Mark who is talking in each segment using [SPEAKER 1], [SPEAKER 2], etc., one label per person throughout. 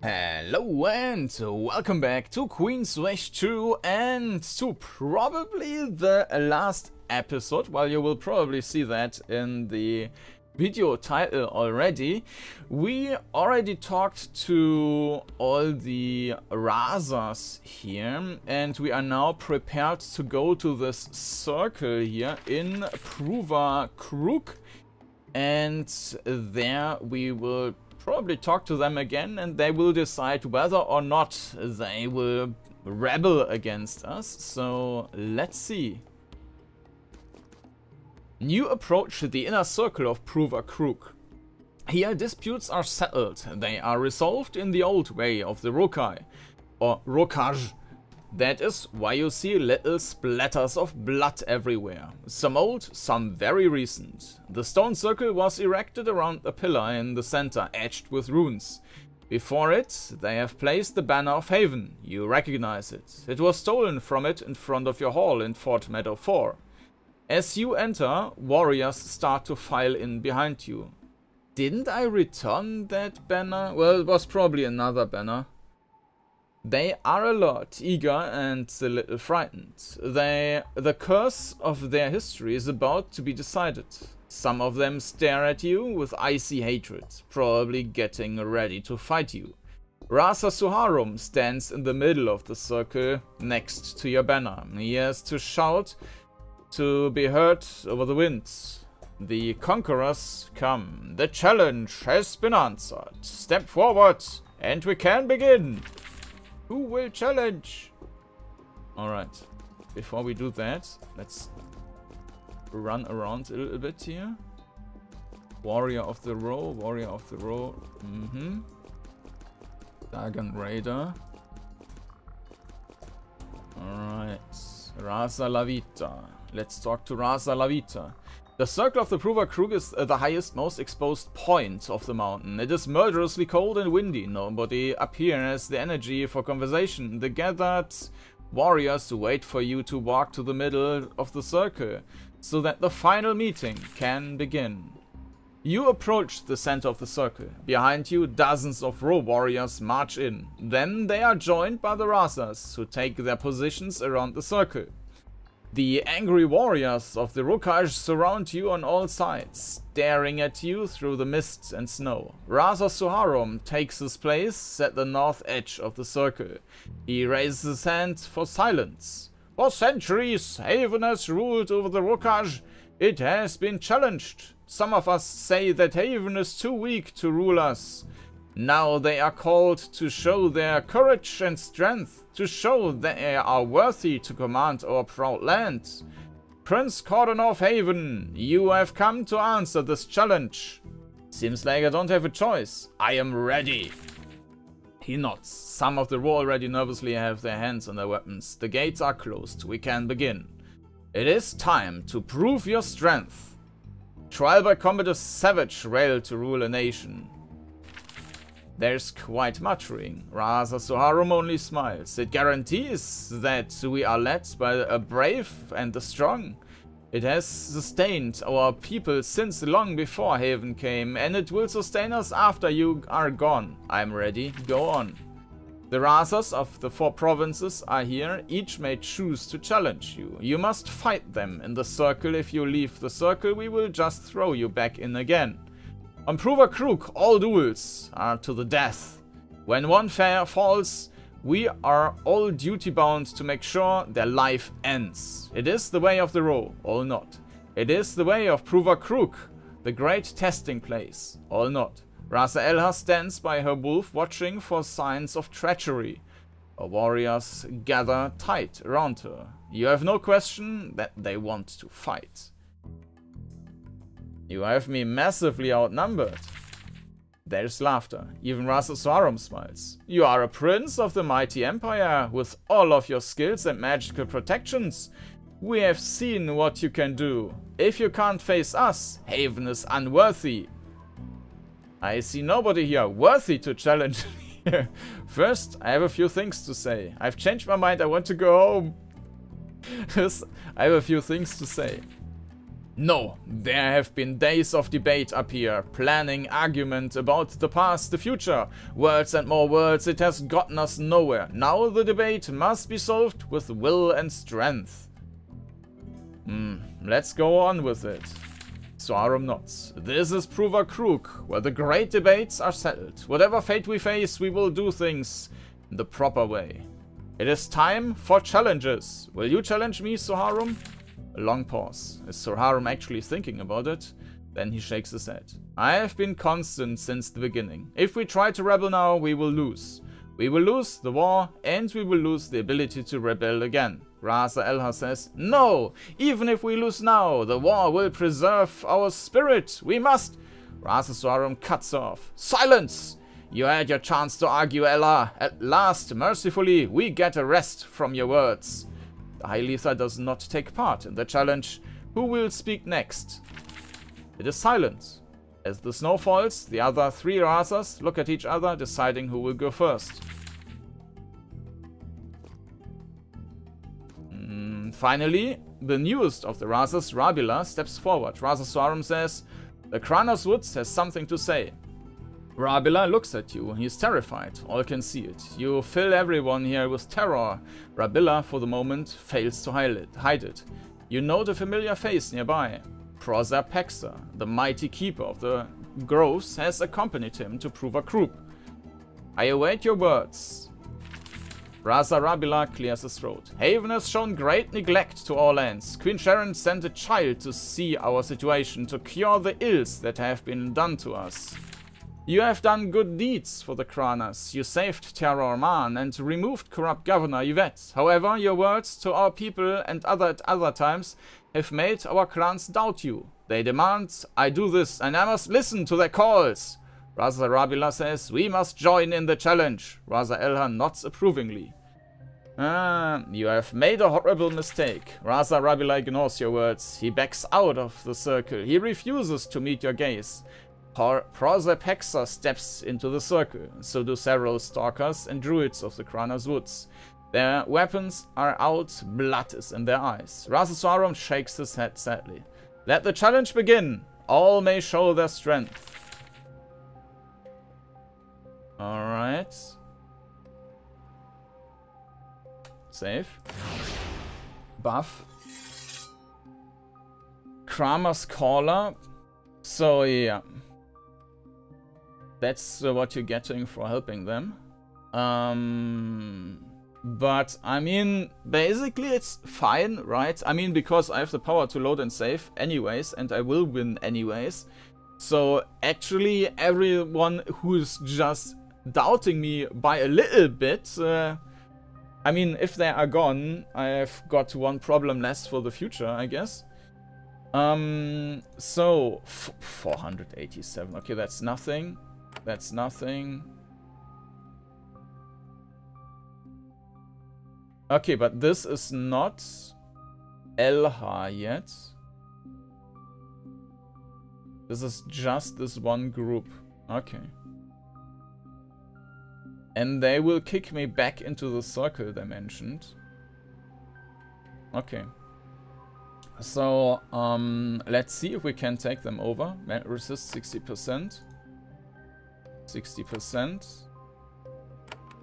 [SPEAKER 1] Hello and welcome back to Queen's Wish 2 and to probably the last episode, well you will probably see that in the video title already. We already talked to all the Razas here and we are now prepared to go to this circle here in Pruva Krug and there we will probably talk to them again and they will decide whether or not they will rebel against us. So let's see. New approach to the inner circle of Prover Krug. Here disputes are settled. They are resolved in the old way of the Rokai, or Rokaj, that is why you see little splatters of blood everywhere. Some old, some very recent. The stone circle was erected around a pillar in the center, etched with runes. Before it, they have placed the banner of Haven. You recognize it. It was stolen from it in front of your hall in Fort Meadow 4. As you enter, warriors start to file in behind you. Didn't I return that banner? Well, it was probably another banner. They are a lot eager and a little frightened. They, the curse of their history is about to be decided. Some of them stare at you with icy hatred, probably getting ready to fight you. Raza Soharum stands in the middle of the circle next to your banner. He has to shout to be heard over the winds. The conquerors come. The challenge has been answered. Step forward and we can begin. Who will challenge? Alright. Before we do that, let's run around a little bit here. Warrior of the Ro, Warrior of the Ro. Mm-hmm. Dagon Raider. Alright. Raza Lavita. Let's talk to Raza Lavita. The circle of the Prover Krug is uh, the highest, most exposed point of the mountain. It is murderously cold and windy. Nobody up here has the energy for conversation. The gathered warriors wait for you to walk to the middle of the circle, so that the final meeting can begin. You approach the center of the circle. Behind you, dozens of raw warriors march in. Then they are joined by the Razas, who take their positions around the circle. The angry warriors of the Rukaj surround you on all sides, staring at you through the mist and snow. Raza Soharum takes his place at the north edge of the circle. He raises his hand for silence. For centuries, Haven has ruled over the Rukaj. It has been challenged. Some of us say that Haven is too weak to rule us. Now they are called to show their courage and strength, to show they are worthy to command our proud land. Prince Cordon of Haven, you have come to answer this challenge. Seems like I don't have a choice. I am ready. He nods. Some of the Ro already nervously have their hands on their weapons. The gates are closed. We can begin. It is time to prove your strength. Trial by combat is savage rail to rule a nation. There's quite muttering. Rasa Suharum only smiles. It guarantees that we are led by a brave and a strong. It has sustained our people since long before Haven came, and it will sustain us after you are gone. I'm ready. Go on. The Razas of the four provinces are here. Each may choose to challenge you. You must fight them in the circle. If you leave the circle, we will just throw you back in again. On Pruva Krug, all duels are to the death. When one fair falls, we are all duty bound to make sure their life ends. It is the way of the Ro, all not. It is the way of Pruva Krug, the great testing place, all not. Rasa Elha stands by her wolf watching for signs of treachery. Her warriors gather tight around her. You have no question that they want to fight. You have me massively outnumbered. There's laughter. Even Raza Soharum smiles. You are a prince of the mighty empire, with all of your skills and magical protections. We have seen what you can do. If you can't face us, Haven is unworthy. I see nobody here worthy to challenge me. First, I have a few things to say. I've changed my mind, I want to go home. I have a few things to say. No, there have been days of debate up here, planning, argument about the past, the future. Words and more words, it has gotten us nowhere. Now the debate must be solved with will and strength. Hmm, let's go on with it. Soharum nods. This is Prova Krug, where the great debates are settled. Whatever fate we face, we will do things the proper way. It is time for challenges. Will you challenge me, Soharum? A long pause. Is Soharum actually thinking about it? Then he shakes his head. I have been constant since the beginning. If we try to rebel now, we will lose. We will lose the war, and we will lose the ability to rebel again. Raza Elha says, No! Even if we lose now, the war will preserve our spirit. We must... Raza Soharum cuts off. Silence! You had your chance to argue, Ella. At last, mercifully, we get a rest from your words. High does not take part in the challenge. Who will speak next? It is silence. As the snow falls, the other three Razas look at each other, deciding who will go first. Mm, finally, the newest of the Razas, Rabila, steps forward. Raza Soharum says, The Kranos Woods has something to say. Rabila looks at you. He is terrified. All can see it. You fill everyone here with terror. Rabila, for the moment, fails to hide it. You note a familiar face nearby. Proserpexa, the mighty keeper of the groves, has accompanied him to Prova Krug. I await your words. Raza Rabila clears his throat. Haven has shown great neglect to our lands. Queen Sharon sent a child to see our situation, to cure the ills that have been done to us. You have done good deeds for the Kranas. You saved Terror Man and removed corrupt Governor Yvette. However, your words to our people and other at other times have made our clans doubt you. They demand I do this and I must listen to their calls. Raza Rabila says, we must join in the challenge. Raza Elhan nods approvingly. Ah, you have made a horrible mistake. Raza Rabila ignores your words. He backs out of the circle. He refuses to meet your gaze. Proserpexa steps into the circle, so do several stalkers and druids of the Kranos Woods. Their weapons are out, blood is in their eyes. Raza Soharum shakes his head sadly. Let the challenge begin! All may show their strength. Alright. Save. Buff. Kramer's Caller. So, yeah that's uh, what you're getting for helping them. Um, but, I mean, basically it's fine, right? I mean, because I have the power to load and save anyways, and I will win anyways. So, actually, everyone who's just doubting me by a little bit... Uh, I mean, if they are gone, I've got one problem less for the future, I guess. Um, so, 487. Okay, that's nothing. That's nothing. Okay, but this is not Elha yet. This is just this one group. Okay. And they will kick me back into the circle they mentioned. Okay. So, um, let's see if we can take them over. Resist 60%. 60%.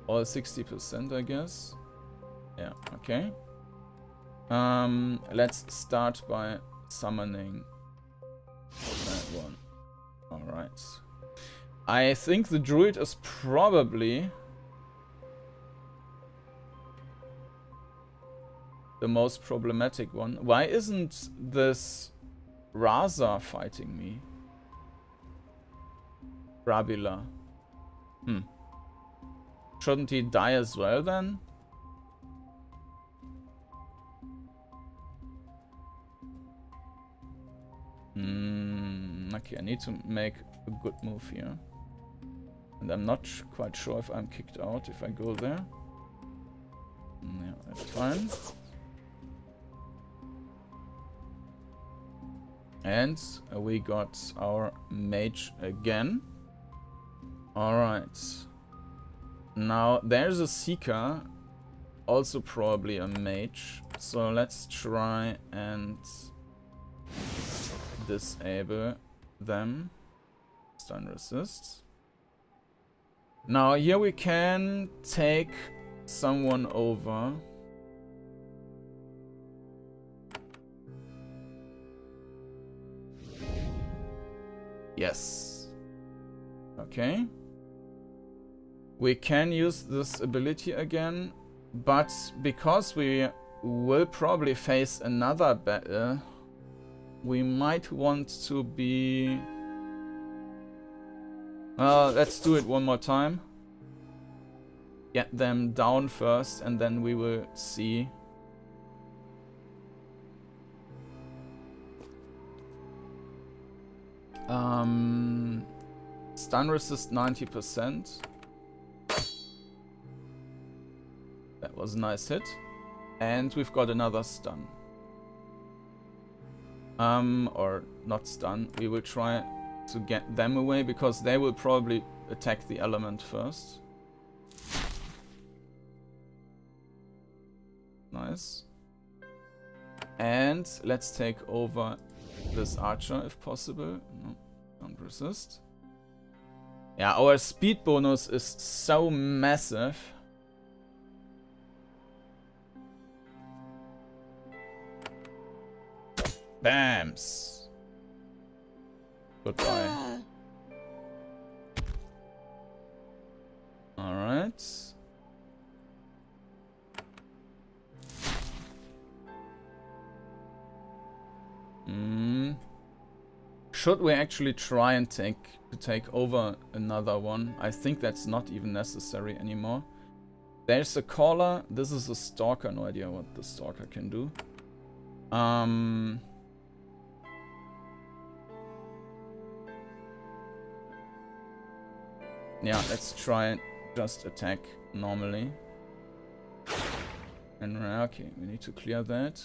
[SPEAKER 1] Or 60%, I guess. Yeah, okay. Um, let's start by summoning that one. Alright. I think the druid is probably the most problematic one. Why isn't this Raza fighting me? Rabila. Hmm. Shouldn't he die as well then? Hmm. Okay, I need to make a good move here. And I'm not quite sure if I'm kicked out if I go there. Hmm, yeah, that's fine. And we got our mage again. Alright. Now, there's a Seeker. Also probably a mage. So let's try and disable them. Stun resist. Now here we can take someone over. Yes. Okay. We can use this ability again, but because we will probably face another battle, we might want to be... Well, let's do it one more time. Get them down first and then we will see Um, stun resist 90%. Was a nice hit. And we've got another stun. Um, or not stun. We will try to get them away because they will probably attack the element first. Nice. And let's take over this archer if possible. No, don't resist. Yeah, our speed bonus is so massive. Bams. Goodbye. Alright. Mm. Should we actually try and take to take over another one? I think that's not even necessary anymore. There's a caller. This is a stalker. No idea what the stalker can do. Um. Yeah, let's try and just attack normally. And okay, we need to clear that.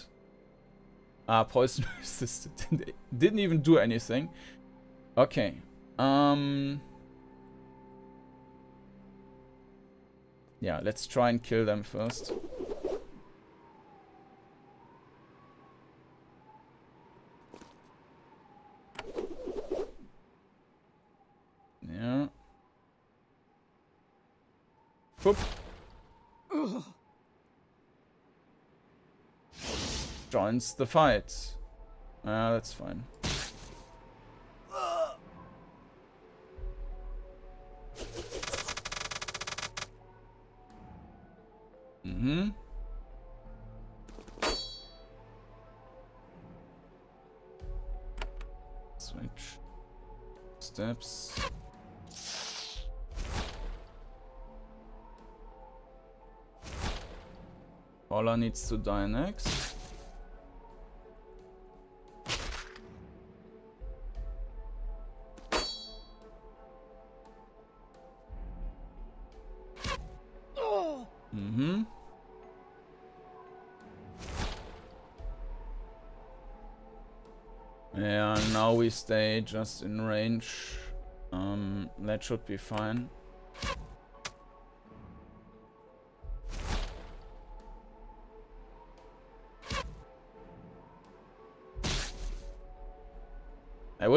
[SPEAKER 1] Ah, poison. Didn't even do anything. Okay. Um. Yeah, let's try and kill them first. Yeah. Boop. joins the fight. Ah, that's fine. Mm-hmm. Switch. Steps. Paula needs to die next. Mm-hmm. Yeah, now we stay just in range. Um, that should be fine.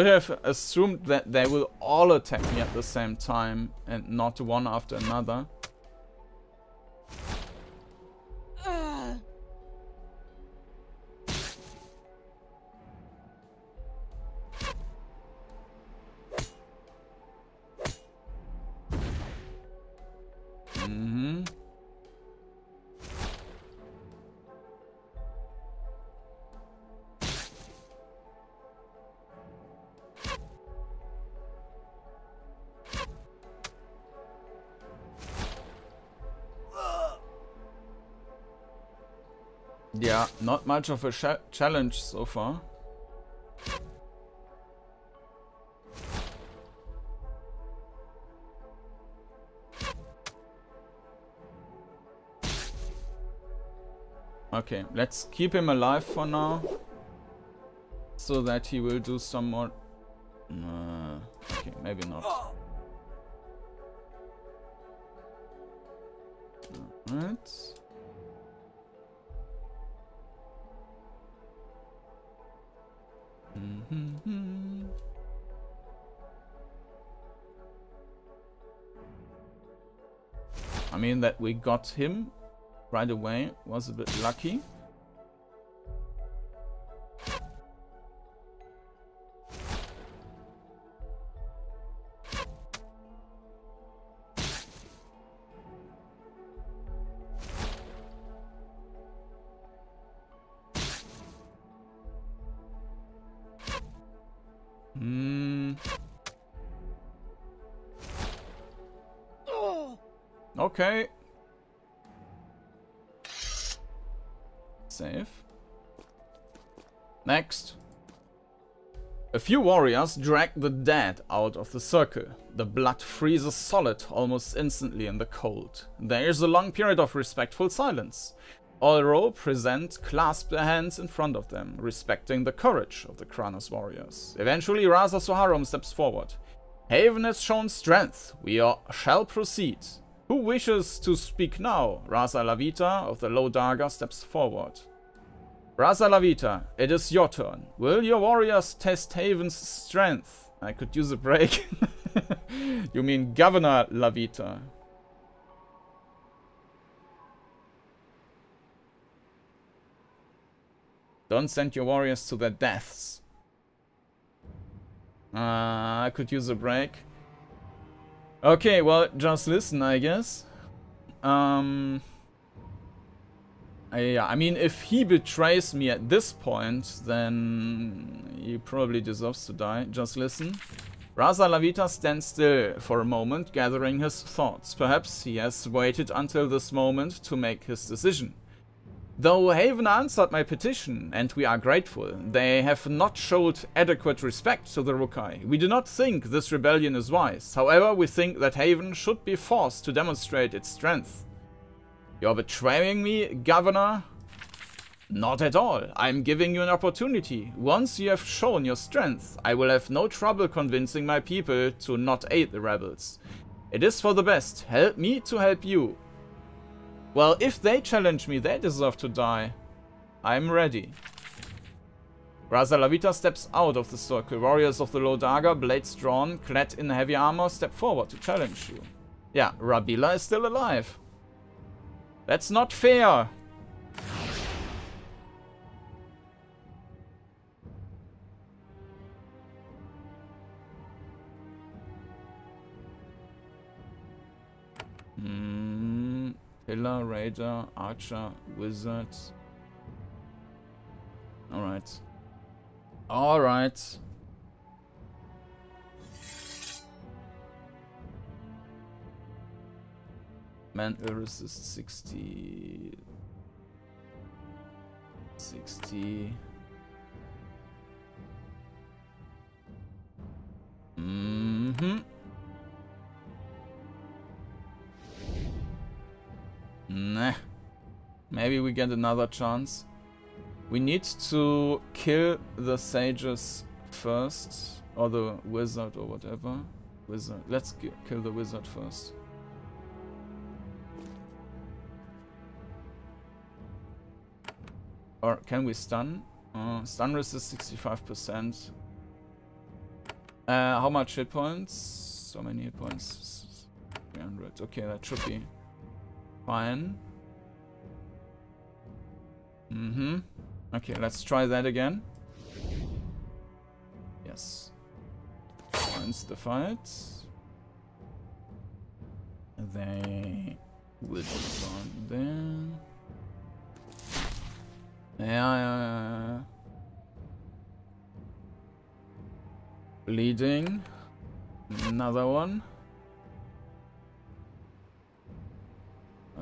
[SPEAKER 1] Would have assumed that they will all attack me at the same time and not one after another. Not much of a challenge so far. Okay, let's keep him alive for now. So that he will do some more... Uh, okay, maybe not. Alright. Mean that we got him right away was a bit lucky. Okay. Save. Next. A few warriors drag the dead out of the circle. The blood freezes solid almost instantly in the cold. There is a long period of respectful silence. All Ro present clasp their hands in front of them, respecting the courage of the Kranos warriors. Eventually, Raza Soharum steps forward. Haven has shown strength. We are, shall proceed. Who wishes to speak now? Raza Lavita of the Low Daga steps forward. Raza Lavita, it is your turn. Will your warriors test Haven's strength? I could use a break. you mean Governor Lavita. Don't send your warriors to their deaths. Uh, I could use a break. Okay, well, just listen, I guess. Um, yeah, I mean, if he betrays me at this point, then he probably deserves to die. Just listen. Raza Lavita stands still for a moment, gathering his thoughts. Perhaps he has waited until this moment to make his decision. Though Haven answered my petition, and we are grateful, they have not showed adequate respect to the Rukai. We do not think this rebellion is wise. However, we think that Haven should be forced to demonstrate its strength. You're betraying me, Governor? Not at all. I'm giving you an opportunity. Once you have shown your strength, I will have no trouble convincing my people to not aid the rebels. It is for the best. Help me to help you. Well, if they challenge me, they deserve to die. I'm ready. Raza Lavita steps out of the circle. Warriors of the Low Daga, blades drawn, clad in heavy armor, step forward to challenge you. Yeah, Rabila is still alive. That's not fair. Hmm. Pillar, Raider, Archer, Wizard. Alright. Alright. Mental resist 60. 60. Mm-hmm. Nah. Maybe we get another chance. We need to kill the sages first. Or the wizard or whatever. Wizard. Let's kill the wizard first. Or can we stun? Uh, stun resist 65%. Uh, how much hit points? So many hit points. 300. Okay, that should be Fine. Mm-hmm. Okay, let's try that again. Yes. Once the fight. They will be there. Yeah, yeah, yeah. Bleeding. Another one.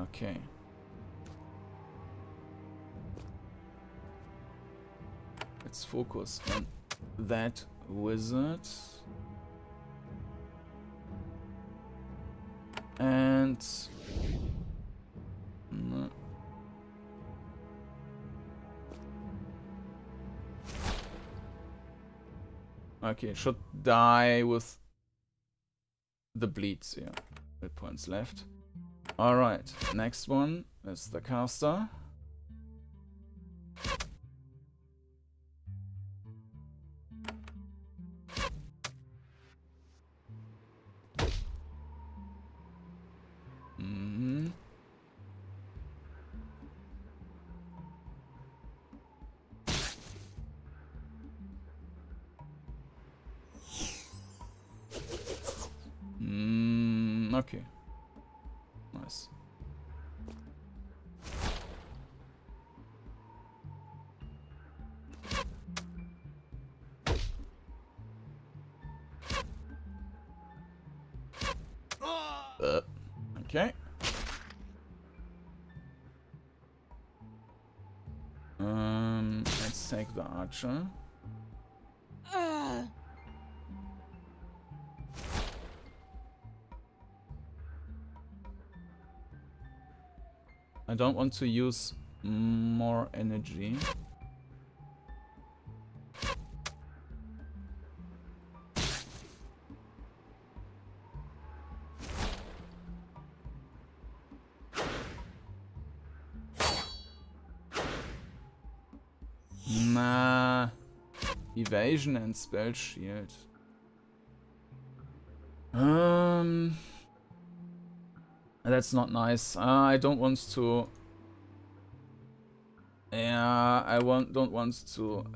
[SPEAKER 1] Okay. Let's focus on that wizard. And... No. Okay, should die with the bleeds, yeah. Eight points left. Alright, next one is the caster. Mm-hmm. Mm, okay. Okay. Um, let's take the archer. I don't want to use more energy. And spell shield. Um... That's not nice. Uh, I don't want to... Yeah, I want don't want to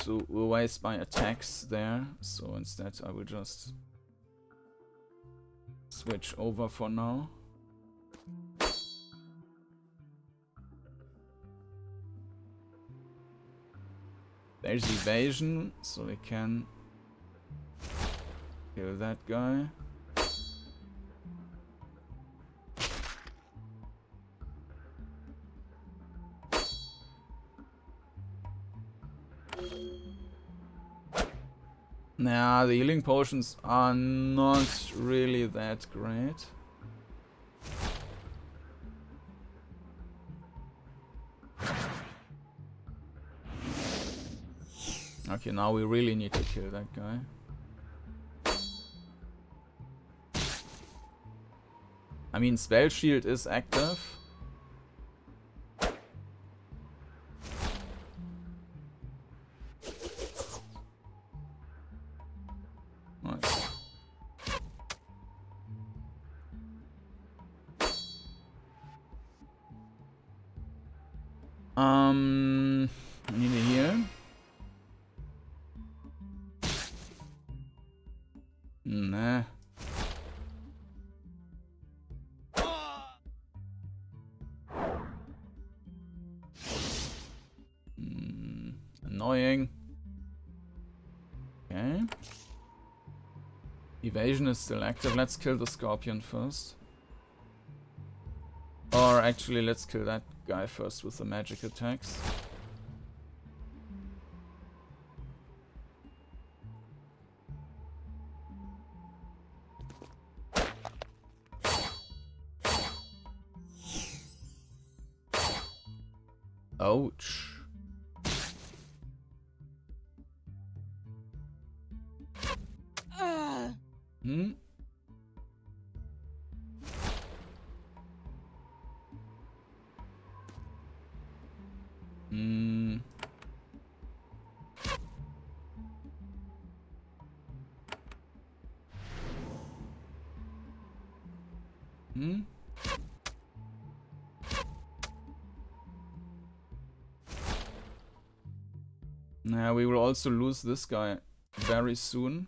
[SPEAKER 1] to waste my attacks there. So instead I will just switch over for now. There's evasion, so we can kill that guy. Nah, the healing potions are not really that great. Okay, now we really need to kill that guy. I mean, Spell Shield is active. Evasion is still active. Let's kill the Scorpion first. Or actually, let's kill that guy first with the magic attacks. Also lose this guy very soon.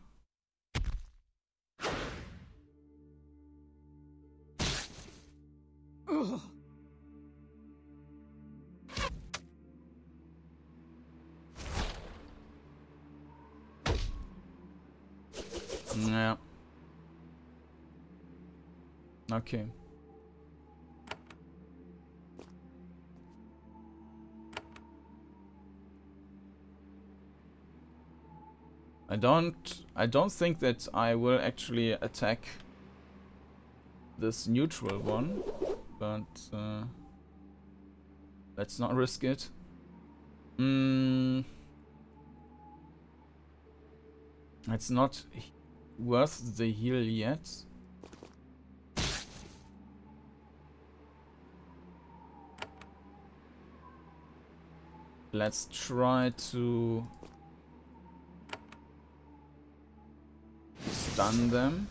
[SPEAKER 1] Yeah. Okay. Don't I don't think that I will actually attack this neutral one, but uh, let's not risk it. Mm, it's not worth the heal yet. Let's try to stun them.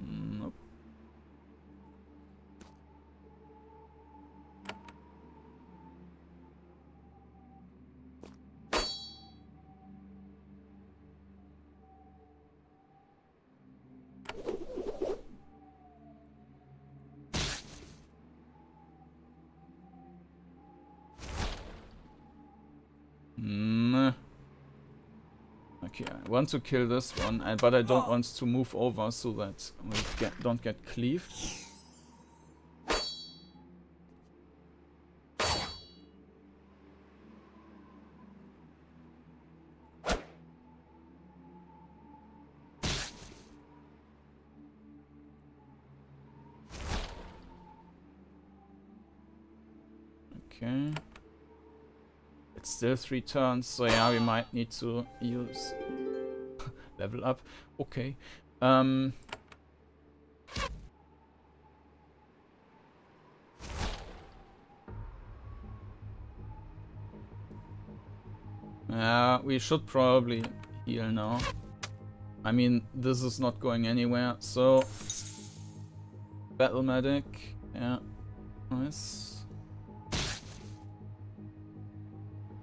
[SPEAKER 1] Nope. Okay, I want to kill this one, but I don't oh. want to move over so that we get, don't get cleaved. Okay. It's still three turns, so yeah, we might need to use level up. Okay. Um. Yeah, we should probably heal now. I mean, this is not going anywhere, so... Battle Medic, yeah, nice.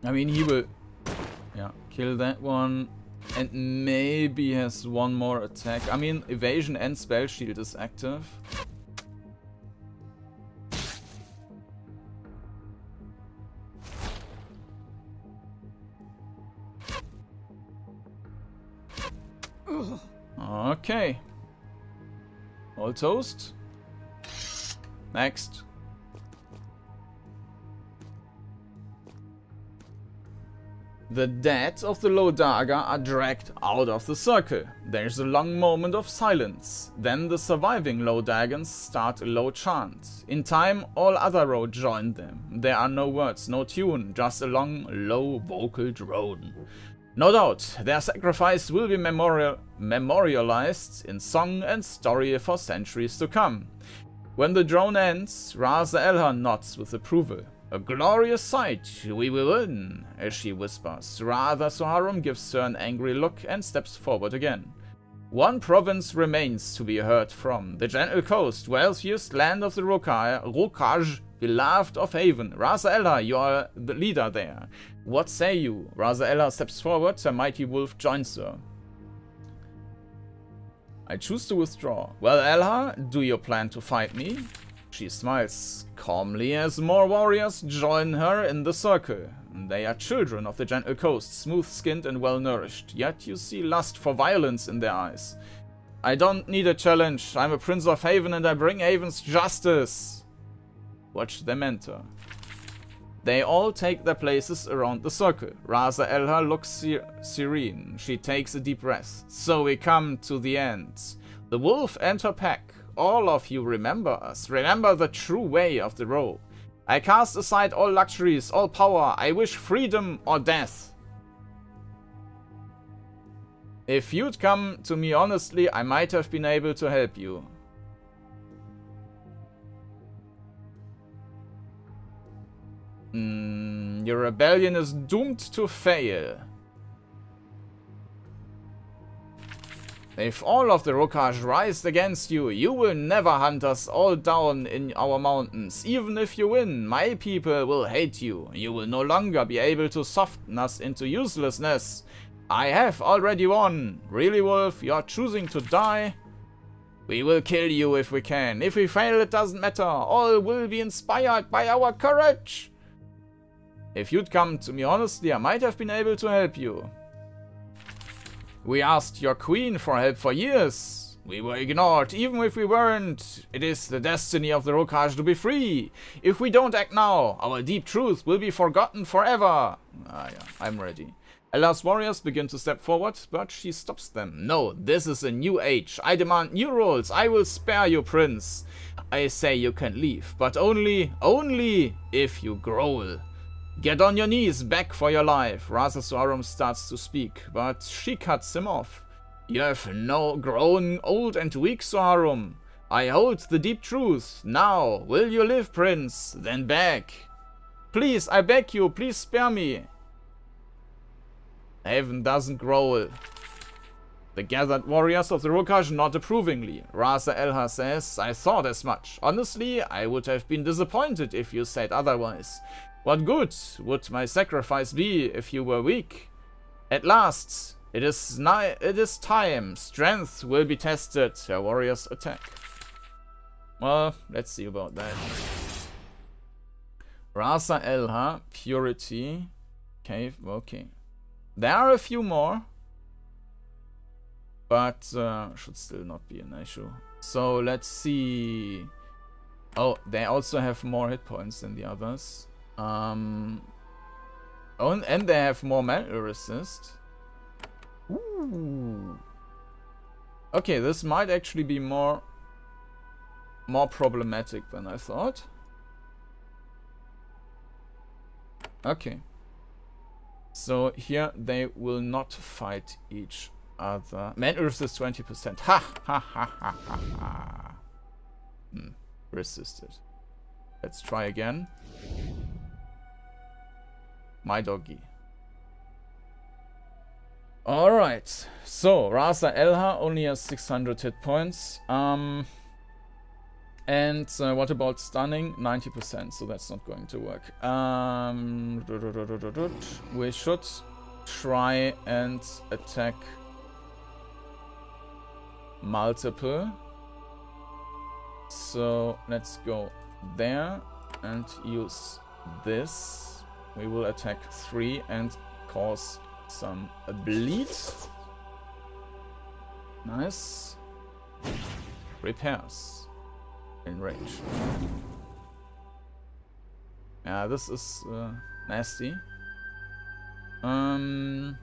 [SPEAKER 1] I mean, he will... Yeah, kill that one. And maybe has one more attack. I mean, evasion and spell shield is active. Okay. All toast. Next. The dead of the Lodagga are dragged out of the circle. There's a long moment of silence. Then the surviving Lodaggans start a low chant. In time, all other Ro join them. There are no words, no tune, just a long, low vocal drone. No doubt, their sacrifice will be memorial memorialized in song and story for centuries to come. When the drone ends, Raza Elhan nods with approval. A glorious sight, we will win, as she whispers. Rather, Soharum gives her an angry look and steps forward again. One province remains to be heard from, the gentle coast, wealthiest land of the Rokaj, beloved of Haven. Raza Ella, you are the leader there. What say you? Raza Ella steps forward, a mighty wolf joins her. I choose to withdraw. Well, Elha, do you plan to fight me? She smiles calmly as more warriors join her in the circle. They are children of the gentle coast, smooth-skinned and well-nourished, yet you see lust for violence in their eyes. I don't need a challenge. I'm a prince of Haven and I bring Haven's justice. Watch them enter. They all take their places around the circle. Raza Elha looks ser serene. She takes a deep breath. So we come to the end. The wolf and her pack all of you remember us. Remember the true way of the Ro. I cast aside all luxuries, all power. I wish freedom or death. If you'd come to me honestly, I might have been able to help you. Mm, your rebellion is doomed to fail. If all of the Rokaj rise against you, you will never hunt us all down in our mountains. Even if you win, my people will hate you. You will no longer be able to soften us into uselessness. I have already won. Really, Wolf, you're choosing to die? We will kill you if we can. If we fail, it doesn't matter. All will be inspired by our courage. If you'd come to me honestly, I might have been able to help you. We asked your queen for help for years. We were ignored, even if we weren't. It is the destiny of the Rokaj to be free. If we don't act now, our deep truth will be forgotten forever. Ah yeah, I'm ready. Ella's warriors begin to step forward, but she stops them. No, this is a new age. I demand new rules. I will spare you, prince. I say you can leave, but only, only if you growl. Get on your knees, beg for your life. Raza Sorum starts to speak, but she cuts him off. You have no grown old and weak, Soharum. I hold the deep truth. Now, will you live, prince? Then beg. Please, I beg you, please spare me. Haven doesn't growl. The gathered warriors of the Rokaj nod approvingly. Raza Elha says, I thought as much. Honestly, I would have been disappointed if you said otherwise. What good would my sacrifice be if you were weak? At last, it is it is time. Strength will be tested. Her warriors attack. Well, let's see about that. Raza Elha, Purity, Cave, okay. There are a few more. but uh, should still not be an issue. So let's see. Oh, they also have more hit points than the others. Um, oh, and they have more mental resist. Ooh. Okay, this might actually be more more problematic than I thought. Okay. So here they will not fight each other. Man resist 20%. Ha ha ha ha ha ha. Hmm. Resisted. Let's try again. My doggy. Alright. So, Raza Elha only has 600 hit points. Um... And uh, what about stunning? 90%, so that's not going to work. Um, we should try and attack multiple. So let's go there and use this. We will attack three and cause some bleed. Nice. Repairs in range. Yeah, this is uh, nasty. Um.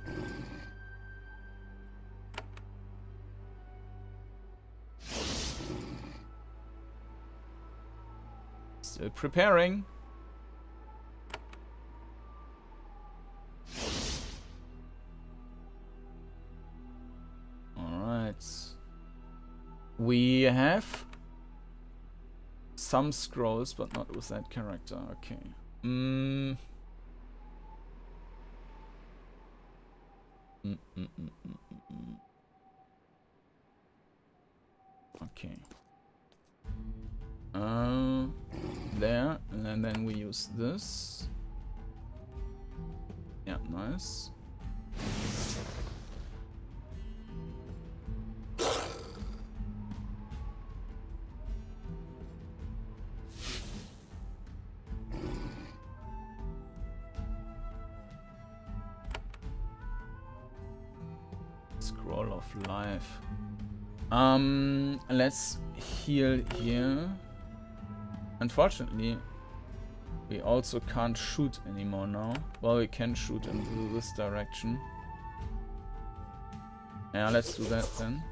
[SPEAKER 1] Still preparing. Alright. We have some scrolls, but not with that character. Okay. Mm. Mm -mm, mm, mm, mm okay. Uh, there, and then we use this. Yeah, nice. Um, let's heal here. Unfortunately, we also can't shoot anymore now. Well, we can shoot in this direction. Yeah, let's do that then.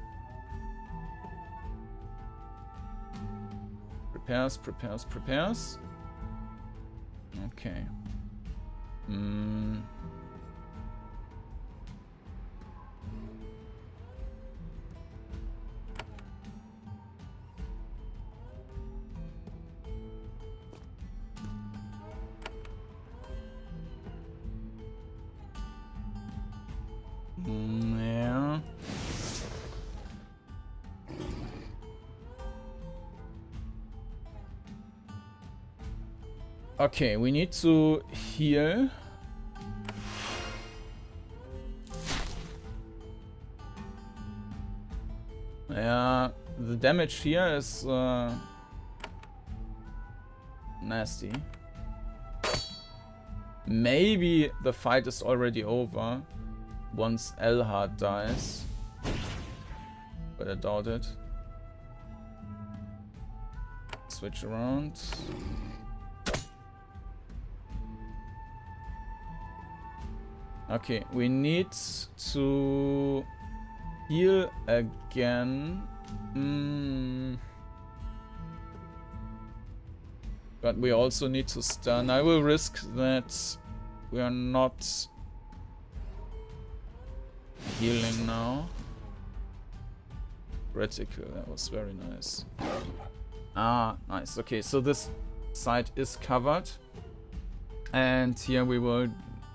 [SPEAKER 1] Prepares, prepares, prepares. Okay. Hmm. Okay, we need to heal. Yeah, the damage here is uh, nasty. Maybe the fight is already over once Elhard dies. But I doubt it. Switch around. Okay, we need to heal again. Mm. But we also need to stun. I will risk that we are not healing now. Critical, that was very nice. Ah, nice. Okay, so this side is covered. And here we will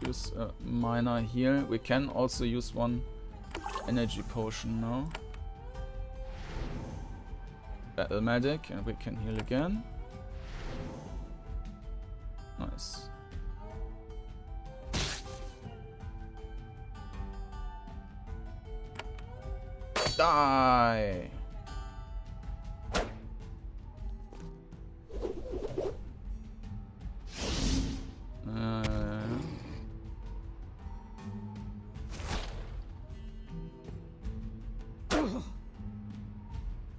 [SPEAKER 1] use a minor heal. We can also use one energy potion now. Battle medic, and we can heal again. Nice. Die!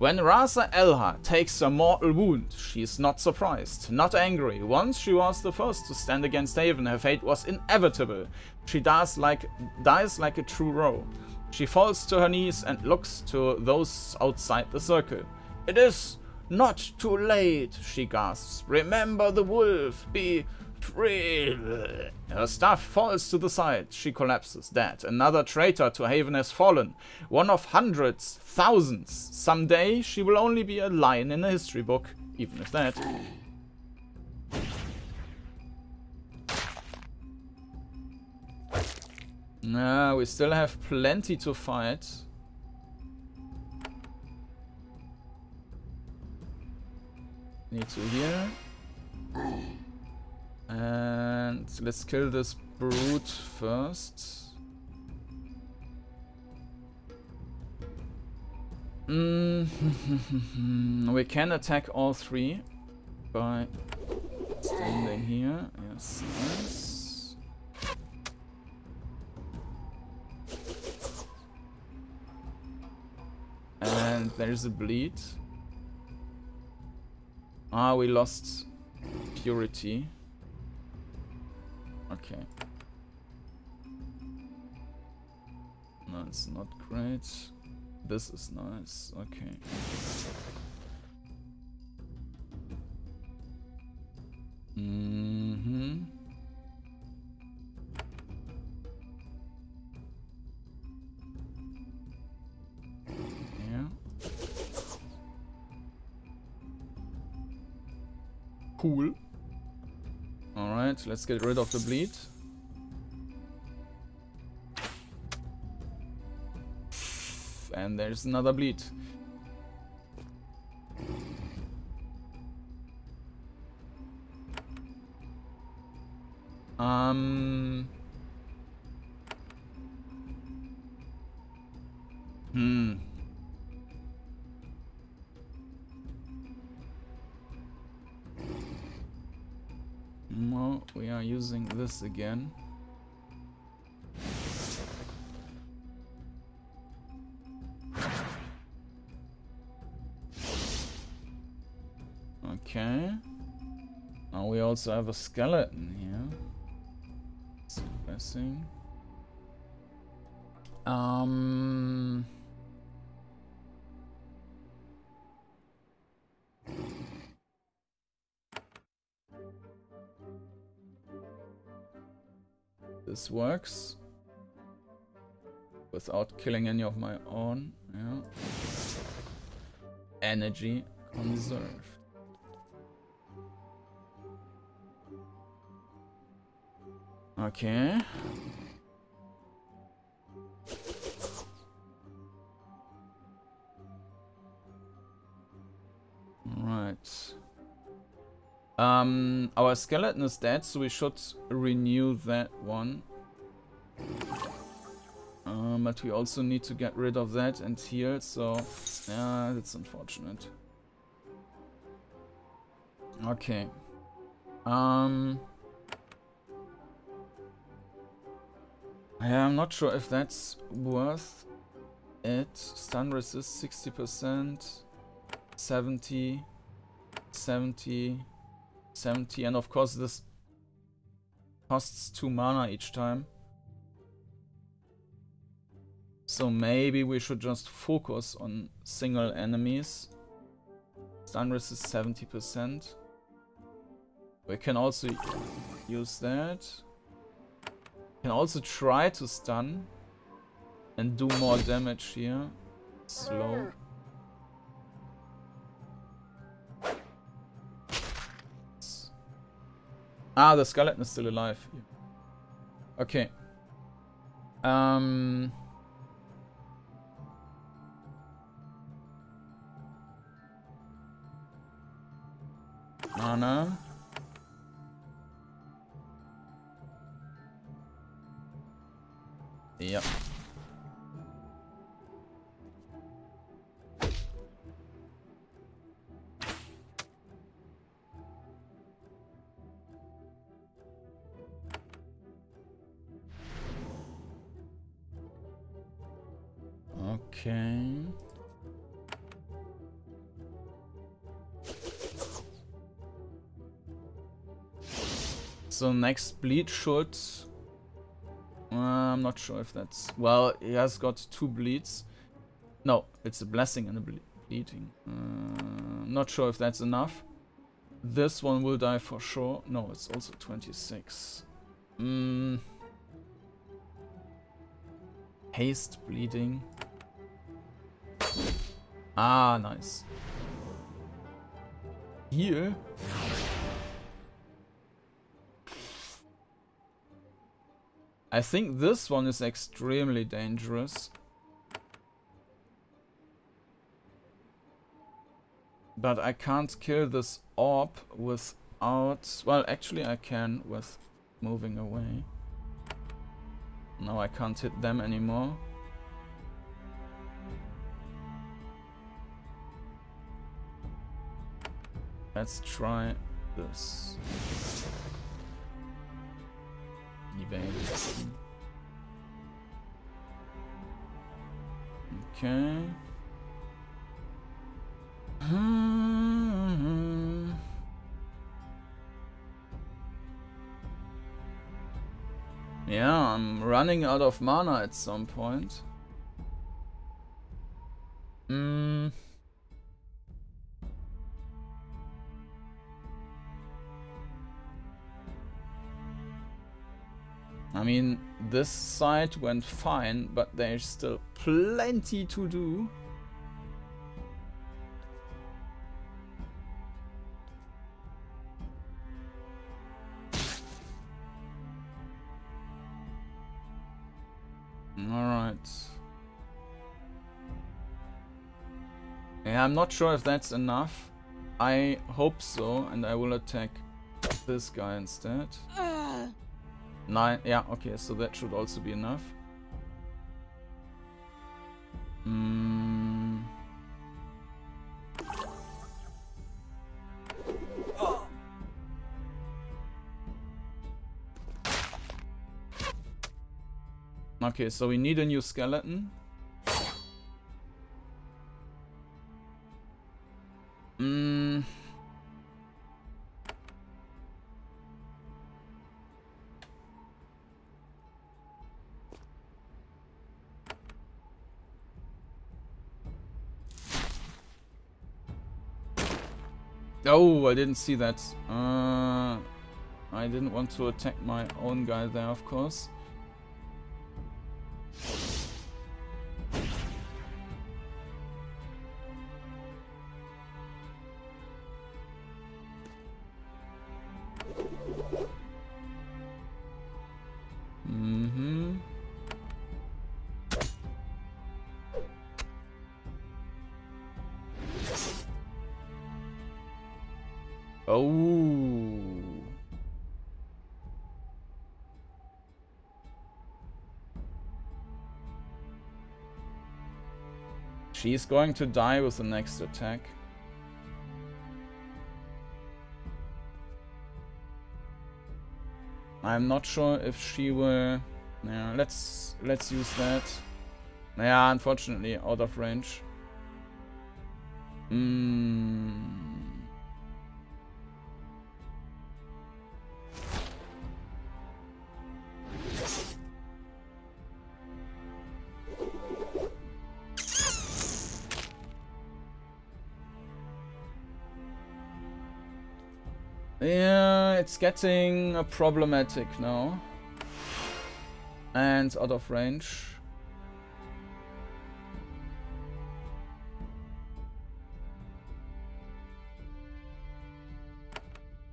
[SPEAKER 1] When Raza Elha takes a mortal wound, she is not surprised, not angry. Once she was the first to stand against Haven, her fate was inevitable. She dies like, dies like a true Ro. She falls to her knees and looks to those outside the circle. It is not too late, she gasps. Remember the wolf. Be free. Her staff falls to the side. She collapses, dead. Another traitor to Haven has fallen. One of hundreds, thousands. Someday she will only be a line in a history book, even if that. Nah, we still have plenty to fight. Need to heal. And let's kill this brute first. Mm we can attack all three by standing here. Yes, nice. And there's a bleed. Ah, we lost purity. Okay. That's not great. This is nice. Okay. Mm-hmm. Yeah. Cool. Alright, let's get rid of the bleed. And there's another bleed. Um... Hmm. No, we are using this again. Okay. Now we also have a skeleton here. Suppressing. Um... This works. Without killing any of my own. Yeah. Energy conserved. Okay. Right. Um, our skeleton is dead, so we should renew that one. Um, but we also need to get rid of that and heal, so yeah, that's unfortunate. Okay. Um. yeah, I'm not sure if that's worth it. Stun resist 60%, 70, 70, 70, and of course this costs 2 mana each time. So maybe we should just focus on single enemies. Stun resist 70%. We can also use that. Can also try to stun and do more damage here. Slow. Ah, the skeleton is still alive. Okay. Um. Mana. Yep. Okay. So next bleed should... Uh, I'm not sure if that's... Well, he has got two bleeds. No, it's a blessing and a ble bleeding. Uh, not sure if that's enough. This one will die for sure. No, it's also 26. Mm. Haste bleeding. Ah, nice. Here. I think this one is extremely dangerous. But I can't kill this orb without... Well, actually I can with moving away. Now I can't hit them anymore. Let's try this. Evade. Okay. Yeah, I'm running out of mana at some point. Hmm. I mean, this side went fine, but there's still plenty to do. Alright. Yeah, I'm not sure if that's enough. I hope so, and I will attack this guy instead. Nine, yeah, okay, so that should also be enough. Mm. Okay, so we need a new skeleton. I didn't see that. Uh, I didn't want to attack my own guy there, of course. She's going to die with the next attack. I'm not sure if she will... Yeah, let's let's use that. Yeah, unfortunately, out of range. Hmm. Getting problematic now. And out of range.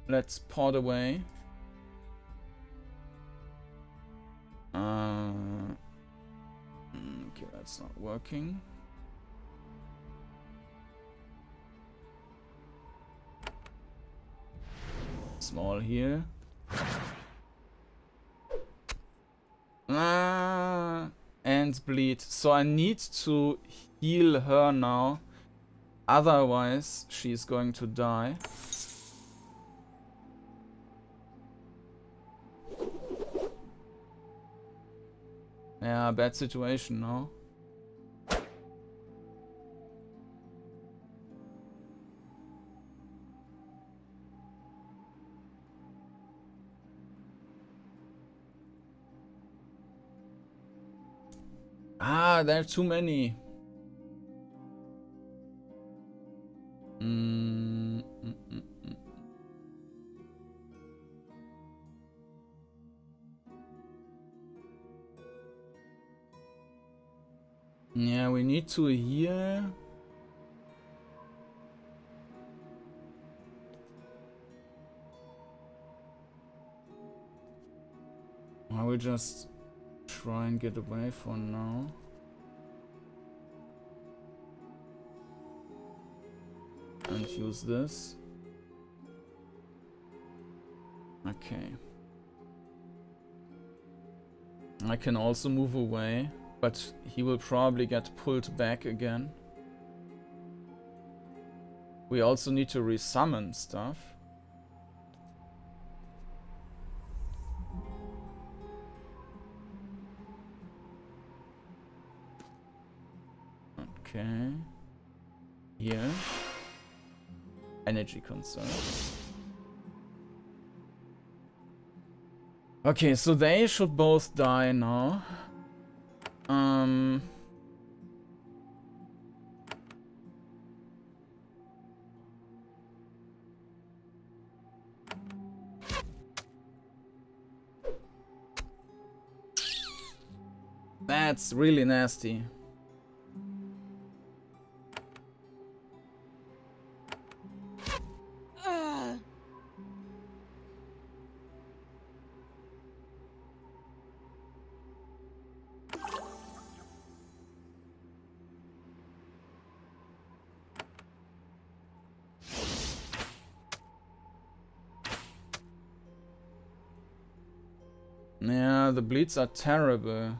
[SPEAKER 1] Let's pod away. Uh, okay, that's not working. Small here. Ah, and bleed. So I need to heal her now. Otherwise, she's going to die. Yeah, bad situation, no? Ah, there are too many. Mm, mm, mm. Yeah, we need to heal. I will just try and get away for now. And use this. Okay. I can also move away, but he will probably get pulled back again. We also need to resummon stuff. Conserve. Okay, so they should both die now. Um... That's really nasty. Yeah, are terrible.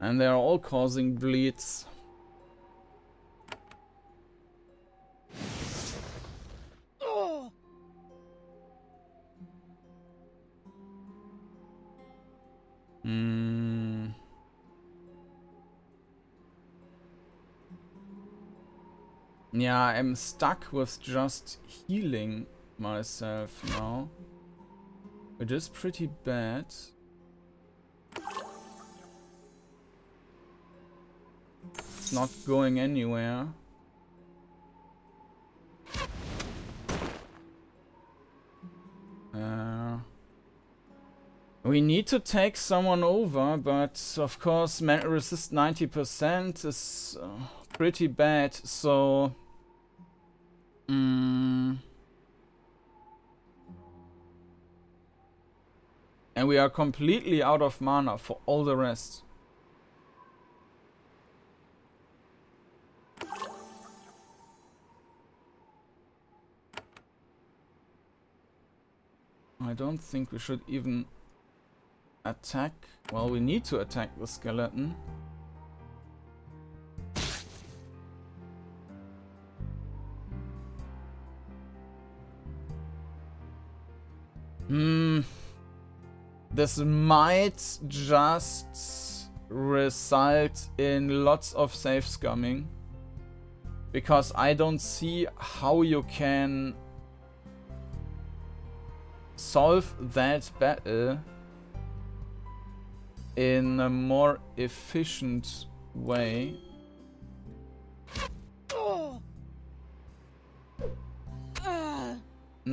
[SPEAKER 1] And they are all causing bleeds. I'm stuck with just healing myself now. Which is pretty bad. It's not going anywhere. Uh... We need to take someone over, but of course resist 90% is uh, pretty bad, so... Mm, and we are completely out of mana for all the rest. I don't think we should even Attack. Well, we need to attack the skeleton. Hmm. This might just result in lots of save scumming. Because I don't see how you can solve that battle in a more efficient way.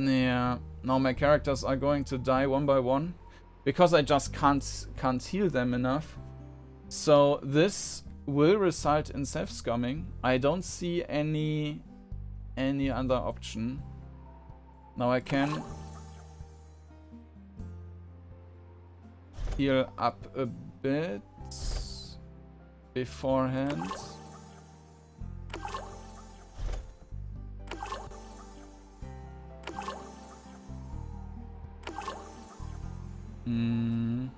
[SPEAKER 1] Yeah, now my characters are going to die one by one because I just can't can't heal them enough. So this will result in self scumming. I don't see any any other option. Now I can heal up a bit beforehand. Mm.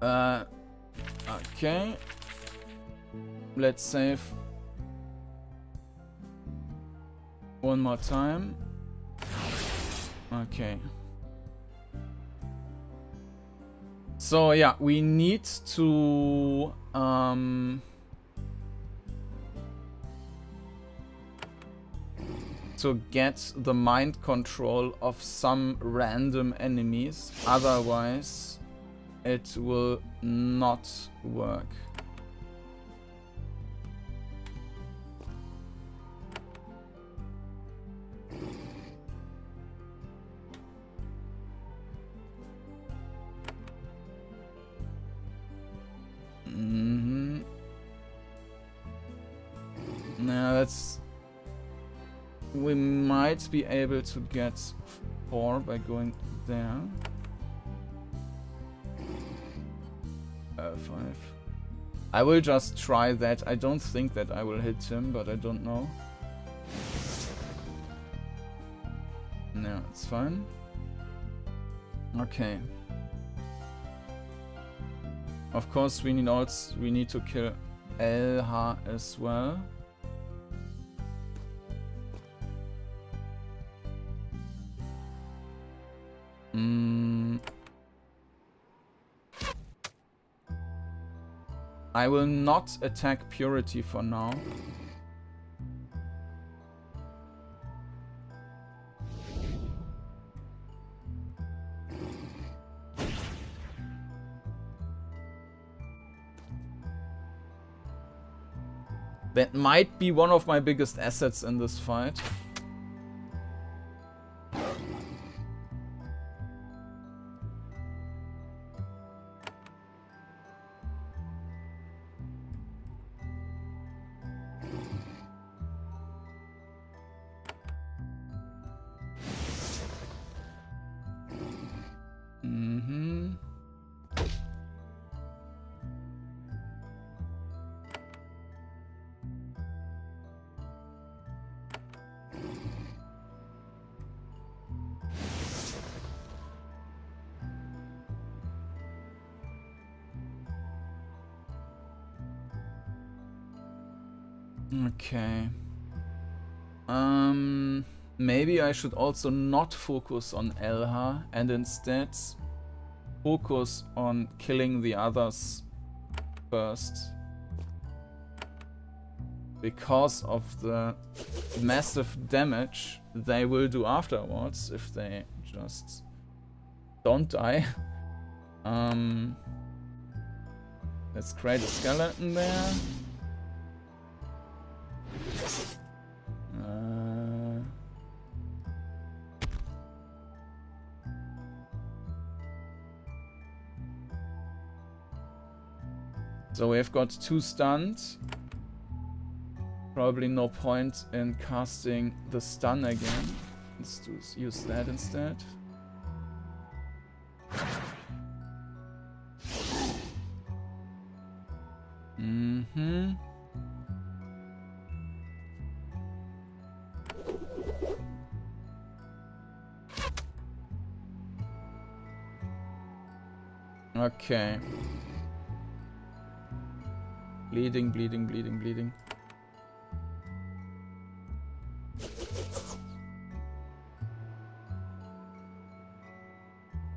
[SPEAKER 1] Uh, uh, okay. Let's save one more time. Okay. So yeah, we need to um to get the mind control of some random enemies. Otherwise, it will not work. Be able to get 4 by going there. Uh, 5. I will just try that. I don't think that I will hit him, but I don't know. No, it's fine. Okay. Of course, we need also we need to kill Elha as well. I will not attack Purity for now. That might be one of my biggest assets in this fight. I should also not focus on Elha and instead focus on killing the others first. Because of the massive damage they will do afterwards if they just don't die. Um, let's create a skeleton there. So we've got two stuns. Probably no point in casting the stun again. Let's use that instead. Mm-hmm. Okay. Bleeding, bleeding, bleeding, bleeding.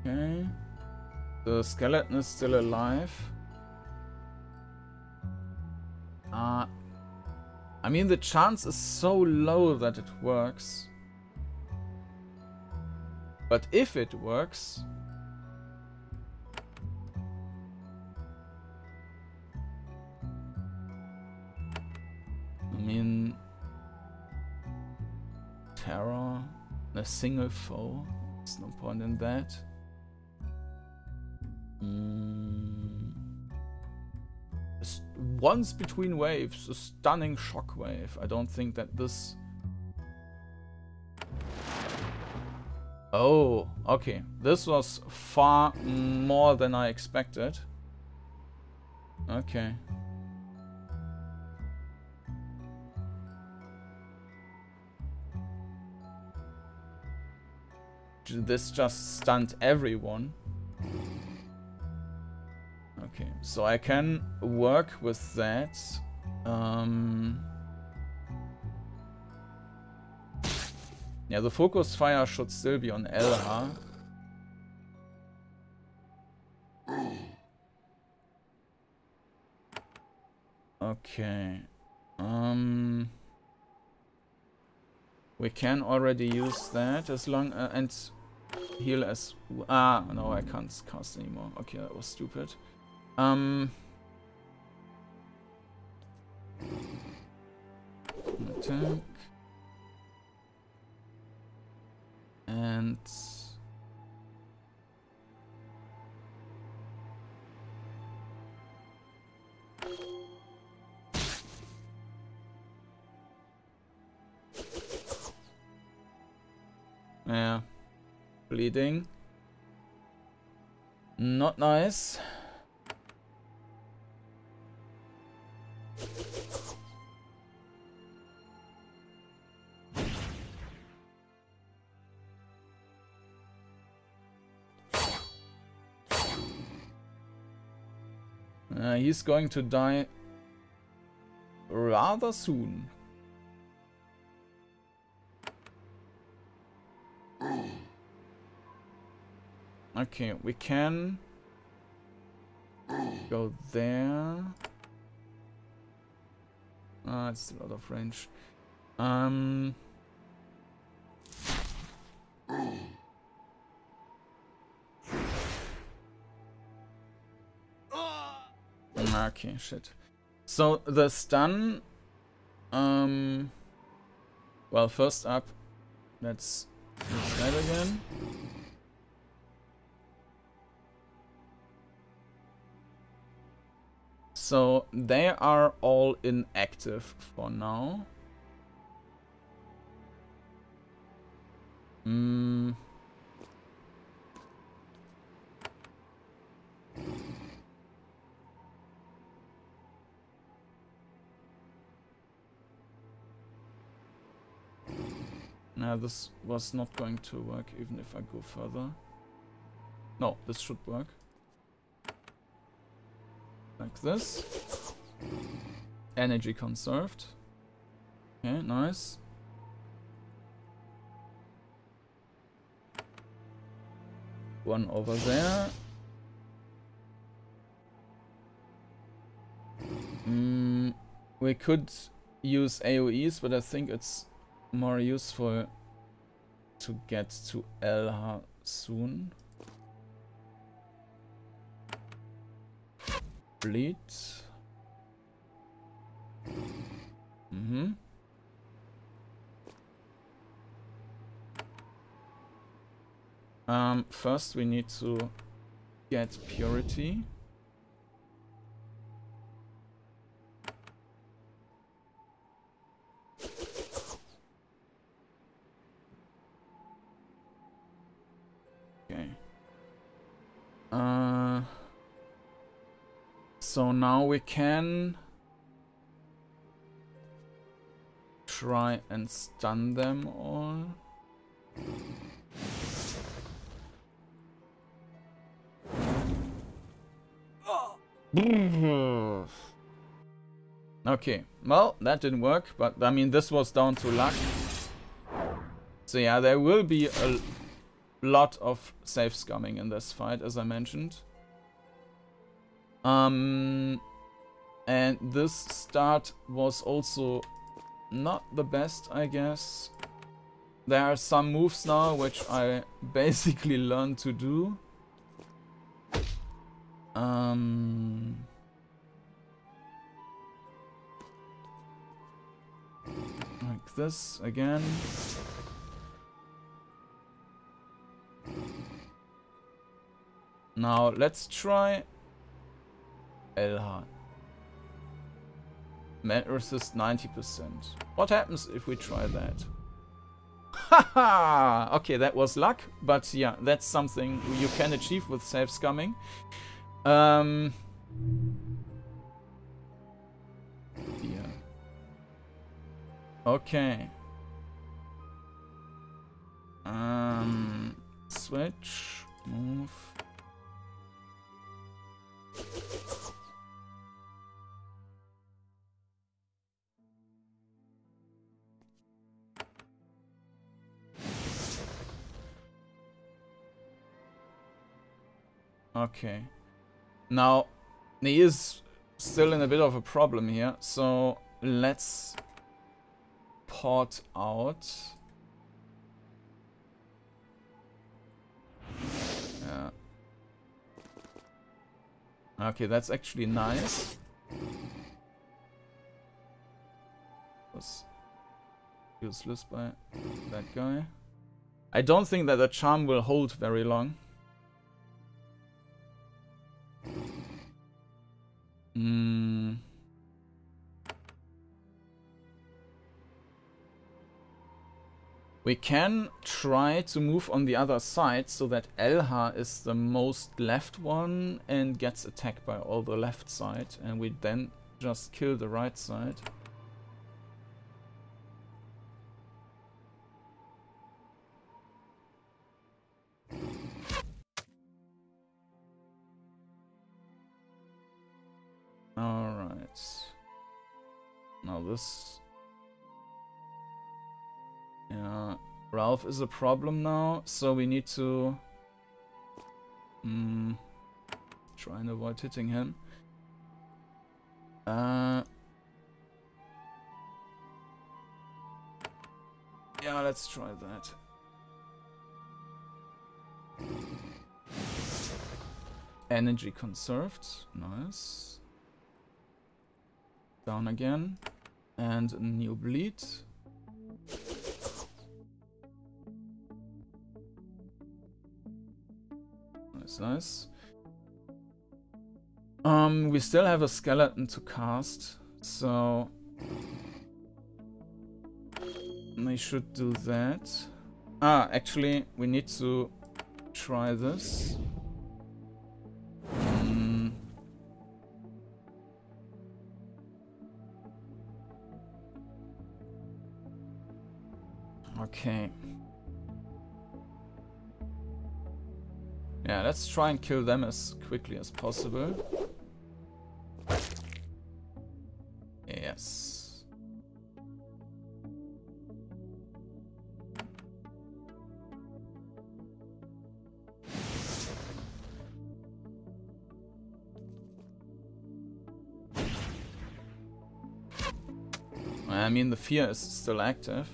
[SPEAKER 1] Okay. The skeleton is still alive. Uh, I mean, the chance is so low that it works. But if it works, single foe. There's no point in that. Mm. Once between waves, a stunning shockwave. I don't think that this. Oh, okay. This was far more than I expected. Okay. This just stunned everyone. Okay, so I can work with that. Um, yeah, the focus fire should still be on Elha. Okay. Um, we can already use that as long uh, and heal as ah no I can't cast anymore. Okay, that was stupid. Um. Attack. And Yeah. Bleeding. Not nice. Uh, he's going to die rather soon. Okay, we can go there. Ah, it's a lot of range. Um. Okay, shit. So the stun. Um. Well, first up, let's use that again. So they are all inactive for now. Hmm. Now this was not going to work even if I go further. No, this should work. Like this. Energy conserved. Okay, nice. One over there. Mm, we could use AoEs, but I think it's more useful to get to Elha soon. Bleed. Mm-hmm. Um, first we need to get purity. Okay. Uh... So now we can try and stun them all. okay, well, that didn't work, but I mean, this was down to luck. So yeah, there will be a lot of save scumming in this fight, as I mentioned. Um, and this start was also not the best, I guess. There are some moves now which I basically learned to do. Um, like this again. Now let's try Elha. Man resist 90%. What happens if we try that? Haha! okay, that was luck, but yeah, that's something you can achieve with save scumming. Um, yeah. Okay. Um, switch, move. Okay. Now, he is still in a bit of a problem here, so let's port out. Yeah. Okay, that's actually nice. Was useless by that guy. I don't think that the charm will hold very long. Hmm. We can try to move on the other side so that Elha is the most left one and gets attacked by all the left side and we then just kill the right side. Now this... Yeah, Ralph is a problem now, so we need to... Mm, try and avoid hitting him. Uh... Yeah, let's try that. Energy conserved. Nice. Down again. And new bleed. Nice, nice. Um, we still have a skeleton to cast, so... We should do that. Ah, actually, we need to try this. Okay. Yeah, let's try and kill them as quickly as possible. Yes. I mean, the fear is still active.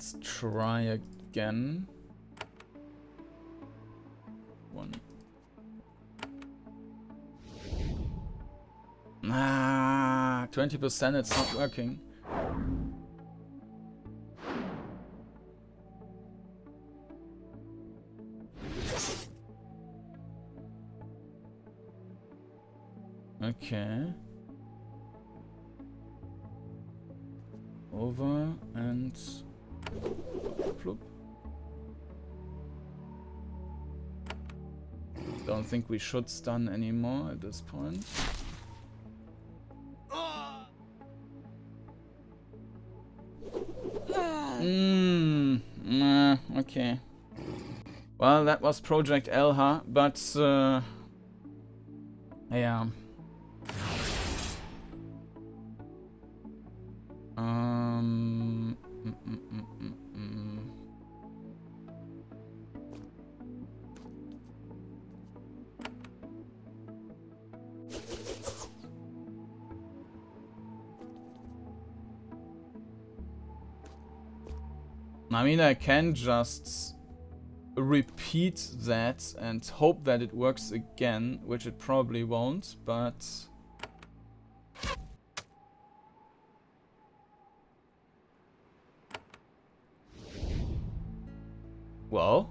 [SPEAKER 1] Let's try again. One. Ah, 20% it's not working. Should stun anymore at this point. Mmm, nah, okay. Well, that was Project Elha, but uh, yeah. Mean, I can just repeat that and hope that it works again, which it probably won't, but... Well...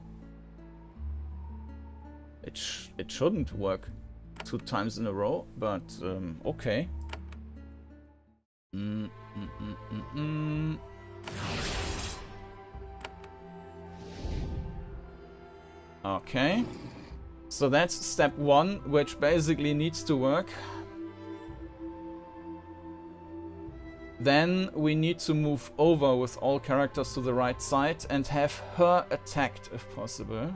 [SPEAKER 1] It, sh it shouldn't work two times in a row, but um, okay. Mm, mm, mm, Okay. So that's step one, which basically needs to work. Then we need to move over with all characters to the right side and have her attacked if possible.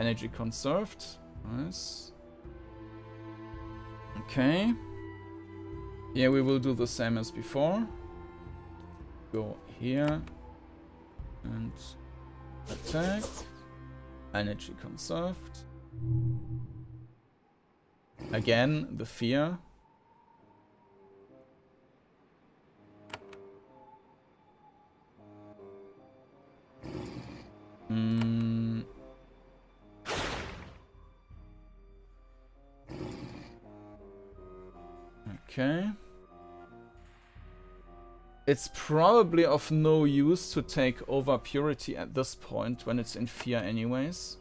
[SPEAKER 1] Energy conserved. Nice. Okay. Yeah, we will do the same as before. Go here. And attack. Energy conserved. Again, the fear. Hmm. Okay. It's probably of no use to take over Purity at this point, when it's in fear anyways.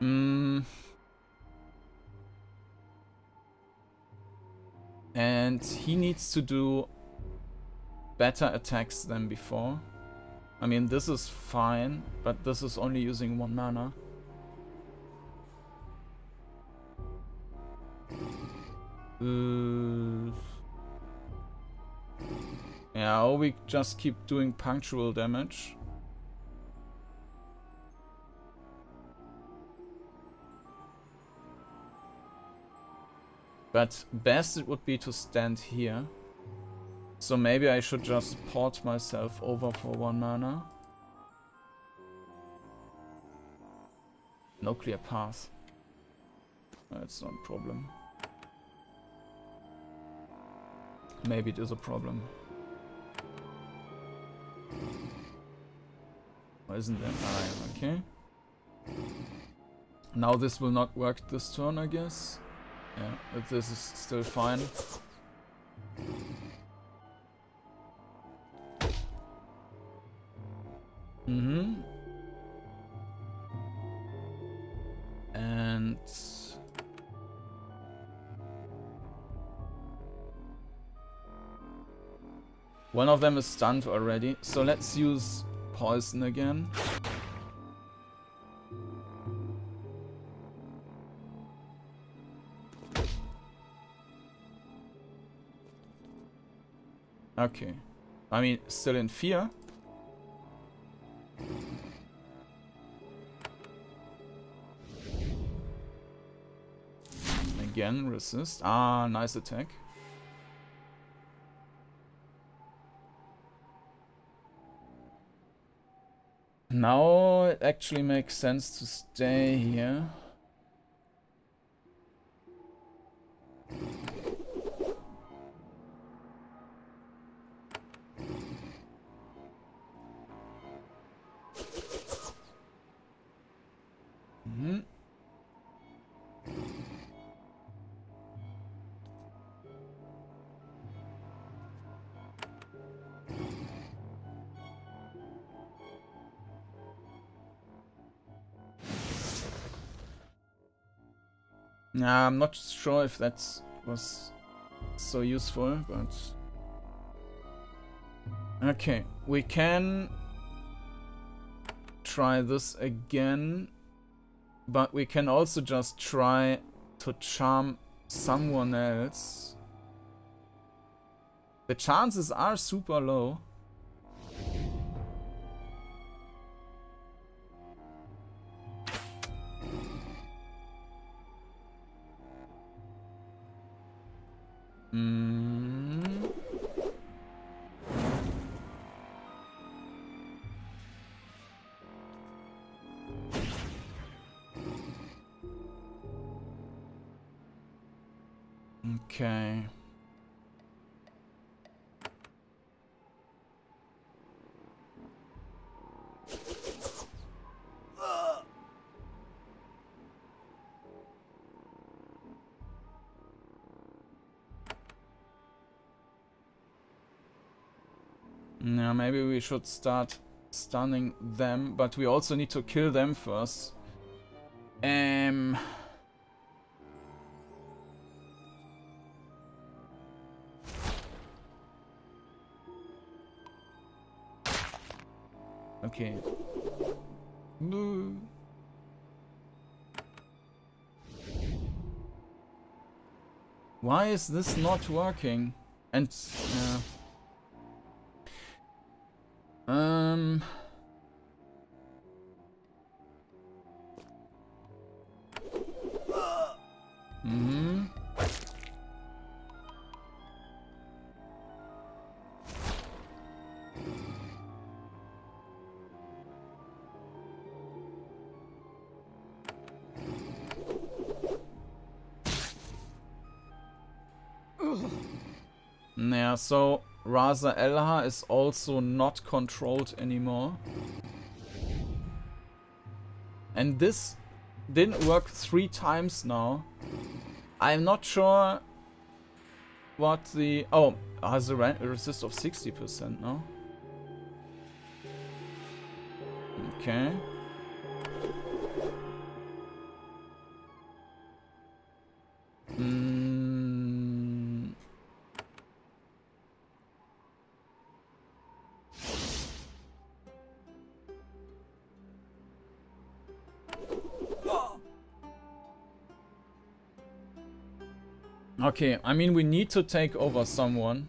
[SPEAKER 1] Mm. And he needs to do better attacks than before. I mean, this is fine, but this is only using one mana. Uh, yeah, or we just keep doing punctual damage. But best it would be to stand here. So maybe I should just port myself over for one mana. No clear path. That's not a problem. Maybe it is a problem. Isn't there? Ah, okay. Now this will not work this turn, I guess. Yeah, but this is still fine. Mm-hmm. And... One of them is stunned already, so let's use poison again. Okay. I mean, still in fear. Again, resist. Ah, nice attack. Now it actually makes sense to stay here. I'm not sure if that was so useful, but... Okay, we can try this again, but we can also just try to charm someone else. The chances are super low. Okay. Now maybe we should start stunning them, but we also need to kill them first. Um, okay. Boo. Why is this not working? And, uh, um... so Raza Elha is also not controlled anymore. And this didn't work three times now. I'm not sure what the... Oh, has a resist of 60% now. Okay. Okay, I mean we need to take over someone.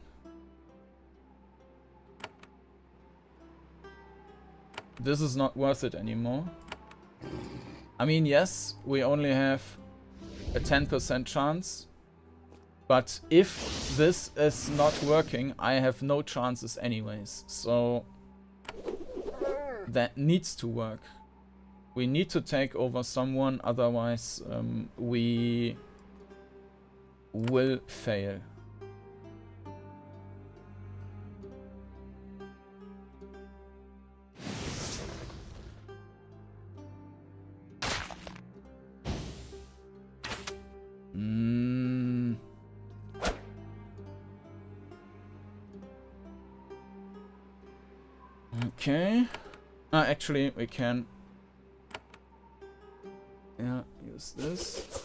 [SPEAKER 1] This is not worth it anymore. I mean, yes, we only have a 10% chance. But if this is not working, I have no chances anyways. So that needs to work. We need to take over someone, otherwise um, we will fail. Mm. Okay. Uh, actually, we can... Yeah, use this.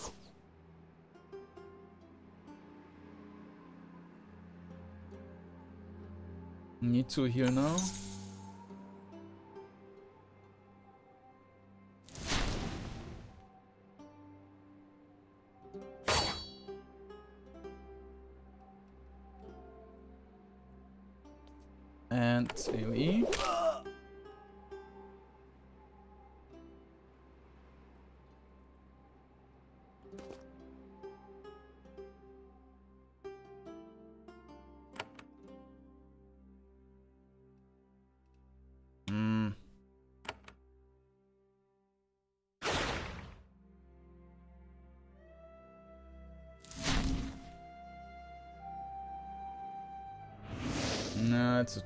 [SPEAKER 1] Need to heal now.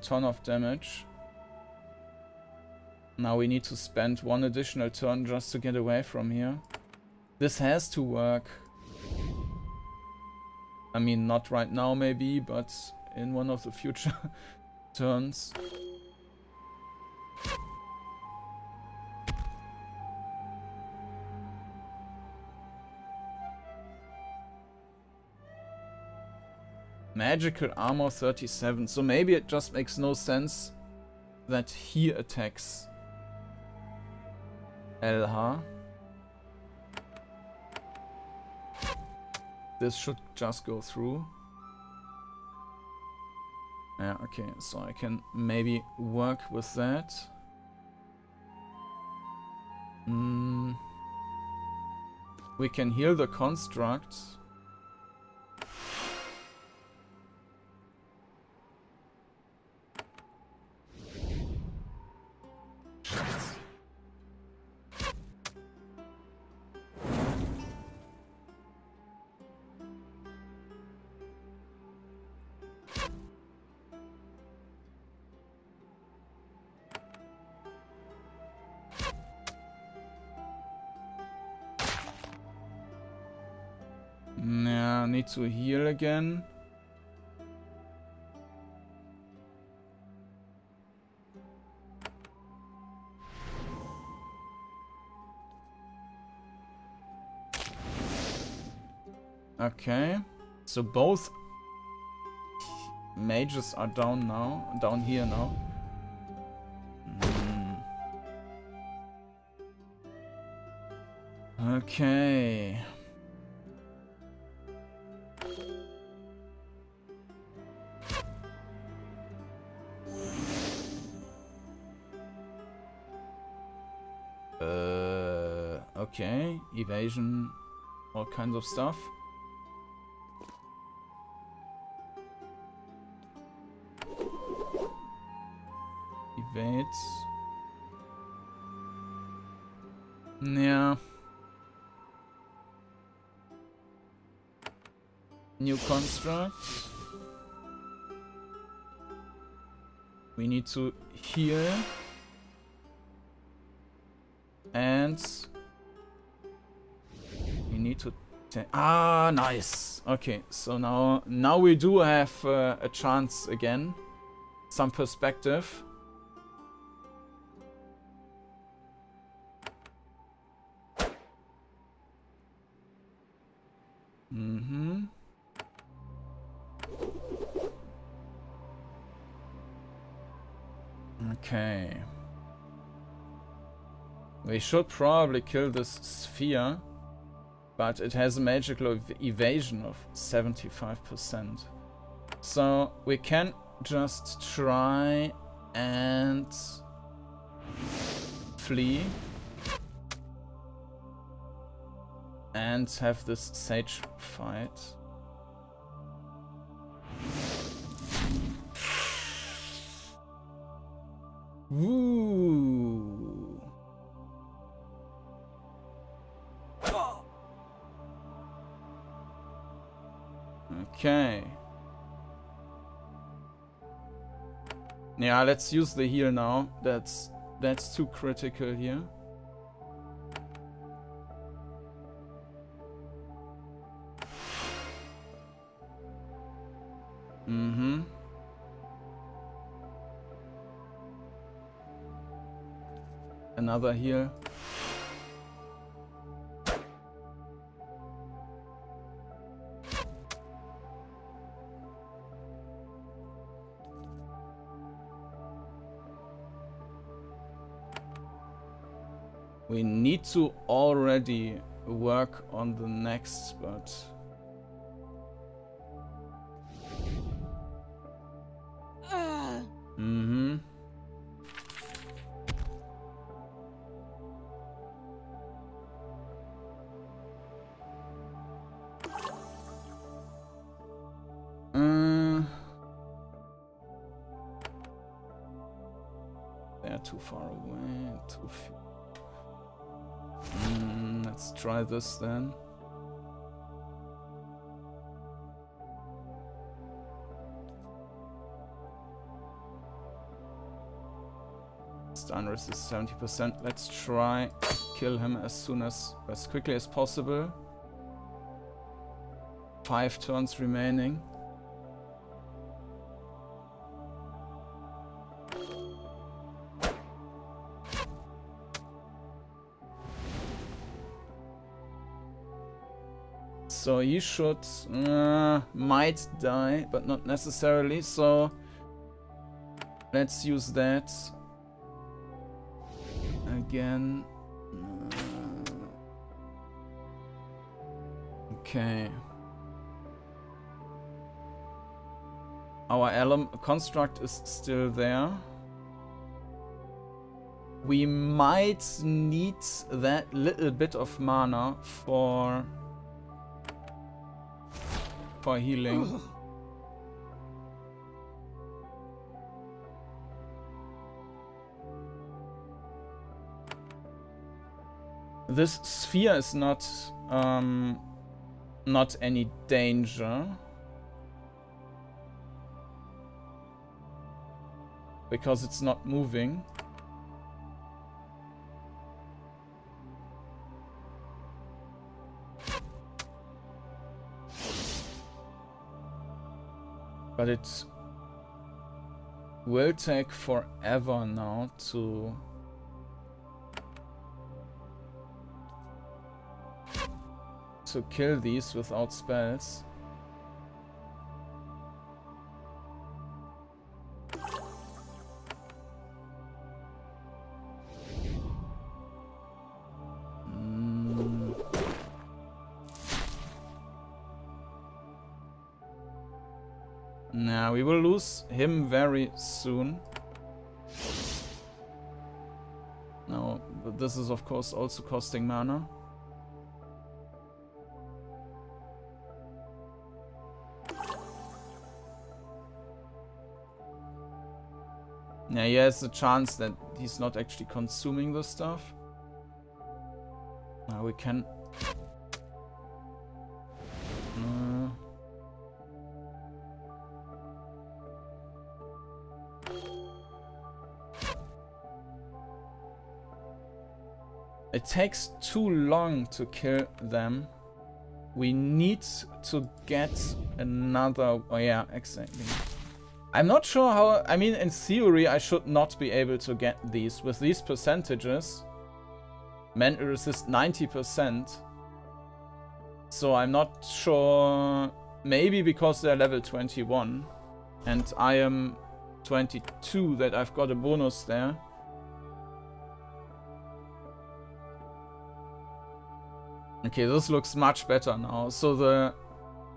[SPEAKER 1] Ton of damage. Now we need to spend one additional turn just to get away from here. This has to work. I mean, not right now maybe, but in one of the future turns. Magical armor 37. So maybe it just makes no sense that he attacks Elha. This should just go through. Yeah, okay, so I can maybe work with that. Mm. We can heal the construct. need to heal again. Okay. So both mages are down now, down here now. Hmm. Okay. Okay, evasion, all kinds of stuff. Evades. Yeah. New construct. We need to heal. To ah nice. Okay, so now now we do have uh, a chance again, some perspective. Mm-hmm. Okay. We should probably kill this sphere, but it has a magical ev evasion of 75%. So we can just try and flee and have this sage fight. Woo! Yeah, let's use the heal now. That's that's too critical here. Mm-hmm. Another heal. We need to already work on the next, but... this then. Stun resist 70%. Let's try kill him as soon as as quickly as possible. Five turns remaining. So he should, uh, might die, but not necessarily. So let's use that again. Uh, okay. Our alum construct is still there. We might need that little bit of mana for for healing. This sphere is not um, not any danger. Because it's not moving. But it will take forever now to... to kill these without spells. We will lose him very soon. Now, this is of course also costing mana. Yeah, he has a chance that he's not actually consuming the stuff. Now we can... it takes too long to kill them. We need to get another... Oh yeah, exactly. I'm not sure how... I mean, in theory, I should not be able to get these. With these percentages, mental resist 90%. So I'm not sure... Maybe because they're level 21. And I am 22 that I've got a bonus there. Okay, this looks much better now. So the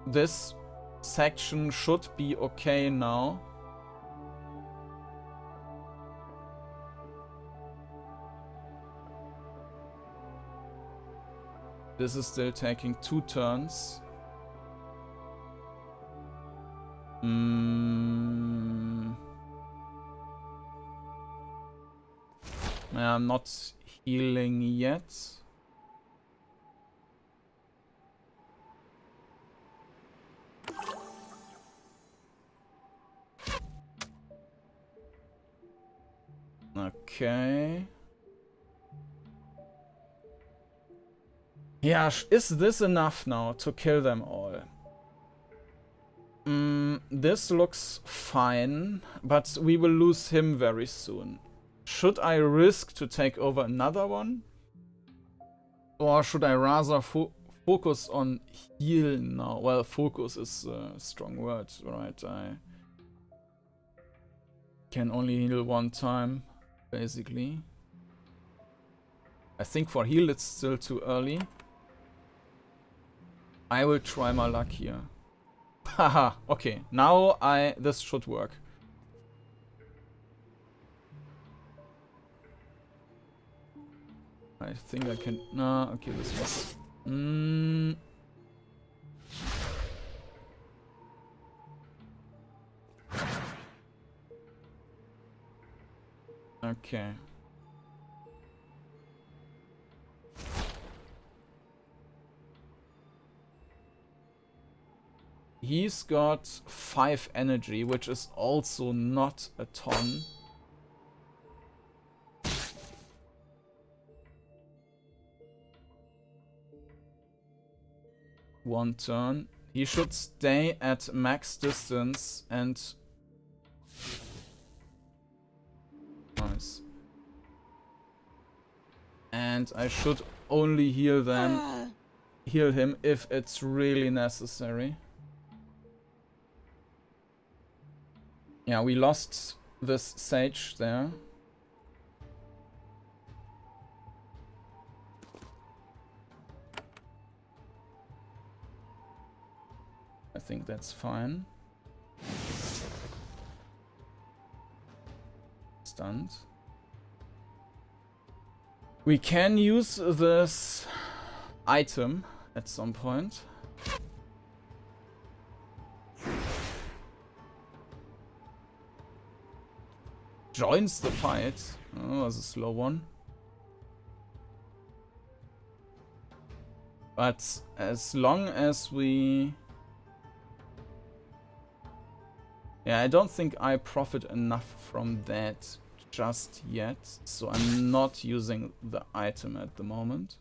[SPEAKER 1] this section should be okay now. This is still taking two turns. Mm. I'm not healing yet. Okay. Yeah, is this enough now to kill them all? Mm, this looks fine, but we will lose him very soon. Should I risk to take over another one? Or should I rather fo focus on heal now? Well, focus is a strong word, right? I can only heal one time basically. I think for heal it's still too early. I will try my luck here. Haha, okay. Now I this should work. I think I can... No, okay, this was... Mm. Okay. He's got 5 energy, which is also not a ton. One turn. He should stay at max distance and Nice. And I should only heal them, heal him if it's really necessary. Yeah, we lost this sage there. I think that's fine. Stunned. We can use this item at some point. Joins the fight. Oh, that's a slow one. But as long as we... Yeah, I don't think I profit enough from that just yet, so I'm not using the item at the moment.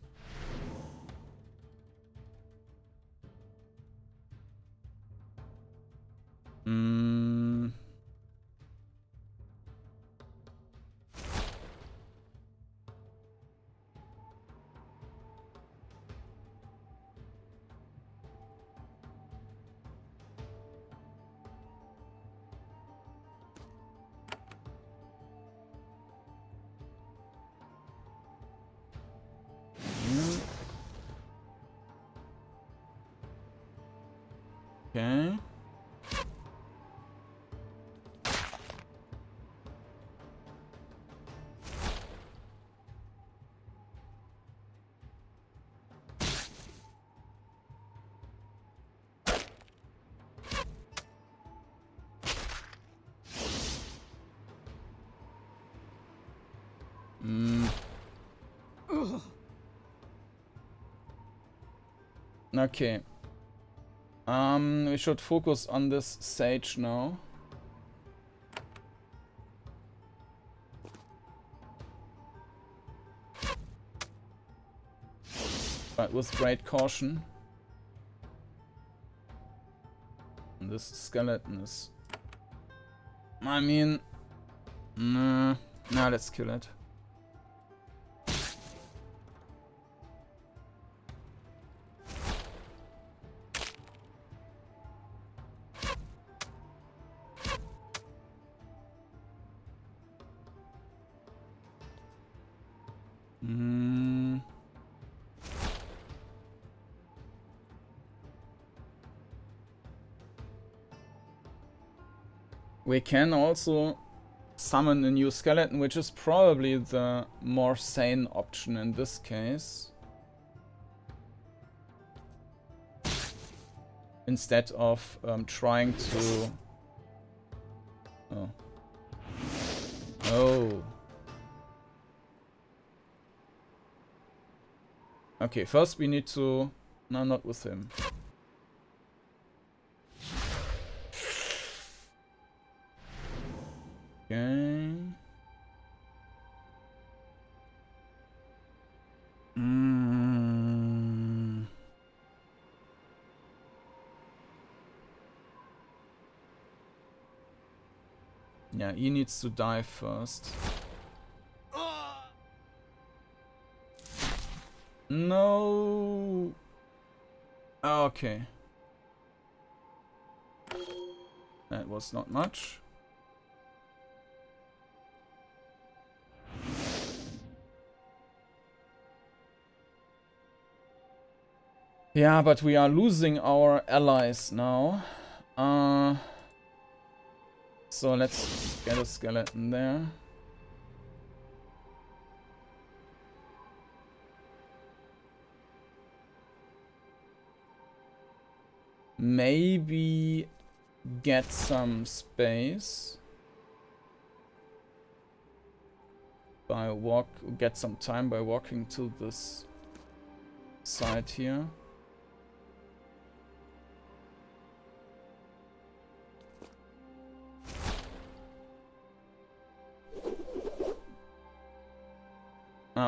[SPEAKER 1] Okay. Um, we should focus on this sage now. But with great caution. And this skeleton is... I mean... Nah, nah, let's kill it. We can also summon a new skeleton, which is probably the more sane option in this case. Instead of um, trying to... Oh. Oh. Okay, first we need to... No, not with him. Okay. Mm. Yeah, he needs to die first. No. Okay. That was not much. Yeah, but we are losing our allies now. Uh, so let's get a skeleton there. Maybe get some space. By walk, get some time by walking to this side here.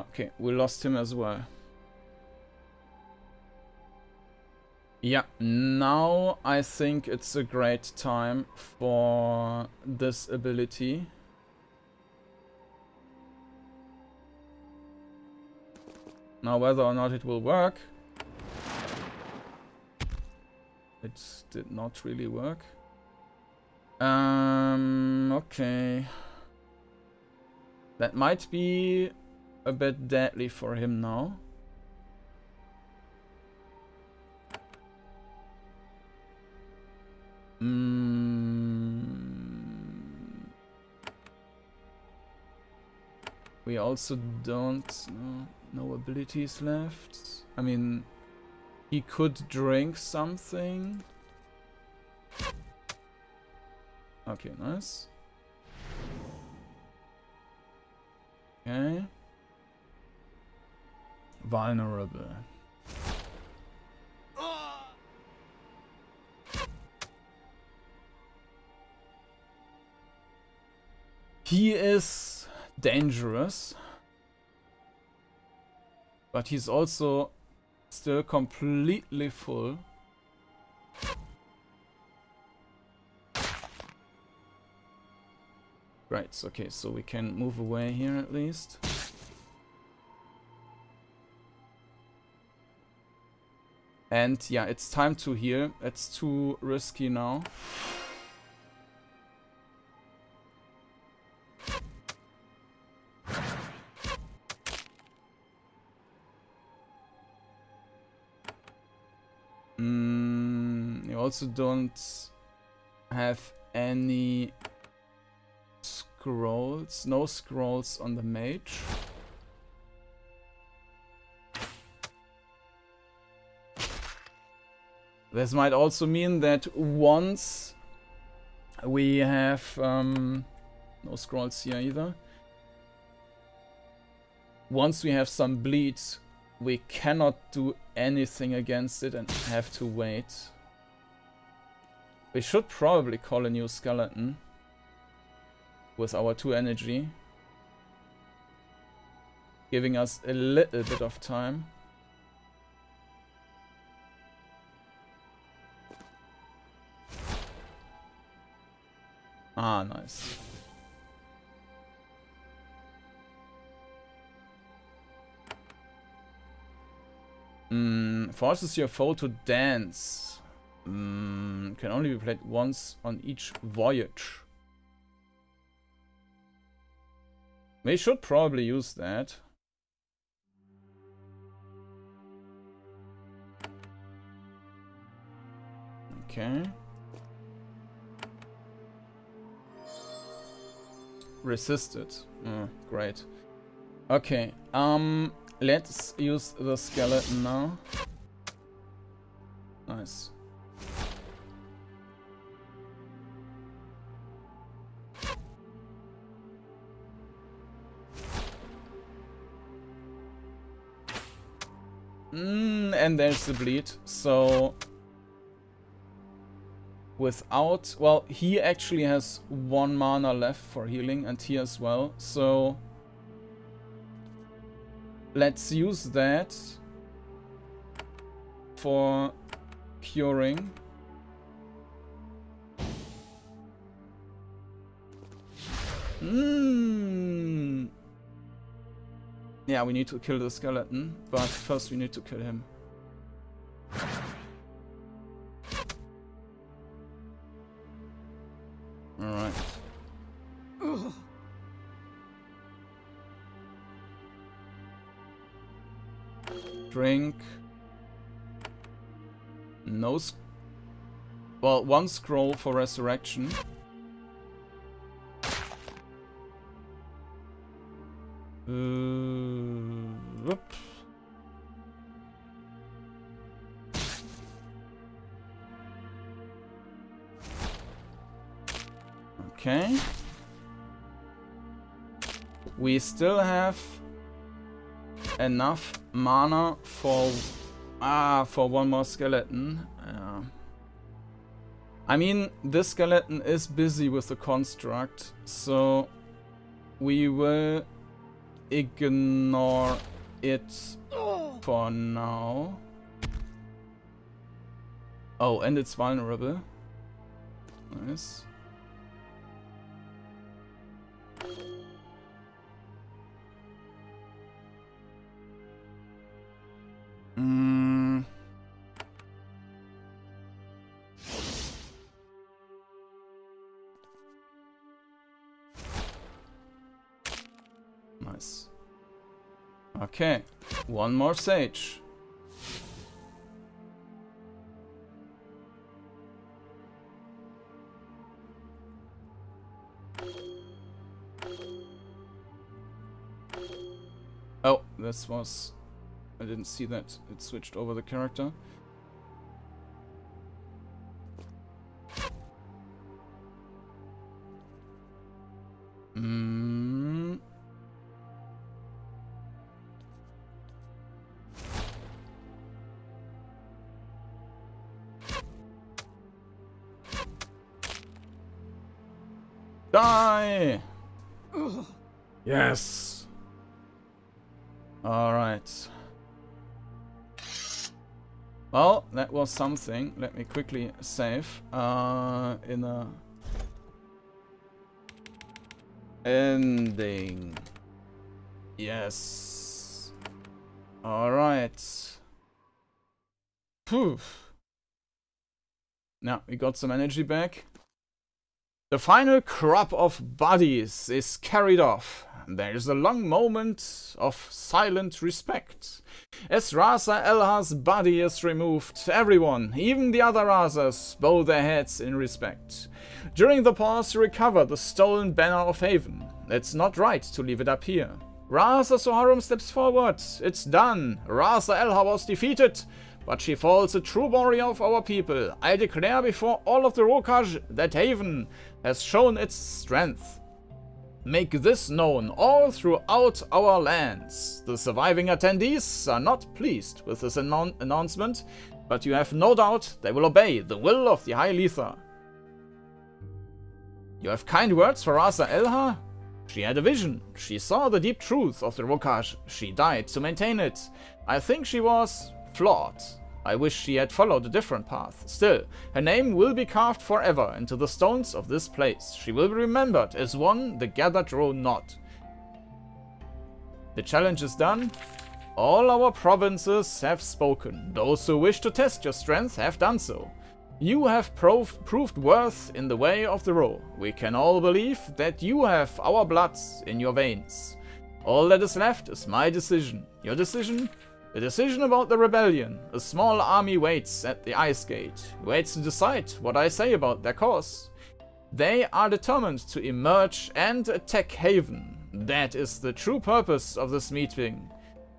[SPEAKER 1] Okay, we lost him as well. Yeah, now I think it's a great time for this ability. Now whether or not it will work, it did not really work. Um, okay. That might be a bit deadly for him now. Mm. We also don't know no abilities left. I mean, he could drink something. Okay, nice. Okay vulnerable. He is dangerous, but he's also still completely full. Right, okay, so we can move away here at least. And yeah, it's time to heal. It's too risky now. Mm, you also don't have any scrolls, no scrolls on the mage. This might also mean that once we have um, no scrolls here either. once we have some bleed, we cannot do anything against it and have to wait. We should probably call a new skeleton with our 2 energy. Giving us a little bit of time. Ah, nice. Mm, forces your foe to dance. Mm, can only be played once on each voyage. We should probably use that. Okay. Resisted. Oh, great. Okay. Um, Let's use the skeleton now. Nice. Mm, and there's the bleed. So without well he actually has one mana left for healing and he as well so Let's use that for curing. Mm. Yeah, we need to kill the skeleton, but first we need to kill him. One scroll for resurrection. Uh, whoop. Okay. We still have enough mana for ah for one more skeleton. I mean, this skeleton is busy with the construct, so we will ignore it for now. Oh, and it's vulnerable. Nice. Okay, one more sage. Oh, this was I didn't see that it switched over the character. Die! Yes! Alright. Well, that was something. Let me quickly save uh, in a ending. Yes. All right. Poof. Now we got some energy back. The final crop of bodies is carried off. And there is a long moment of silent respect. As Raza Elha's body is removed, everyone, even the other Razas, bow their heads in respect. During the pause, recover the stolen Banner of Haven. It's not right to leave it up here. Raza Soharum steps forward. It's done. Raza Elha was defeated, but she falls a true warrior of our people. I declare before all of the Rokaj that Haven has shown its strength. Make this known all throughout our lands. The surviving attendees are not pleased with this annou announcement, but you have no doubt they will obey the will of the High Letha. You have kind words for Raza Elha? She had a vision. She saw the deep truth of the Rokaj. She died to maintain it. I think she was flawed. I wish she had followed a different path. Still, her name will be carved forever into the stones of this place. She will be remembered as one the gathered row not. The challenge is done. All our provinces have spoken. Those who wish to test your strength have done so. You have prov proved worth in the way of the Ro. We can all believe that you have our bloods in your veins. All that is left is my decision. Your decision? The decision about the rebellion. A small army waits at the ice gate. Waits to decide what I say about their cause. They are determined to emerge and attack Haven. That is the true purpose of this meeting.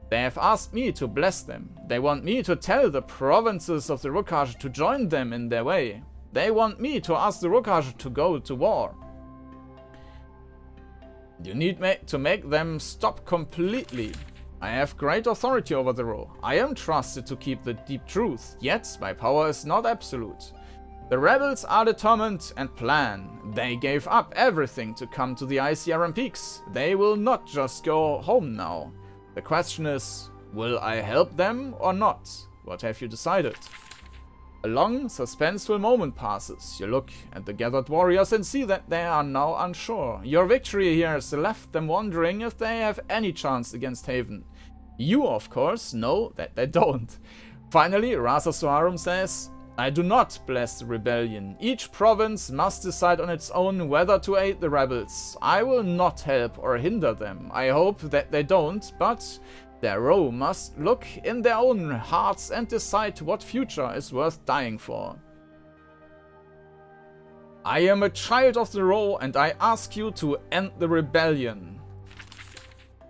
[SPEAKER 1] They have asked me to bless them. They want me to tell the provinces of the Rokaj to join them in their way. They want me to ask the Rokaj to go to war. You need ma to make them stop completely. I have great authority over the Ro. I am trusted to keep the deep truth, yet my power is not absolute. The rebels are determined and plan. They gave up everything to come to the Icyaran Peaks. They will not just go home now. The question is, will I help them or not? What have you decided? A long, suspenseful moment passes. You look at the gathered warriors and see that they are now unsure. Your victory here has left them wondering if they have any chance against Haven. You, of course, know that they don't. Finally, Raza Soharum says, I do not bless the rebellion. Each province must decide on its own whether to aid the rebels. I will not help or hinder them. I hope that they don't, but their Ro must look in their own hearts and decide what future is worth dying for. I am a child of the Ro and I ask you to end the rebellion.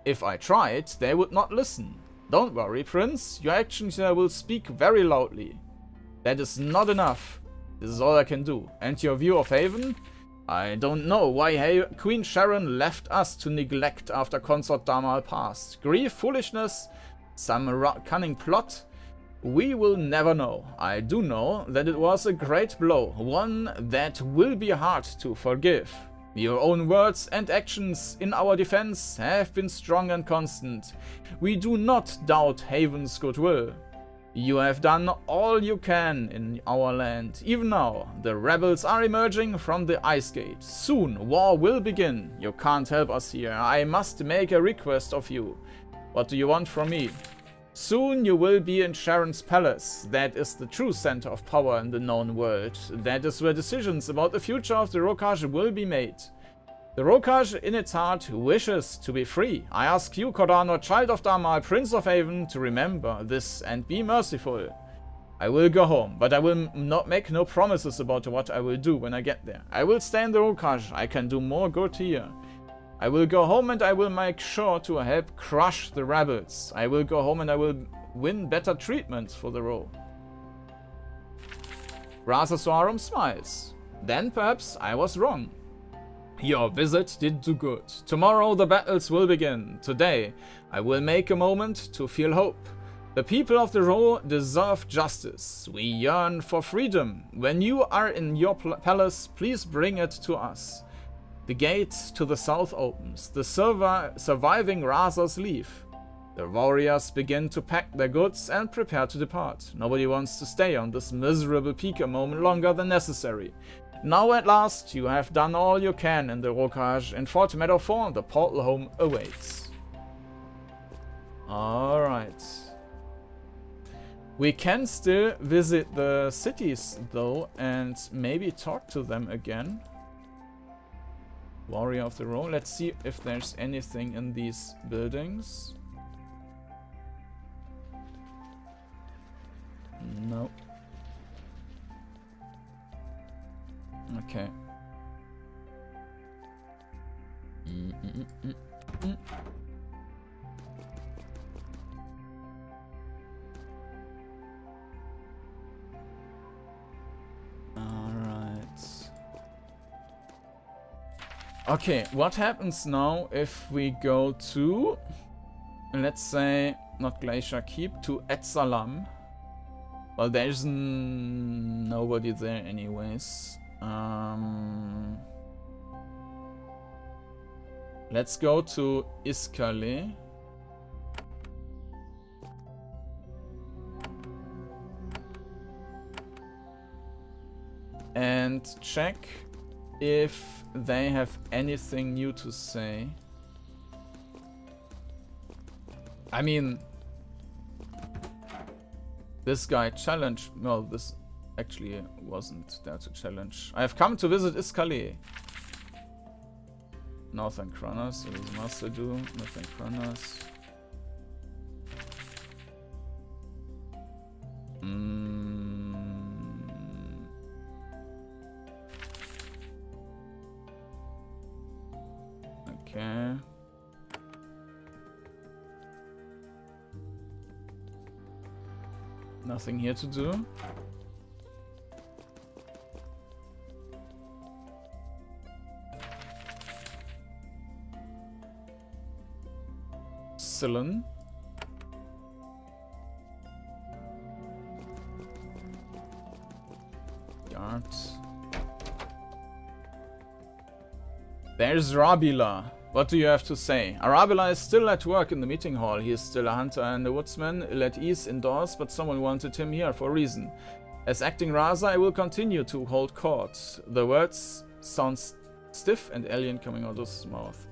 [SPEAKER 1] If I tried, they would not listen. Don't worry, Prince, your actions here will speak very loudly. That is not enough. This is all I can do. And your view of Haven? I don't know why Queen Sharon left us to neglect after Consort Damal passed. Grief, foolishness, some cunning plot? We will never know. I do know that it was a great blow, one that will be hard to forgive. Your own words and actions in our defense have been strong and constant. We do not doubt Haven's goodwill. You have done all you can in our land. Even now, the rebels are emerging from the ice gate. Soon, war will begin. You can't help us here. I must make a request of you. What do you want from me? Soon you will be in Sharon's palace. That is the true center of power in the known world. That is where decisions about the future of the Rokaj will be made. The Rokaj in its heart wishes to be free. I ask you, Cordano, child of Damal, prince of Haven, to remember this and be merciful. I will go home, but I will not make no promises about what I will do when I get there. I will stay in the Rokaj. I can do more good here. I will go home and I will make sure to help crush the rebels. I will go home and I will win better treatment for the Ro. Raza Soharum smiles. Then perhaps I was wrong. Your visit did do good. Tomorrow the battles will begin. Today, I will make a moment to feel hope. The people of the Ro deserve justice. We yearn for freedom. When you are in your palace, please bring it to us. The gate to the south opens. The surviving Razas leave. The warriors begin to pack their goods and prepare to depart. Nobody wants to stay on this miserable peak a moment longer than necessary. Now at last, you have done all you can in the Rokaj. In Fort Meadow 4, the portal home awaits. Alright. We can still visit the cities though and maybe talk to them again. Warrior of the Ro. Let's see if there's anything in these buildings. No. Okay. -mm Alright. Okay, what happens now if we go to, let's say, not Glacier Keep, to Etzalam? Well, there's nobody there anyways. Um, let's go to Iskale. And check if they have anything new to say. I mean, this guy challenged... Well, this actually wasn't there to challenge. I have come to visit Iskale. Northern Kronos, what does Master do? Northern Kronos. Mm. Okay. Nothing here to do. Yard. There's Rabila. What do you have to say? Arabella is still at work in the meeting hall. He is still a hunter and a woodsman, ill at ease indoors, but someone wanted him here for a reason. As acting Raza, I will continue to hold court. The words sound stiff and alien coming out of his mouth.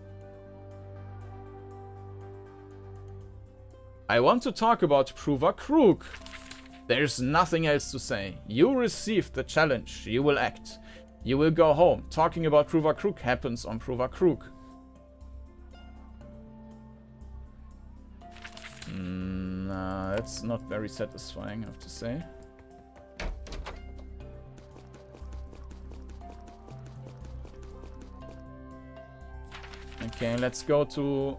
[SPEAKER 1] I want to talk about Prova Krug. There's nothing else to say. You received the challenge. You will act. You will go home. Talking about Prova Krug happens on Prova Krug. Mm, nah, that's not very satisfying, I have to say. Okay, let's go to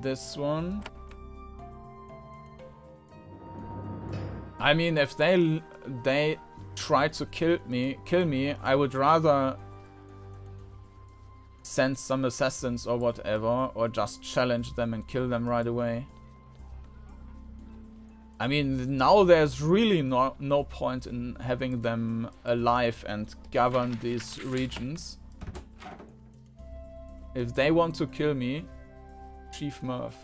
[SPEAKER 1] this one. I mean, if they they try to kill me, kill me, I would rather send some assassins or whatever, or just challenge them and kill them right away. I mean, now there's really no, no point in having them alive and govern these regions. If they want to kill me, Chief Murph.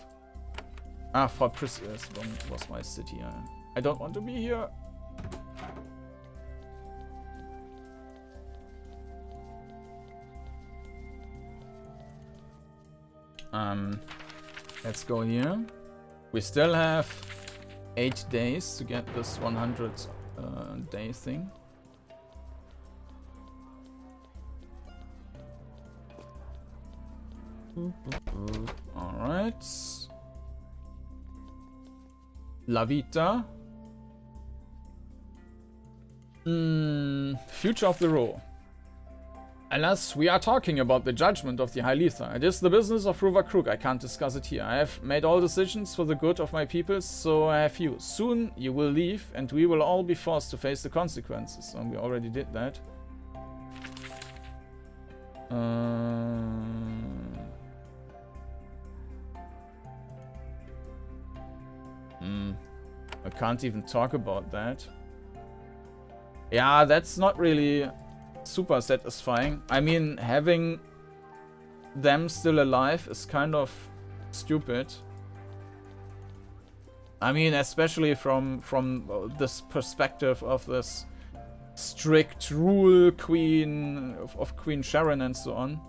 [SPEAKER 1] Ah, Fort Priscus was my city. I don't want to be here. Um, let's go here. We still have eight days to get this 100 uh, day thing. Alright. Lavita. Mm, future of the Ro. Unless we are talking about the judgment of the High Letha. It is the business of Prova Krug. I can't discuss it here. I have made all decisions for the good of my people, so I have you. Soon you will leave, and we will all be forced to face the consequences. And we already did that. Hmm. I can't even talk about that. Yeah, that's not really super satisfying. I mean, having them still alive is kind of stupid. I mean, especially from from this perspective of this strict rule queen of, of Queen Sharon and so on.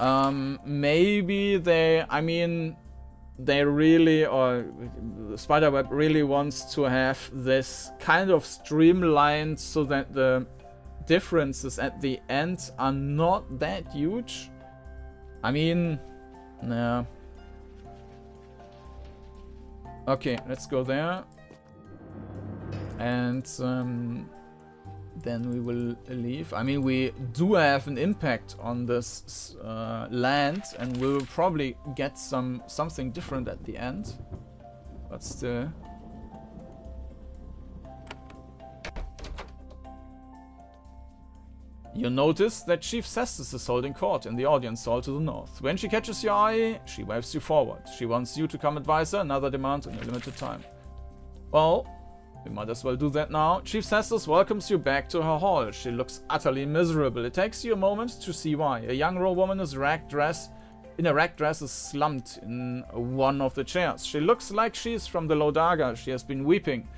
[SPEAKER 1] Um, maybe they, I mean, they really, or Spiderweb really wants to have this kind of streamlined so that the differences at the end are not that huge. I mean, nah. Okay, let's go there. And um, then we will leave. I mean, we do have an impact on this uh, land, and we will probably get some something different at the end. But still. You notice that Chief Cestus is holding court in the audience hall to the north. When she catches your eye, she waves you forward. She wants you to come advise her, another demand in a limited time. Well, we might as well do that now. Chief Cestus welcomes you back to her hall. She looks utterly miserable. It takes you a moment to see why. A young Ro woman is ragged dress in a rag dress is slumped in one of the chairs. She looks like she's from the Lodaga. She has been weeping.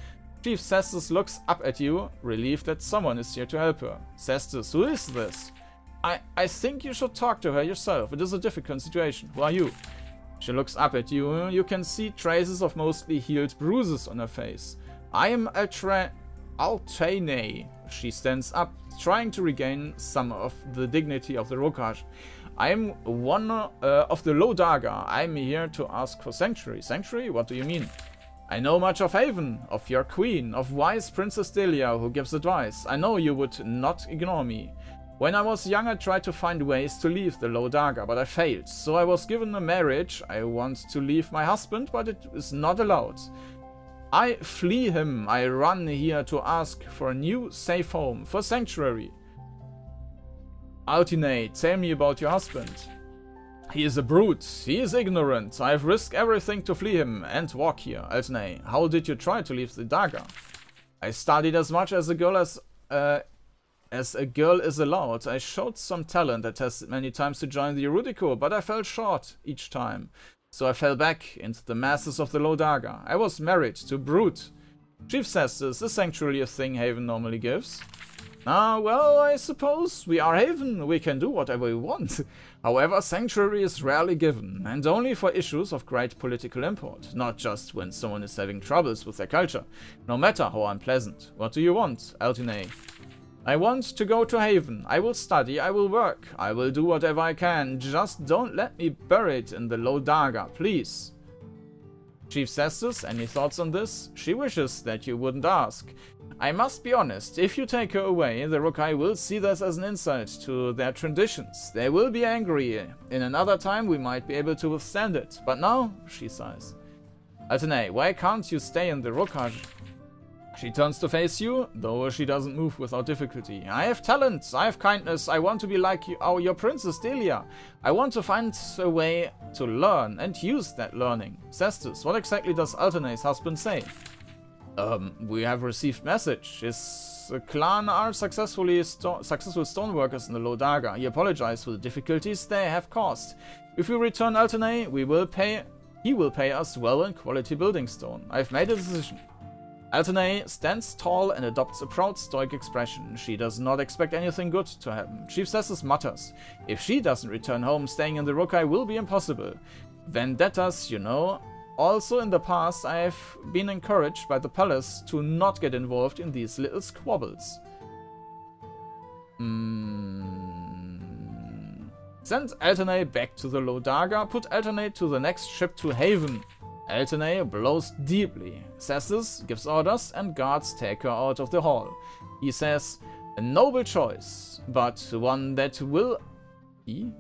[SPEAKER 1] Chief Cestus looks up at you, relieved that someone is here to help her. Cestus, who is this? I, I think you should talk to her yourself. It is a difficult situation. Who are you? She looks up at you. You can see traces of mostly healed bruises on her face. I am Altra Altane. She stands up, trying to regain some of the dignity of the Rokaj. I'm one uh, of the Lodaga. I'm here to ask for sanctuary. Sanctuary? What do you mean? I know much of Haven, of your queen, of wise Princess Delia who gives advice. I know you would not ignore me. When I was young I tried to find ways to leave the Lodaga, but I failed. So I was given a marriage. I want to leave my husband, but it is not allowed. I flee him. I run here to ask for a new safe home, for sanctuary. Altine, tell me about your husband. He is a brute. He is ignorant. I've risked everything to flee him and walk here. Altine, how did you try to leave the Daga? I studied as much as a girl as uh, as a girl is allowed. I showed some talent. I tested many times to join the Erudico, but I fell short each time. So I fell back into the masses of the Lodaga. I was married to Brute. Chief says this is sanctuary a thing Haven normally gives. Ah, well, I suppose we are Haven, we can do whatever we want. However, sanctuary is rarely given, and only for issues of great political import, not just when someone is having troubles with their culture, no matter how unpleasant. What do you want, Altine? I want to go to Haven. I will study, I will work, I will do whatever I can. Just don't let me bury it in the Lodaga, please. Chief Cestus, any thoughts on this? She wishes that you wouldn't ask. I must be honest, if you take her away, the Rokaj will see this as an insult to their traditions. They will be angry. In another time we might be able to withstand it. But now, she sighs. Altene, why can't you stay in the Rokaj? She turns to face you, though she doesn't move without difficulty. I have talent, I have kindness, I want to be like you, oh, your princess Delia. I want to find a way to learn and use that learning. Cestus, what exactly does Altene's husband say? Um, we have received message. His clan are successfully sto successful stoneworkers in the Lodaga. He apologized for the difficulties they have caused. If we return Altene, we will pay he will pay us well in quality building stone. I've made a decision. Altene stands tall and adopts a proud stoic expression. She does not expect anything good to happen. Chief Cestus mutters. If she doesn't return home, staying in the Rokaj will be impossible. Vendettas, you know, also in the past I have been encouraged by the palace to not get involved in these little squabbles. Mm. Send back to the Lodaga, put Alternate to the next ship to Haven. Alternate blows deeply. Cestus gives orders and guards take her out of the hall. He says, a noble choice, but one that will... He?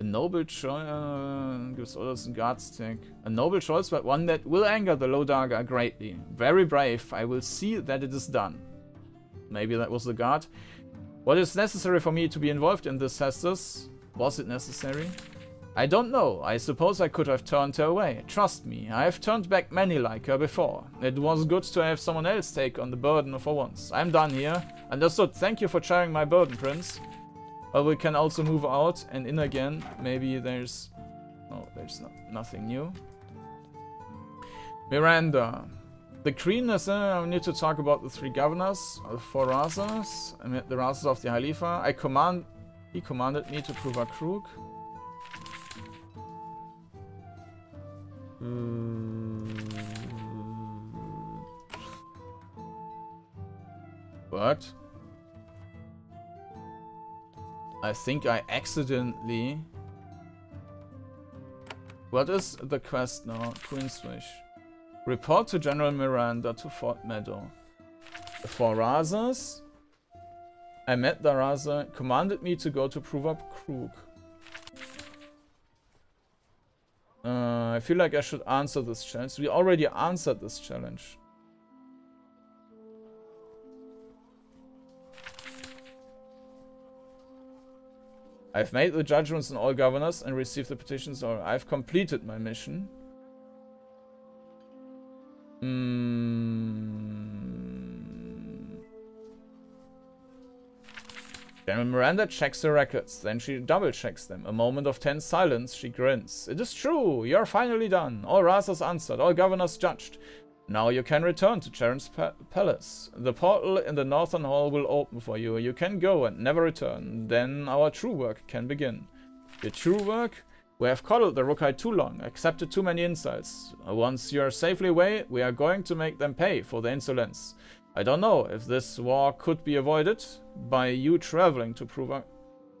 [SPEAKER 1] A noble choice uh, gives orders and guards take. A noble choice, but one that will anger the Lodaga greatly. Very brave. I will see that it is done. Maybe that was the guard. What is necessary for me to be involved in this, Cestus? Was it necessary? I don't know. I suppose I could have turned her away. Trust me, I have turned back many like her before. It was good to have someone else take on the burden for once. I'm done here. Understood. Thank you for sharing my burden, Prince. But we can also move out and in again. Maybe there's... Oh, there's no, nothing new. Miranda. The Queen is... Uh, I need to talk about the three governors. the four Razas. I mean, the Razas of the Halifa. I command... He commanded me to prove a crook. I think I accidentally... What is the quest now? Queen's Wish. Report to General Miranda to Fort Meadow. For Razas, I met the Raza, commanded me to go to prove up Krug. Uh, I feel like I should answer this challenge. We already answered this challenge. I've made the judgments on all governors and received the petitions, or I've completed my mission. Hmm. General Miranda checks the records, then she double checks them. A moment of tense silence, she grins. It is true, you're finally done. All Razas answered, all governors judged. Now you can return to Sharon's pa palace. The portal in the northern hall will open for you. You can go and never return. Then our true work can begin. The true work? We have coddled the Rokaj too long, accepted too many insults. Once you are safely away, we are going to make them pay for their insolence. I don't know if this war could be avoided by you traveling to Pruva...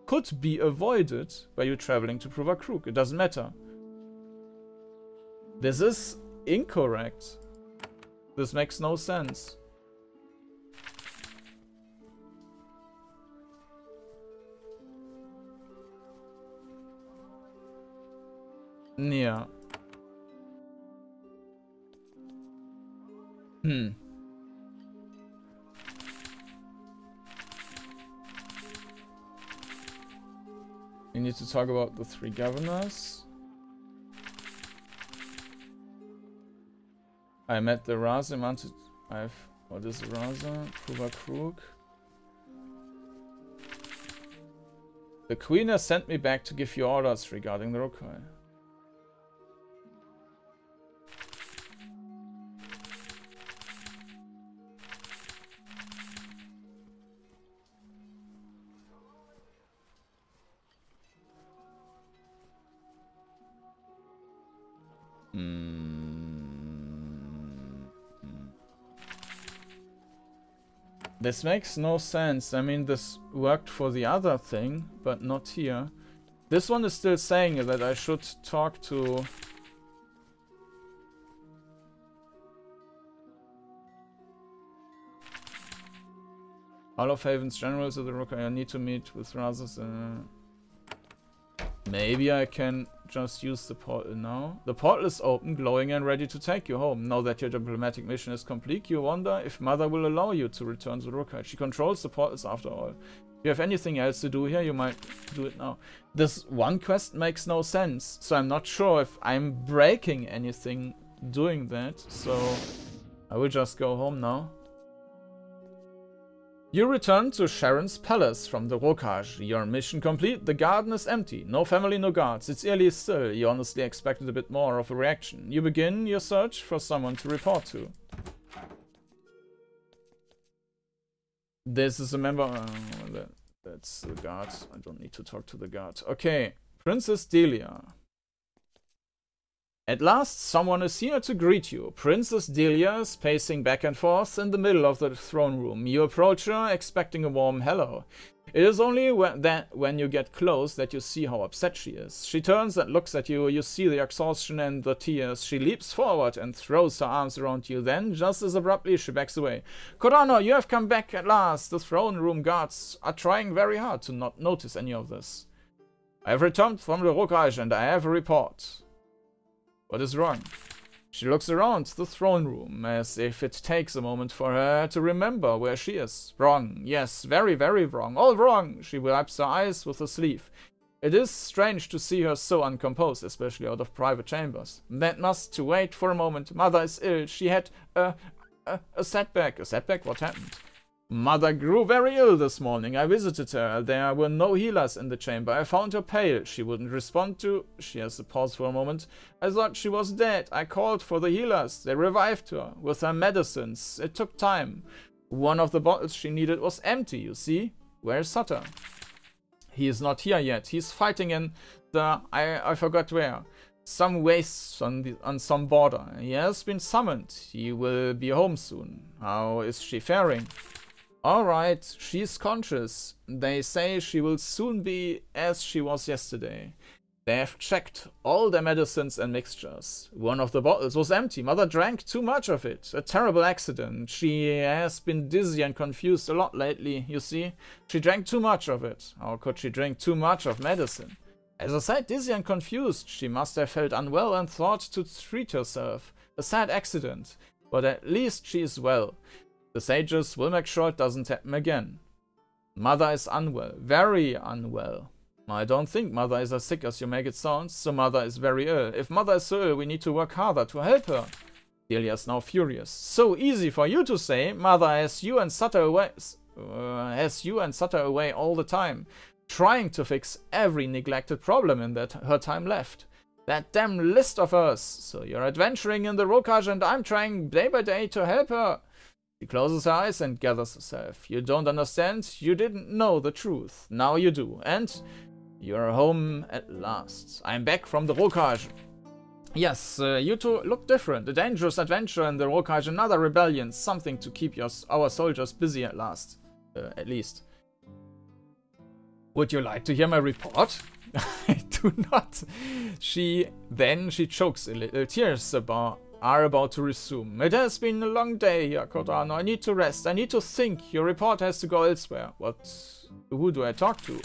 [SPEAKER 1] Could be avoided by you traveling to Pruvakrook. It doesn't matter. This is incorrect. This makes no sense. Yeah. Hmm. We need to talk about the three governors. I met the Raza mounted. I've. What is the Raza? Pruvakrook. The Queen has sent me back to give you orders regarding the Rokaj. This makes no sense. I mean, this worked for the other thing, but not here. This one is still saying that I should talk to... All of Haven's generals of the Rook, I need to meet with Razas. Uh, Maybe I can just use the portal now. The portal is open, glowing and ready to take you home. Now that your diplomatic mission is complete, you wonder if Mother will allow you to return to Rokaj. She controls the portals after all. If you have anything else to do here, you might do it now. This one quest makes no sense, so I'm not sure if I'm breaking anything doing that, so I will just go home now. You return to Sharon's palace from the Rokaj. Your mission complete, the garden is empty. No family, no guards. It's eerily still. You honestly expected a bit more of a reaction. You begin your search for someone to report to. This is a member... Uh, that, that's the guard. I don't need to talk to the guard. Okay, Princess Delia. At last, someone is here to greet you. Princess Delia is pacing back and forth in the middle of the throne room. You approach her, expecting a warm hello. It is only when, that when you get close that you see how upset she is. She turns and looks at you, you see the exhaustion and the tears. She leaps forward and throws her arms around you, then, just as abruptly, she backs away. Corano, you have come back at last. The throne room guards are trying very hard to not notice any of this. I have returned from the Rokaj and I have a report. What is wrong? She looks around the throne room as if it takes a moment for her to remember where she is. Wrong. Yes, very, very wrong. All wrong. She wipes her eyes with her sleeve. It is strange to see her so uncomposed, especially out of private chambers. That must to wait for a moment. Mother is ill. She had a, a, a setback. A setback? What happened? Mother grew very ill this morning. I visited her. There were no healers in the chamber. I found her pale. She wouldn't respond to... She has a pause for a moment. I thought she was dead. I called for the healers. They revived her with her medicines. It took time. One of the bottles she needed was empty, you see? Where's Sutter? He is not here yet. He's fighting in the... I, I forgot where. Some wastes on, the, on some border. He has been summoned. He will be home soon. How is she faring? Alright, she's conscious. They say she will soon be as she was yesterday. They have checked all their medicines and mixtures. One of the bottles was empty. Mother drank too much of it. A terrible accident. She has been dizzy and confused a lot lately, you see. She drank too much of it. How could she drink too much of medicine? As I said, dizzy and confused, she must have felt unwell and thought to treat herself. A sad accident. But at least she is well. The sages will make sure it doesn't happen again. Mother is unwell, very unwell. I don't think Mother is as sick as you make it sound, so Mother is very ill. If Mother is so ill, we need to work harder to help her. Delia is now furious. So easy for you to say. Mother has you and Sutter away, uh, has you and Sutter away all the time, trying to fix every neglected problem in that her time left. That damn list of us. So you're adventuring in the Rokaj and I'm trying day by day to help her. She closes eyes and gathers herself. You don't understand? You didn't know the truth. Now you do. And you're home at last. I'm back from the Rokaj. Yes, uh, you two look different. A dangerous adventure in the Rokaj, another rebellion. Something to keep your, our soldiers busy at last. Uh, at least. Would you like to hear my report? I do not. She then she chokes a little. Tears about are about to resume. It has been a long day here, Cordano. I need to rest. I need to think. Your report has to go elsewhere. What? Who do I talk to?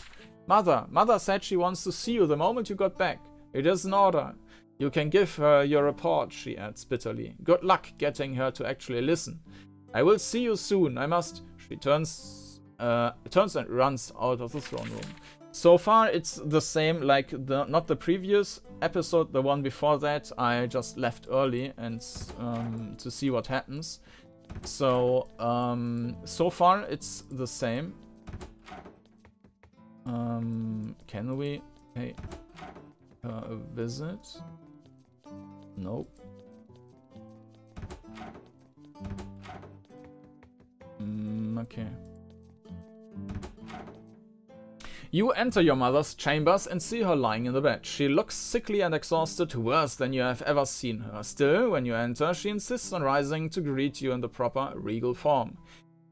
[SPEAKER 1] Mother. Mother said she wants to see you the moment you got back. It is an order. You can give her your report, she adds bitterly. Good luck getting her to actually listen. I will see you soon. I must. She turns, uh, turns and runs out of the throne room. So far, it's the same like the not the previous episode, the one before that. I just left early and um, to see what happens. So um, so far, it's the same. Um, can we her a visit? Nope. Mm, okay. You enter your mother's chambers and see her lying in the bed. She looks sickly and exhausted, worse than you have ever seen her. Still, when you enter, she insists on rising to greet you in the proper regal form.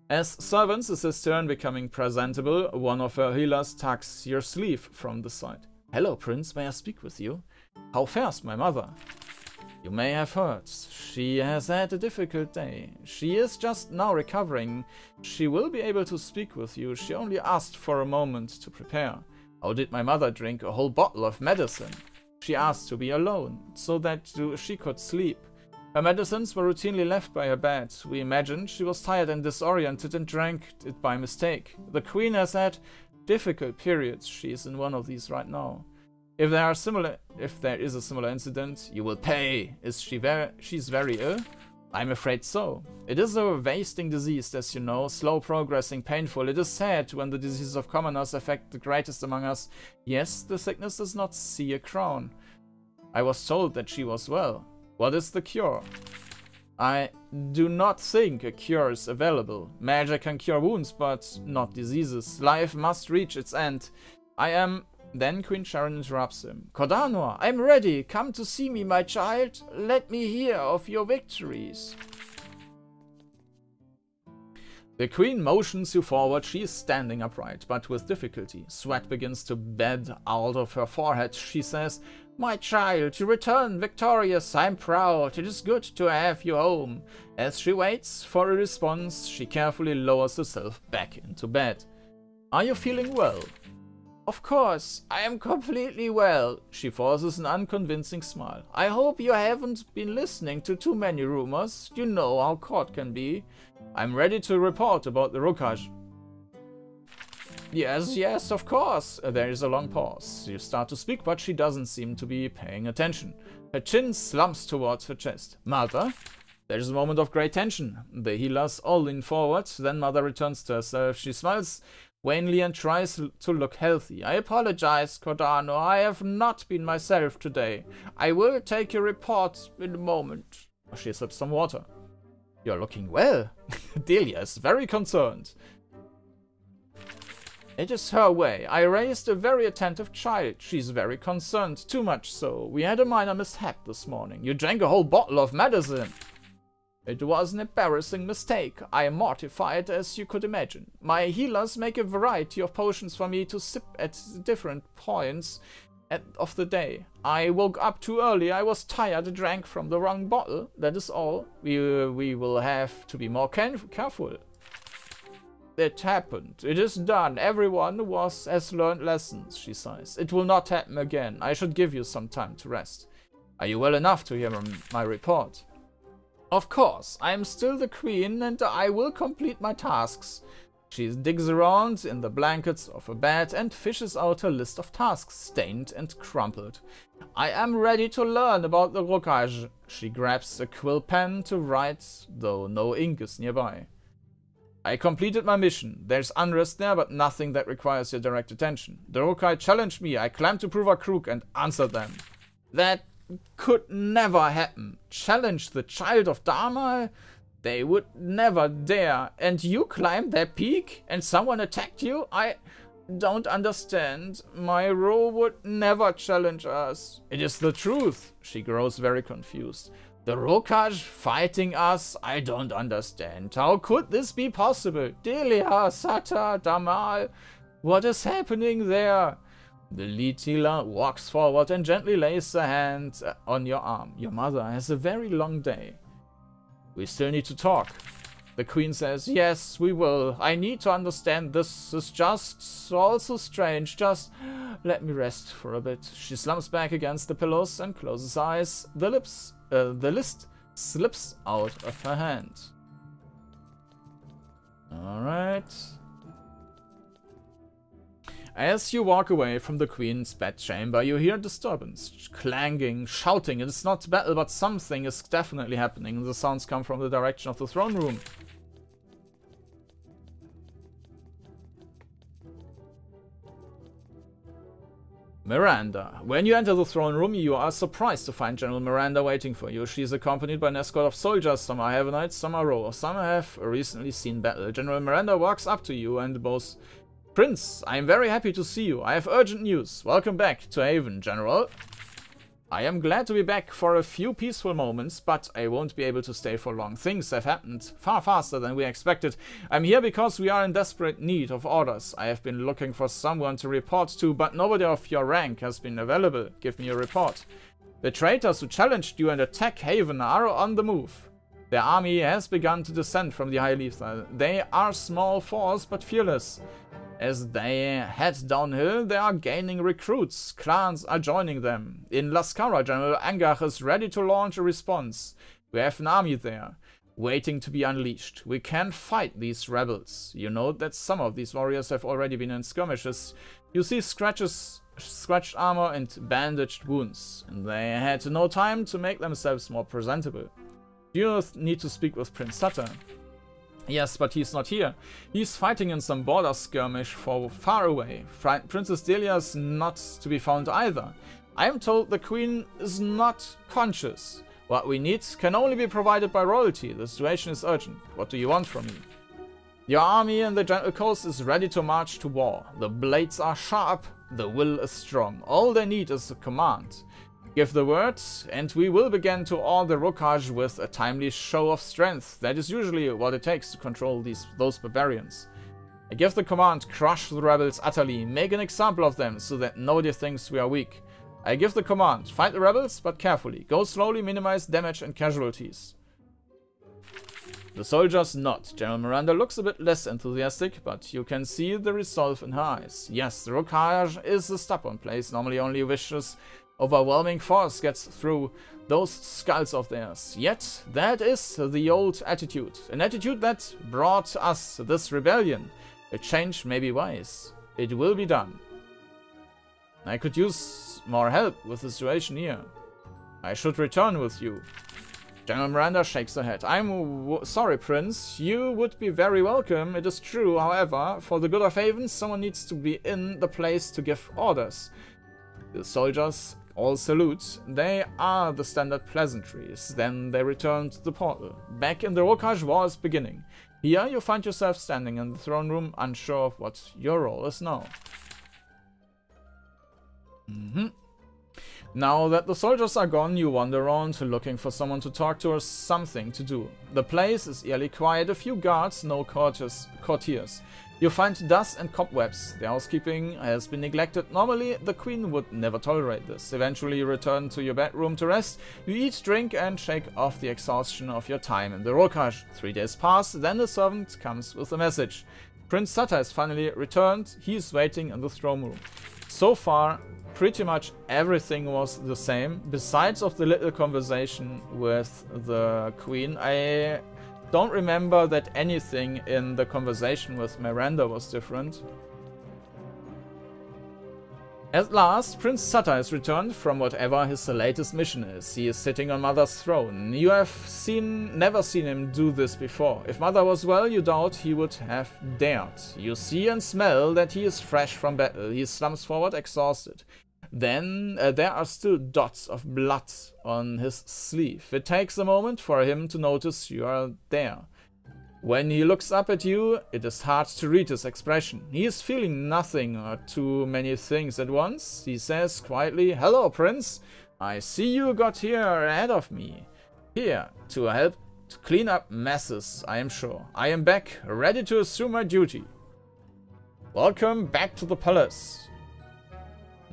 [SPEAKER 1] As servants assist her in becoming presentable, one of her healers tugs your sleeve from the side. Hello, Prince, may I speak with you? How fares my mother? You may have heard, she has had a difficult day. She is just now recovering. She will be able to speak with you. She only asked for a moment to prepare. How did my mother drink a whole bottle of medicine? She asked to be alone, so that she could sleep. Her medicines were routinely left by her bed. We imagined she was tired and disoriented and drank it by mistake. The queen has had difficult periods. She is in one of these right now. If there are similar, if there is a similar incident, you will pay. Is she very? She's very ill. I'm afraid so. It is a wasting disease, as you know, slow progressing, painful. It is sad when the diseases of commoners affect the greatest among us. Yes, the sickness does not see a crown. I was told that she was well. What is the cure? I do not think a cure is available. Magic can cure wounds, but not diseases. Life must reach its end. I am then Queen Sharon interrupts him. Cordanoa, I'm ready. Come to see me, my child. Let me hear of your victories. The queen motions you forward. She is standing upright, but with difficulty. Sweat begins to bed out of her forehead. She says, My child, you return victorious. I'm proud. It is good to have you home. As she waits for a response, she carefully lowers herself back into bed. Are you feeling well? Of course, I am completely well. She forces an unconvincing smile. I hope you haven't been listening to too many rumors. You know how court can be. I'm ready to report about the Rokaj. Yes, yes, of course. There is a long pause. You start to speak, but she doesn't seem to be paying attention. Her chin slumps towards her chest. Mother? There's a moment of great tension. The healers all lean forward, then Mother returns to herself. She smiles Wanlian tries to look healthy. I apologize, Kordanor. I have not been myself today. I will take your report in a moment. Oh, she sips some water. You're looking well. Delia is very concerned. It is her way. I raised a very attentive child. She's very concerned, too much so. We had a minor mishap this morning. You drank a whole bottle of medicine. It was an embarrassing mistake. I am mortified, as you could imagine. My healers make a variety of potions for me to sip at different points of the day. I woke up too early. I was tired and drank from the wrong bottle. That is all. We, we will have to be more careful. It happened. It is done. Everyone was has learned lessons, she sighs. It will not happen again. I should give you some time to rest. Are you well enough to hear my report? Of course, I am still the queen and I will complete my tasks. She digs around in the blankets of her bed and fishes out her list of tasks, stained and crumpled. I am ready to learn about the Rokaj. She grabs a quill pen to write, though no ink is nearby. I completed my mission. There's unrest there, but nothing that requires your direct attention. The Rokaj challenged me. I climbed to Pruva Kroog and answered them. That could never happen. Challenge the child of Dharma? They would never dare. And you climbed that peak and someone attacked you? I don't understand. My role would never challenge us. It is the truth. She grows very confused. The Rokaj fighting us? I don't understand. How could this be possible? Delia, Sutta, Damal, what is happening there? The healer walks forward and gently lays a hand on your arm. Your mother has a very long day. We still need to talk. The queen says, yes, we will. I need to understand this is just all so strange. Just let me rest for a bit. She slumps back against the pillows and closes eyes. The lips uh, the list slips out of her hand. Alright. As you walk away from the queen's bedchamber, you hear disturbance, clanging, shouting. It is not battle, but something is definitely happening. The sounds come from the direction of the throne room. Miranda. When you enter the throne room, you are surprised to find General Miranda waiting for you. She is accompanied by an escort of soldiers. Some are Havenites, some are Ro. Some have recently seen battle. General Miranda walks up to you and boasts, Prince, I am very happy to see you. I have urgent news. Welcome back to Haven, General. I am glad to be back for a few peaceful moments, but I won't be able to stay for long. Things have happened far faster than we expected. I'm here because we are in desperate need of orders. I have been looking for someone to report to, but nobody of your rank has been available. Give me a report. The traitors who challenged you and attack Haven are on the move. Their army has begun to descend from the High Letha. They are small force, but fearless. As they head downhill, they are gaining recruits. Clans are joining them. In Lascara, General Angach is ready to launch a response. We have an army there, waiting to be unleashed. We can fight these rebels. You know that some of these warriors have already been in skirmishes. You see scratches, scratched armor and bandaged wounds. And they had no time to make themselves more presentable. You need to speak with Prince Sutta. Yes, but he's not here. He's fighting in some border skirmish for far away. Fri Princess Delia is not to be found either. I am told the queen is not conscious. What we need can only be provided by royalty. The situation is urgent. What do you want from me? Your army in the Gentle Coast is ready to march to war. The blades are sharp, the will is strong. All they need is a command. Give the word, and we will begin to awe the Rokaj with a timely show of strength. That is usually what it takes to control these those barbarians. I give the command, crush the rebels utterly, make an example of them so that nobody thinks we are weak. I give the command, fight the rebels, but carefully. Go slowly, minimize damage and casualties. The soldiers nod. General Miranda looks a bit less enthusiastic, but you can see the resolve in her eyes. Yes, the Rokaj is a stubborn place, normally only wishes overwhelming force gets through those skulls of theirs. Yet, that is the old attitude. An attitude that brought us this rebellion. A change may be wise. It will be done. I could use more help with the situation here. I should return with you. General Miranda shakes her head. I'm sorry, Prince. You would be very welcome, it is true. However, for the good of Haven, someone needs to be in the place to give orders. The soldiers all salutes, They are the standard pleasantries. Then they return to the portal. Back in the Rokaj war is beginning. Here you find yourself standing in the throne room, unsure of what your role is now. Mm -hmm. Now that the soldiers are gone, you wander around looking for someone to talk to or something to do. The place is eerily quiet, a few guards, no courtiers. courtiers. You find dust and cobwebs. The housekeeping has been neglected. Normally, the queen would never tolerate this. Eventually, you return to your bedroom to rest. You eat, drink, and shake off the exhaustion of your time in the Rokaj. Three days pass, then the servant comes with a message. Prince Sutta has finally returned. He is waiting in the throne room. So far, pretty much everything was the same. Besides of the little conversation with the queen, I don't remember that anything in the conversation with Miranda was different. At last, Prince Sutta has returned from whatever his latest mission is. He is sitting on Mother's throne. You have seen, never seen him do this before. If Mother was well, you doubt he would have dared. You see and smell that he is fresh from battle. He slumps forward, exhausted. Then uh, there are still dots of blood on his sleeve. It takes a moment for him to notice you are there. When he looks up at you, it is hard to read his expression. He is feeling nothing or too many things at once. He says quietly, Hello, Prince. I see you got here ahead of me. Here, to help to clean up messes, I am sure. I am back, ready to assume my duty. Welcome back to the palace.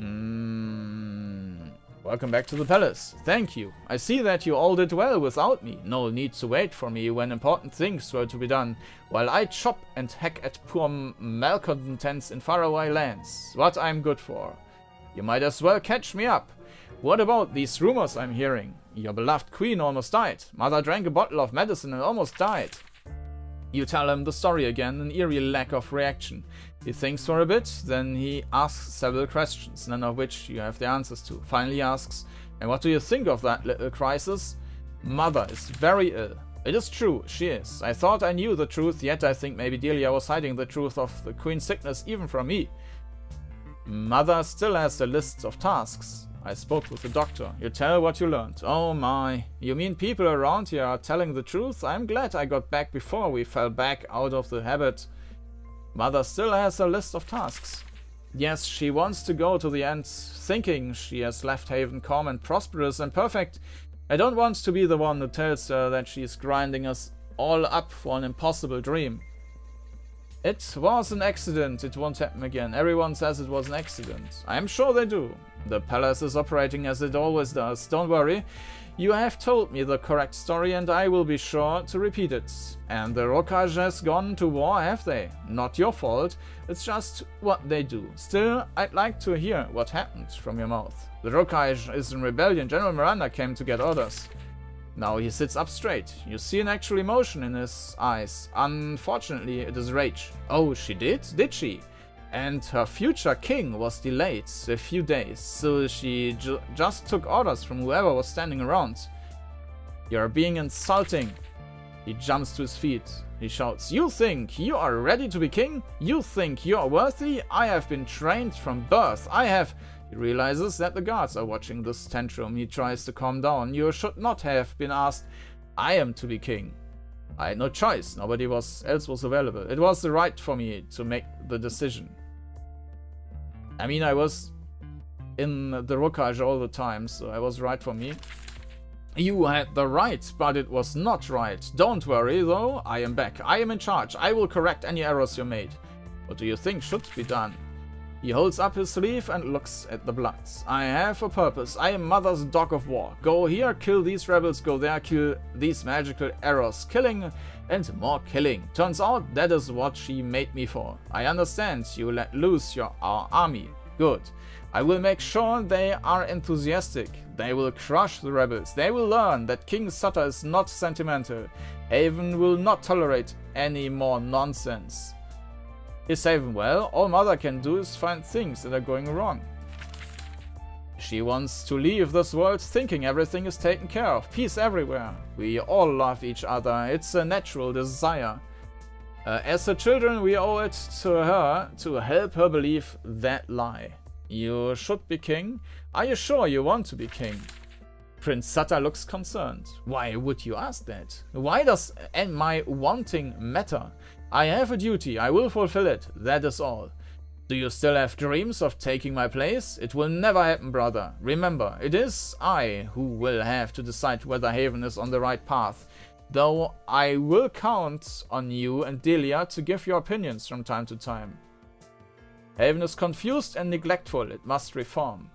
[SPEAKER 1] Mm, welcome back to the palace. Thank you. I see that you all did well without me. No need to wait for me when important things were to be done, while I chop and hack at poor malcontents in faraway lands. What I'm good for. You might as well catch me up. What about these rumors I'm hearing? Your beloved queen almost died. Mother drank a bottle of medicine and almost died. You tell him the story again, an eerie lack of reaction. He thinks for a bit, then he asks several questions, none of which you have the answers to. Finally asks, and what do you think of that little crisis? Mother is very ill. It is true, she is. I thought I knew the truth, yet I think maybe Delia was hiding the truth of the Queen's sickness even from me. Mother still has the list of tasks. I spoke with the doctor. You tell what you learned. Oh my. You mean people around here are telling the truth? I'm glad I got back before we fell back out of the habit. Mother still has a list of tasks. Yes, she wants to go to the end, thinking she has left Haven calm and prosperous and perfect. I don't want to be the one who tells her that she is grinding us all up for an impossible dream. It was an accident, it won't happen again. Everyone says it was an accident. I am sure they do. The palace is operating as it always does, don't worry. You have told me the correct story and I will be sure to repeat it. And the Rokaj has gone to war, have they? Not your fault, it's just what they do. Still, I'd like to hear what happened from your mouth. The Rokaj is in rebellion, General Miranda came to get orders. Now he sits up straight. You see an actual emotion in his eyes. Unfortunately, it is rage. Oh, she did? Did she? And her future king was delayed a few days, so she ju just took orders from whoever was standing around. You're being insulting. He jumps to his feet. He shouts, You think you are ready to be king? You think you are worthy? I have been trained from birth. I have... He realizes that the guards are watching this tantrum. He tries to calm down. You should not have been asked, I am to be king. I had no choice. Nobody was else was available. It was the right for me to make the decision. I mean, I was in the Rokaj all the time, so I was right for me. You had the right, but it was not right. Don't worry, though, I am back. I am in charge. I will correct any errors you made. What do you think should be done? He holds up his sleeve and looks at the bloods. I have a purpose. I am Mother's dog of war. Go here, kill these rebels, go there, kill these magical errors. Killing and more killing. Turns out that is what she made me for. I understand you let loose your our army. Good. I will make sure they are enthusiastic. They will crush the rebels. They will learn that King Sutta is not sentimental. Haven will not tolerate any more nonsense. Is Haven well? All Mother can do is find things that are going wrong. She wants to leave this world thinking everything is taken care of, peace everywhere. We all love each other, it's a natural desire. Uh, as her children, we owe it to her to help her believe that lie. You should be king? Are you sure you want to be king? Prince Sutta looks concerned. Why would you ask that? Why does my wanting matter? I have a duty, I will fulfill it, that is all. Do you still have dreams of taking my place? It will never happen, brother. Remember, it is I who will have to decide whether Haven is on the right path. Though I will count on you and Delia to give your opinions from time to time. Haven is confused and neglectful, it must reform.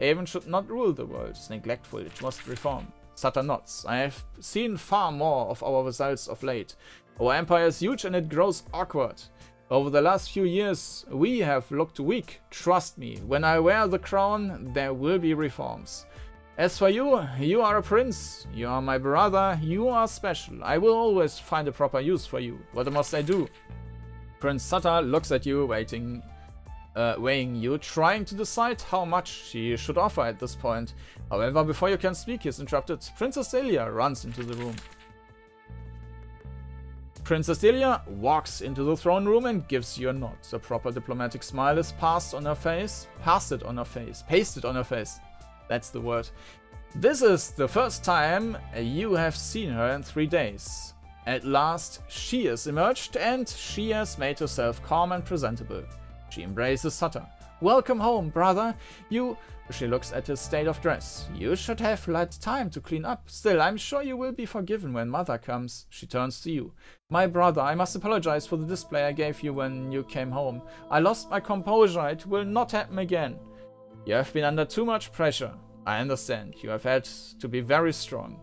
[SPEAKER 1] Haven should not rule the world, it's neglectful, it must reform. Sutta nods. I have seen far more of our results of late. Our empire is huge and it grows awkward. Over the last few years, we have looked weak. Trust me, when I wear the crown, there will be reforms. As for you, you are a prince. You are my brother. You are special. I will always find a proper use for you. What must I do? Prince Sutta looks at you, waiting, uh, weighing you, trying to decide how much she should offer at this point. However, before you can speak, he is interrupted. Princess Delia runs into the room. Princess Delia walks into the throne room and gives you a nod. A proper diplomatic smile is passed on her face, pasted on her face, pasted on her face. That's the word. This is the first time you have seen her in three days. At last, she has emerged and she has made herself calm and presentable. She embraces Sutta. Welcome home, brother. You... She looks at his state of dress. You should have had time to clean up. Still, I'm sure you will be forgiven when mother comes. She turns to you. My brother, I must apologize for the display I gave you when you came home. I lost my composure. It will not happen again. You have been under too much pressure. I understand. You have had to be very strong.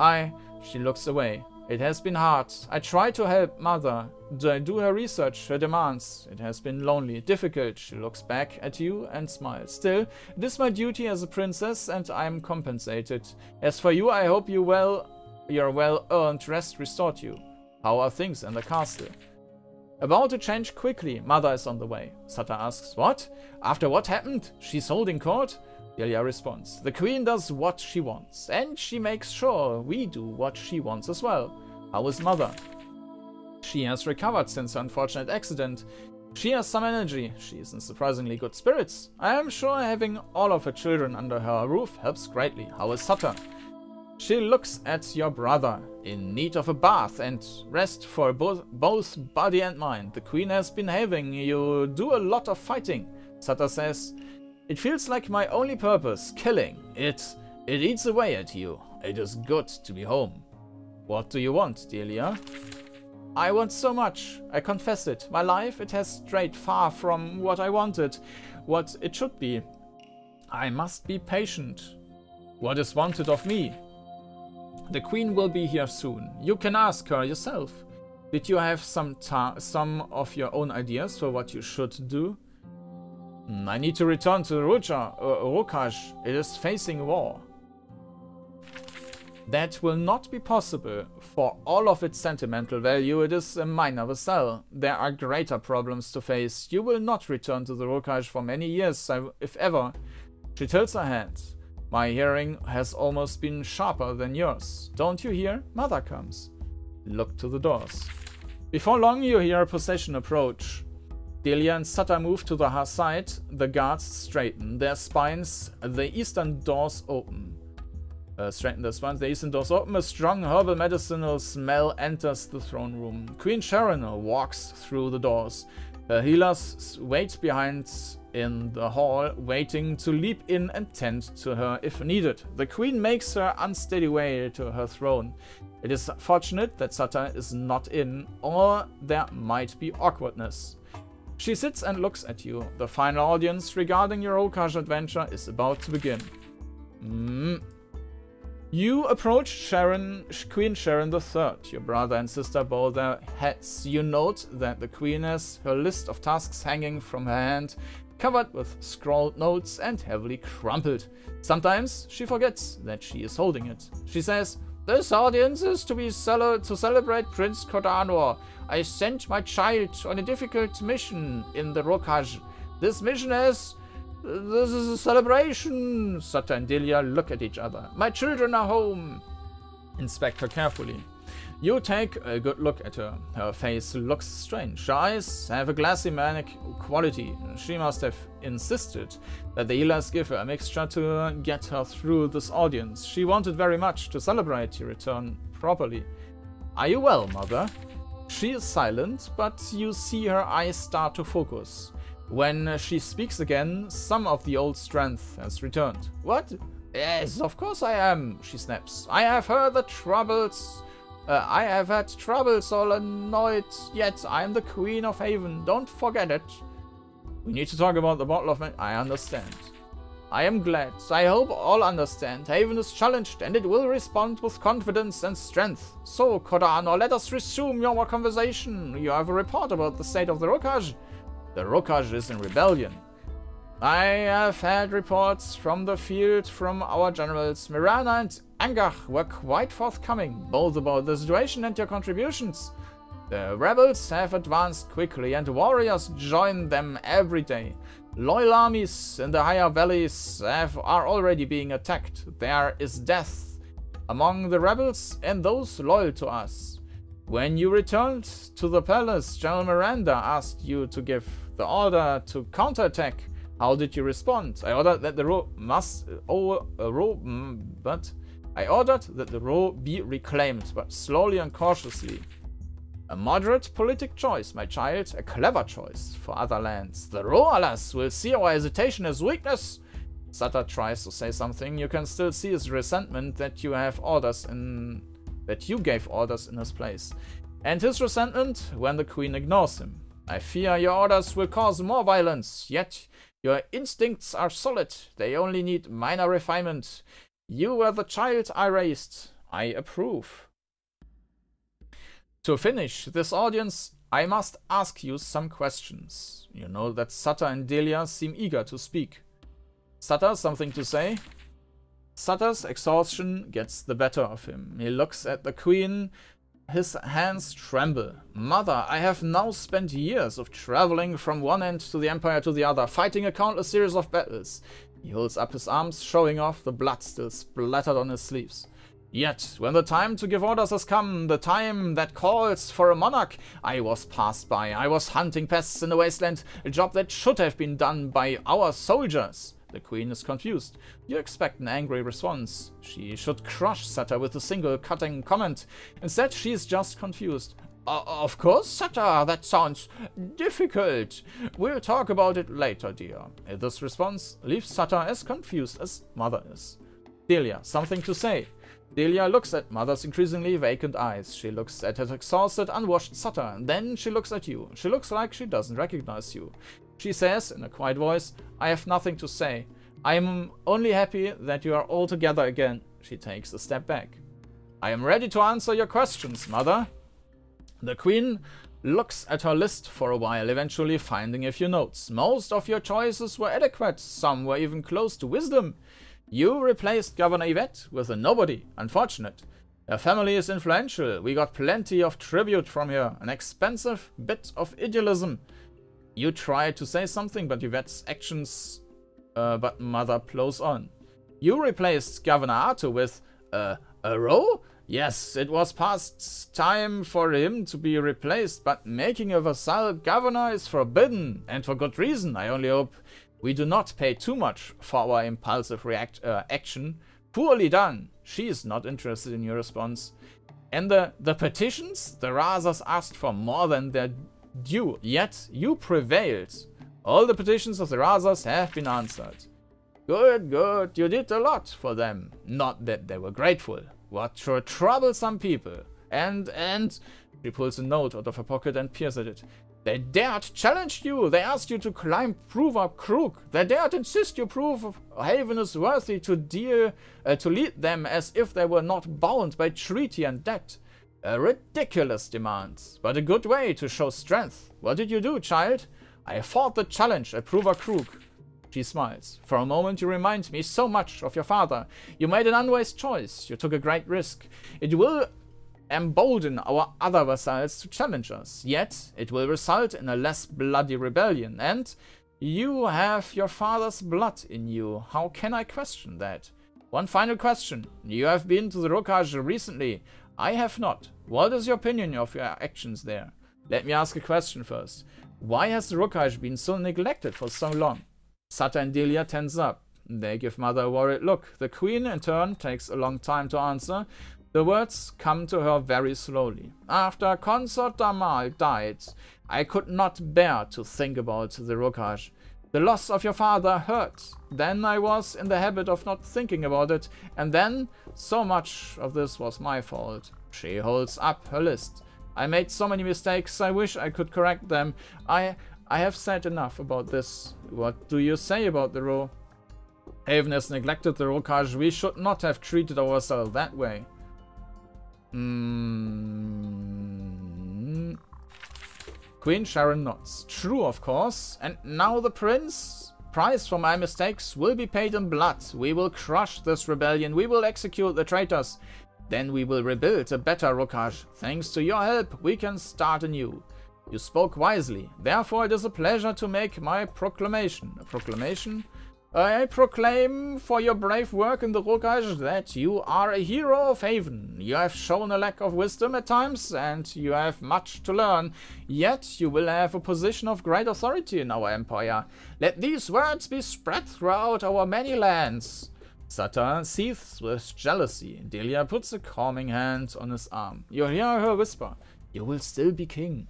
[SPEAKER 1] I... She looks away. It has been hard. I tried to help mother. I do her research, her demands. It has been lonely, difficult. She looks back at you and smiles. Still, it is my duty as a princess and I am compensated. As for you, I hope you well, your well-earned rest restored you. How are things in the castle? About to change quickly. Mother is on the way. Sutta asks, What? After what happened? She's holding court? Delia responds, The queen does what she wants, and she makes sure we do what she wants as well. How is mother? She has recovered since her unfortunate accident. She has some energy. She is in surprisingly good spirits. I am sure having all of her children under her roof helps greatly. How is Sutta? She looks at your brother, in need of a bath and rest for both, body and mind. The queen has been having you do a lot of fighting. Sutta says, It feels like my only purpose, killing. It, it eats away at you. It is good to be home. What do you want, Delia? I want so much. I confess it. My life, it has strayed far from what I wanted, what it should be. I must be patient. What is wanted of me? The queen will be here soon. You can ask her yourself. Did you have some some of your own ideas for what you should do? Hmm, I need to return to Ruja, uh, Rokaj. It is facing war. That will not be possible. For all of its sentimental value, it is a minor vassal. There are greater problems to face. You will not return to the Rokaj for many years, if ever. She tilts her head. My hearing has almost been sharper than yours. Don't you hear? Mother comes. Look to the doors. Before long you hear a procession approach. Delia and Sutta move to the side. The guards straighten their spines. The eastern doors open. Uh, straighten their spines. The eastern doors open. A strong herbal medicinal smell enters the throne room. Queen Sharon walks through the doors. Her healers wait behind in the hall, waiting to leap in and tend to her if needed. The queen makes her unsteady way to her throne. It is fortunate that Sutta is not in, or there might be awkwardness. She sits and looks at you. The final audience regarding your Rokaj adventure is about to begin. Mm. You approach Sharon, Queen Sharon III. Your brother and sister bow their heads. You note that the queen has her list of tasks hanging from her hand covered with scrawled notes and heavily crumpled. Sometimes she forgets that she is holding it. She says, This audience is to be cel to celebrate Prince Kordanor. I sent my child on a difficult mission in the Rokaj. This mission is... This is a celebration. Sutta and Delia look at each other. My children are home. Inspect her carefully. You take a good look at her. Her face looks strange. Her eyes have a glassy manic quality. She must have insisted that the healers give her a mixture to get her through this audience. She wanted very much to celebrate your return properly. Are you well, mother? She is silent, but you see her eyes start to focus. When she speaks again, some of the old strength has returned. What? Yes, of course I am, she snaps. I have heard the troubles uh, I have had troubles all annoyed, yet I am the Queen of Haven. Don't forget it. We need to talk about the bottle of... I understand. I am glad. I hope all understand. Haven is challenged and it will respond with confidence and strength. So, Kordanor, let us resume your conversation. You have a report about the state of the Rokaj. The Rokaj is in rebellion. I have had reports from the field from our generals. Mirana and Angach were quite forthcoming, both about the situation and your contributions. The rebels have advanced quickly and warriors join them every day. Loyal armies in the higher valleys have, are already being attacked. There is death among the rebels and those loyal to us. When you returned to the palace, General Miranda asked you to give the order to counterattack. How did you respond? I ordered that the Ro must oh, a Ro, mm, but I ordered that the Ro be reclaimed, but slowly and cautiously. A moderate politic choice, my child, a clever choice for other lands. The Ro, alas, will see our hesitation as weakness. Sutta tries to say something. You can still see his resentment that you have orders in that you gave orders in his place, and his resentment when the queen ignores him. I fear your orders will cause more violence, yet your instincts are solid. They only need minor refinement. You were the child I raised. I approve. To finish this audience, I must ask you some questions. You know that Sutta and Delia seem eager to speak. Sutta, something to say? Sutta's exhaustion gets the better of him. He looks at the queen, his hands tremble. Mother, I have now spent years of traveling from one end to the Empire to the other, fighting a countless series of battles. He holds up his arms, showing off the blood still splattered on his sleeves. Yet, when the time to give orders has come, the time that calls for a monarch, I was passed by. I was hunting pests in the wasteland, a job that should have been done by our soldiers. The queen is confused. You expect an angry response. She should crush Sutta with a single cutting comment. Instead, she is just confused. Uh, of course, Sutta, that sounds difficult. We'll talk about it later, dear. This response leaves Sutta as confused as Mother is. Delia, something to say. Delia looks at Mother's increasingly vacant eyes. She looks at her exhausted, unwashed Sutta. Then she looks at you. She looks like she doesn't recognize you. She says, in a quiet voice, I have nothing to say. I am only happy that you are all together again. She takes a step back. I am ready to answer your questions, mother. The queen looks at her list for a while, eventually finding a few notes. Most of your choices were adequate, some were even close to wisdom. You replaced Governor Yvette with a nobody, unfortunate. Her family is influential, we got plenty of tribute from her, an expensive bit of idealism. You try to say something, but Yvette's actions uh, but Mother plows on. You replaced Governor Arto with uh, a Ro? Yes, it was past time for him to be replaced, but making a vassal governor is forbidden, and for good reason. I only hope we do not pay too much for our impulsive react uh, action. Poorly done. She is not interested in your response. And the, the petitions? The Razas asked for more than their due, yet you prevailed. All the petitions of the Razas have been answered. Good, good, you did a lot for them. Not that they were grateful. What sure troublesome people. And, and, she pulls a note out of her pocket and peers at it. They dared challenge you. They asked you to climb Prova crook. They dared insist you prove Haven is worthy to deal, uh, to lead them as if they were not bound by treaty and debt. A ridiculous demand, but a good way to show strength. What did you do, child? I fought the challenge at Prova Krug. She smiles. For a moment you remind me so much of your father. You made an unwise choice. You took a great risk. It will embolden our other vassals to challenge us. Yet, it will result in a less bloody rebellion. And you have your father's blood in you. How can I question that? One final question. You have been to the Rokaj recently. I have not. What is your opinion of your actions there? Let me ask a question first. Why has the Rokaj been so neglected for so long? Sutta and Delia tense up. They give Mother a worried look. The Queen, in turn, takes a long time to answer. The words come to her very slowly. After Consort Damal died, I could not bear to think about the Rokaj. The loss of your father hurt. Then I was in the habit of not thinking about it, and then so much of this was my fault. She holds up her list. I made so many mistakes, I wish I could correct them. I I have said enough about this. What do you say about the role? Haven has neglected the Rokaj. We should not have treated ourselves that way. Mm. Queen Sharon nods. True, of course. And now the prince? price for my mistakes will be paid in blood. We will crush this rebellion. We will execute the traitors. Then we will rebuild a better Rokaj. Thanks to your help, we can start anew. You spoke wisely. Therefore, it is a pleasure to make my proclamation. A proclamation? I proclaim for your brave work in the Rokaj that you are a hero of Haven. You have shown a lack of wisdom at times, and you have much to learn. Yet you will have a position of great authority in our empire. Let these words be spread throughout our many lands. Sutta seethes with jealousy. Delia puts a calming hand on his arm. You hear her whisper, You will still be king.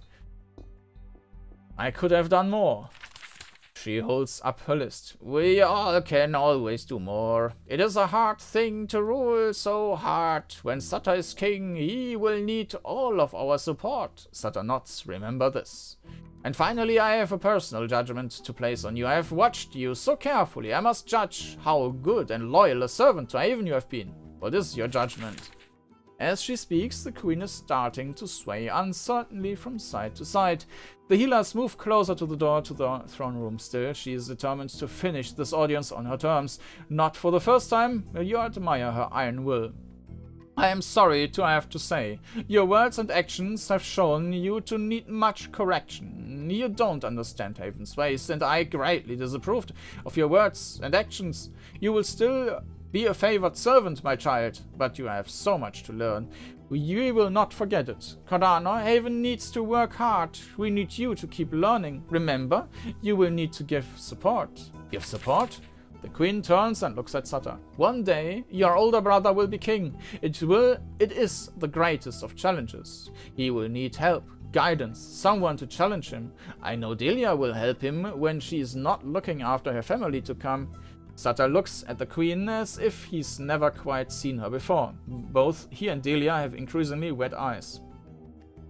[SPEAKER 1] I could have done more. She holds up her list. We all can always do more. It is a hard thing to rule so hard. When Sutta is king, he will need all of our support. Sutta nods. Remember this. And finally, I have a personal judgment to place on you. I have watched you so carefully. I must judge how good and loyal a servant to Haven you have been. What is your judgment? As she speaks, the queen is starting to sway uncertainly from side to side. The healers move closer to the door to the throne room still. She is determined to finish this audience on her terms. Not for the first time, you admire her iron will. I am sorry to have to say, your words and actions have shown you to need much correction. You don't understand Haven's ways, and I greatly disapproved of your words and actions. You will still be a favored servant, my child, but you have so much to learn. We will not forget it. Kordanor, Haven needs to work hard. We need you to keep learning. Remember, you will need to give support. Give support? The queen turns and looks at Sutta. One day, your older brother will be king. It will, it is the greatest of challenges. He will need help, guidance, someone to challenge him. I know Delia will help him when she is not looking after her family to come. Sutta looks at the queen as if he's never quite seen her before. Both he and Delia have increasingly wet eyes.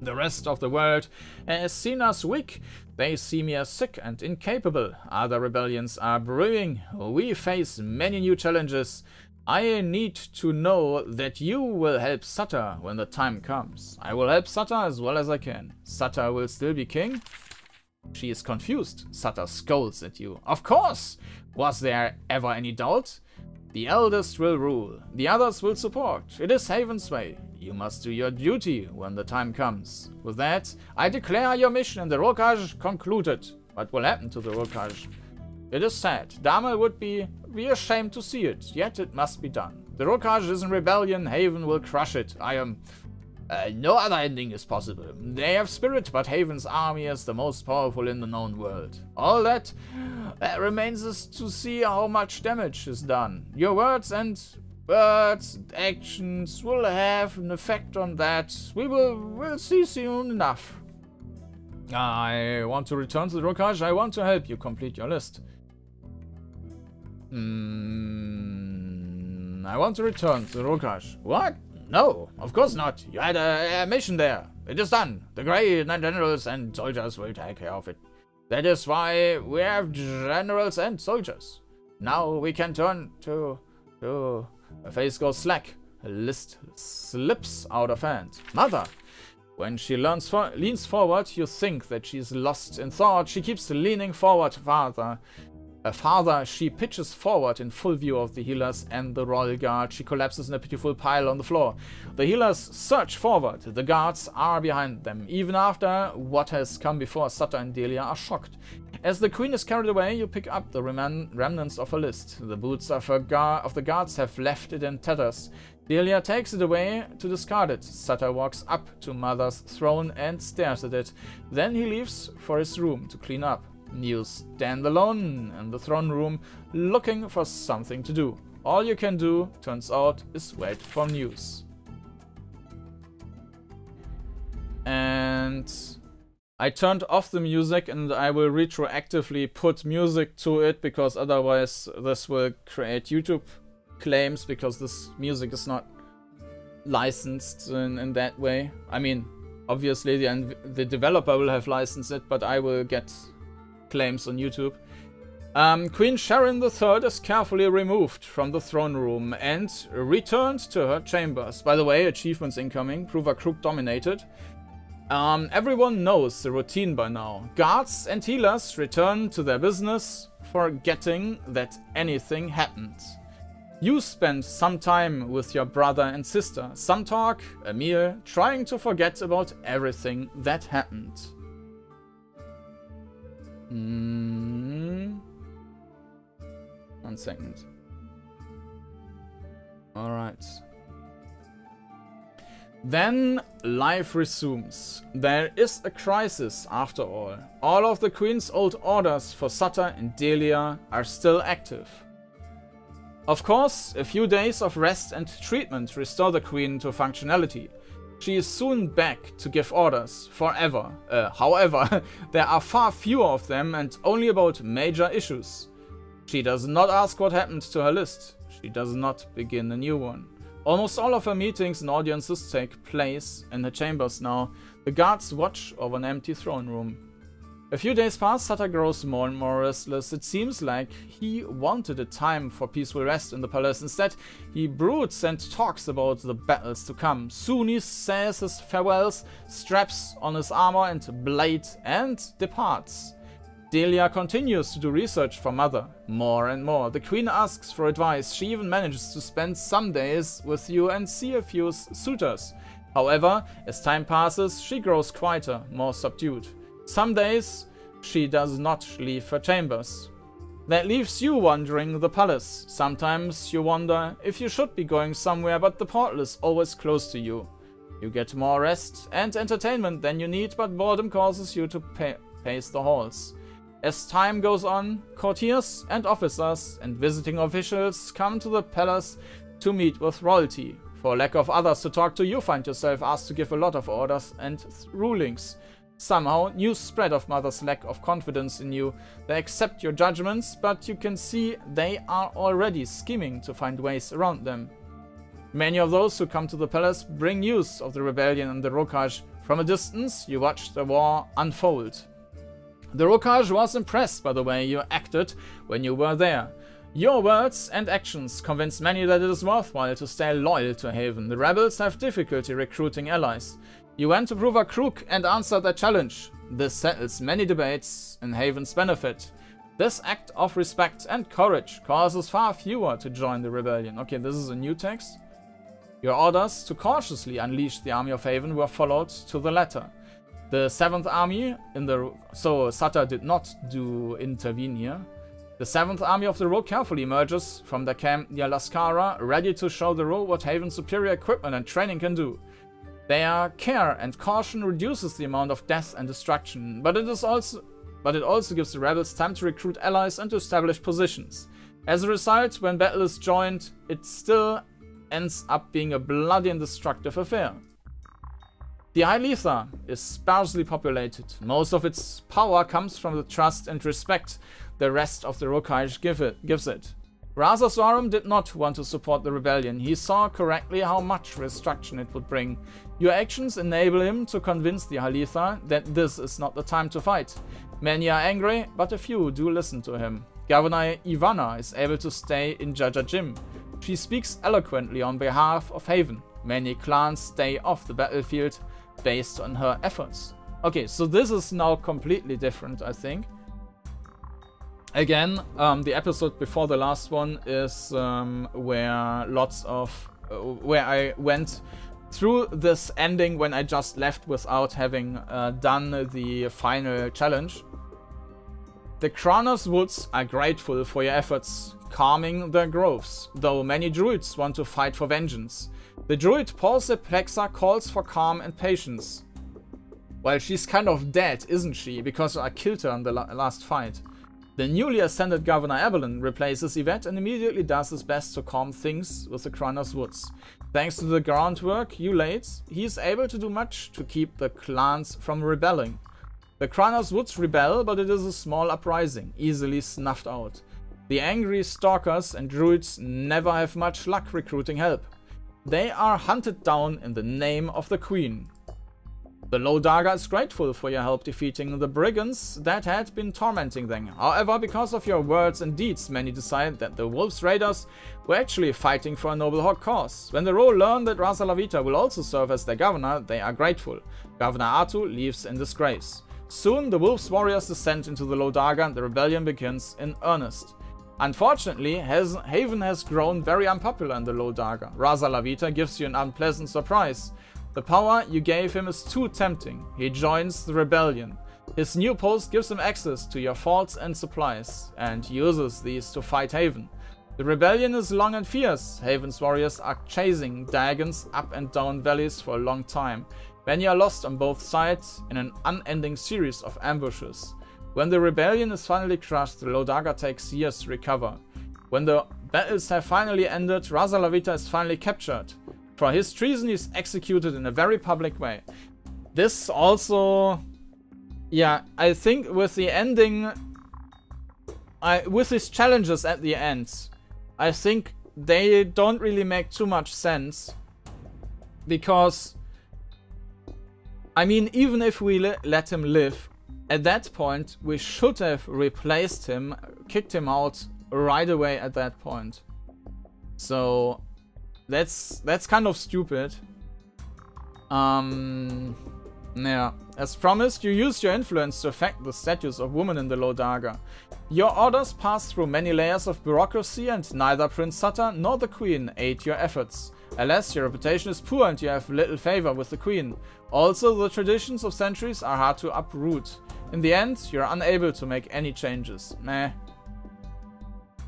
[SPEAKER 1] The rest of the world has seen us weak. They see me as sick and incapable. Other rebellions are brewing. We face many new challenges. I need to know that you will help Sutta when the time comes. I will help Sutta as well as I can. Sutta will still be king? She is confused. Sata scolds at you. Of course! Was there ever any doubt? The eldest will rule, the others will support. It is Haven's way. You must do your duty when the time comes. With that, I declare your mission in the Rokaj concluded. What will happen to the Rokaj? It is sad. Damal would be, be ashamed to see it, yet it must be done. The Rokaj is in rebellion, Haven will crush it. I am uh, no other ending is possible. They have spirit, but Haven's army is the most powerful in the known world. All that uh, remains is to see how much damage is done. Your words and words, actions will have an effect on that. We will will see soon enough. I want to return to the Rokaj. I want to help you complete your list. Hmm. I want to return to the Rokaj. What? No, of course not. You had a, a mission there. It is done. The Grey generals and soldiers will take care of it. That is why we have generals and soldiers. Now we can turn to... to... Face goes slack. Her list slips out of hand. Mother! When she for, leans forward, you think that she's lost in thought. She keeps leaning forward farther. A father, she pitches forward in full view of the healers and the royal guard. She collapses in a pitiful pile on the floor. The healers surge forward. The guards are behind them. Even after what has come before, Sutta and Delia are shocked. As the queen is carried away, you pick up the remnants of her list. The boots of, of the guards have left it in tatters. Delia takes it away to discard it. Sutta walks up to Mother's throne and stares at it. Then he leaves for his room to clean up. You stand alone in the throne room looking for something to do. All you can do, turns out, is wait for news. And I turned off the music and I will retroactively put music to it because otherwise this will create YouTube claims because this music is not licensed in, in that way. I mean, obviously the, the developer will have licensed it, but I will get claims on YouTube. Um, Queen Sharon III is carefully removed from the throne room and returned to her chambers. By the way, achievements incoming. Prova Krook dominated. Um, everyone knows the routine by now. Guards and healers return to their business, forgetting that anything happened. You spend some time with your brother and sister, some talk, a meal, trying to forget about everything that happened. Mm. One second. Alright. Then life resumes. There is a crisis after all. All of the Queen's old orders for Sutta and Delia are still active. Of course, a few days of rest and treatment restore the Queen to functionality. She is soon back to give orders, forever. Uh, however, there are far fewer of them and only about major issues. She does not ask what happened to her list. She does not begin a new one. Almost all of her meetings and audiences take place in the chambers now. The guards watch over an empty throne room. A few days pass, Sutta grows more and more restless. It seems like he wanted a time for peaceful rest in the palace. Instead, he broods and talks about the battles to come. Soon he says his farewells, straps on his armor and blade, and departs. Delia continues to do research for Mother, more and more. The Queen asks for advice. She even manages to spend some days with you and see a few suitors. However, as time passes, she grows quieter, more subdued. Some days, she does not leave her chambers. That leaves you wandering the palace. Sometimes you wonder if you should be going somewhere, but the portal is always close to you. You get more rest and entertainment than you need, but boredom causes you to pa pace the halls. As time goes on, courtiers and officers and visiting officials come to the palace to meet with royalty. For lack of others to talk to, you find yourself asked to give a lot of orders and rulings. Somehow, news spread of Mother's lack of confidence in you. They accept your judgments, but you can see they are already scheming to find ways around them. Many of those who come to the palace bring news of the rebellion and the Rokaj. From a distance, you watch the war unfold. The Rokaj was impressed by the way you acted when you were there. Your words and actions convince many that it is worthwhile to stay loyal to Haven. The rebels have difficulty recruiting allies. You went to Pruva Krook and answered their challenge. This settles many debates in Haven's benefit. This act of respect and courage causes far fewer to join the rebellion. Okay, this is a new text. Your orders to cautiously unleash the army of Haven were followed to the letter. The 7th Army in the... So Sutta did not do intervene here. The 7th Army of the Rogue carefully emerges from the camp near Lascara, ready to show the Rogue what Haven's superior equipment and training can do. Their care and caution reduces the amount of death and destruction, but it is also but it also gives the rebels time to recruit allies and to establish positions. As a result, when battle is joined, it still ends up being a bloody and destructive affair. The Iletha is sparsely populated. Most of its power comes from the trust and respect the rest of the Rokaj give it, gives it. Raza Soharum did not want to support the rebellion. He saw correctly how much destruction it would bring. Your actions enable him to convince the Iletha that this is not the time to fight. Many are angry, but a few do listen to him. Governor Ivana is able to stay in Jaja Jim. She speaks eloquently on behalf of Haven. Many clans stay off the battlefield based on her efforts. Okay, so this is now completely different, I think. Again, um, the episode before the last one is um, where lots of... Uh, where I went through this ending when I just left without having uh, done the final challenge. The Kranos Woods are grateful for your efforts calming their groves, though many druids want to fight for vengeance. The druid Plexa calls for calm and patience. Well, she's kind of dead, isn't she? Because I killed her in the la last fight. The newly ascended Governor Evelyn replaces Yvette and immediately does his best to calm things with the Kranos Woods. Thanks to the groundwork you laid, he is able to do much to keep the clans from rebelling. The Kranos Woods rebel, but it is a small uprising, easily snuffed out. The angry stalkers and druids never have much luck recruiting help. They are hunted down in the name of the queen. The is grateful for your help defeating the brigands that had been tormenting them. However, because of your words and deeds, many decide that the Wolves Raiders were actually fighting for a noble cause. When the Ro learn that Raza Lavita will also serve as their governor, they are grateful. Governor Atu leaves in disgrace. Soon, the Wolves warriors descend into the Low Darga and the rebellion begins in earnest. Unfortunately, Haven has grown very unpopular in the Low Darga. Raza Lavita gives you an unpleasant surprise. The power you gave him is too tempting. He joins the rebellion. His new post gives him access to your forts and supplies, and uses these to fight Haven. The rebellion is long and fierce. Haven's warriors are chasing dragons up and down valleys for a long time. Many are lost on both sides in an unending series of ambushes. When the rebellion is finally crushed, the Low Darga takes years to recover. When the battles have finally ended, Raza Lavita is finally captured. For his treason, he's executed in a very public way. This also... Yeah, I think with the ending... I, with his challenges at the end, I think they don't really make too much sense. Because... I mean, even if we le let him live, at that point, we should have replaced him, kicked him out right away at that point. So, that's that's kind of stupid. Um, yeah. As promised, you used your influence to affect the status of women in the Low Darga. Your orders passed through many layers of bureaucracy and neither Prince Sutta nor the Queen aid your efforts. Alas, your reputation is poor and you have little favor with the Queen. Also, the traditions of centuries are hard to uproot. In the end, you're unable to make any changes. Meh.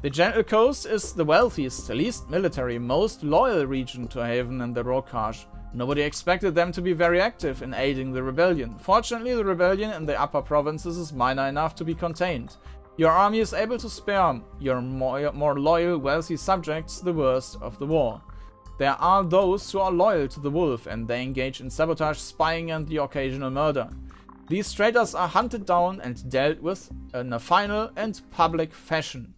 [SPEAKER 1] The Gentle Coast is the wealthiest, least military, most loyal region to Haven and the Rokaj. Nobody expected them to be very active in aiding the rebellion. Fortunately, the rebellion in the upper provinces is minor enough to be contained. Your army is able to spare your more, more loyal, wealthy subjects the worst of the war. There are those who are loyal to the wolf and they engage in sabotage, spying and the occasional murder. These traitors are hunted down and dealt with in a final and public fashion.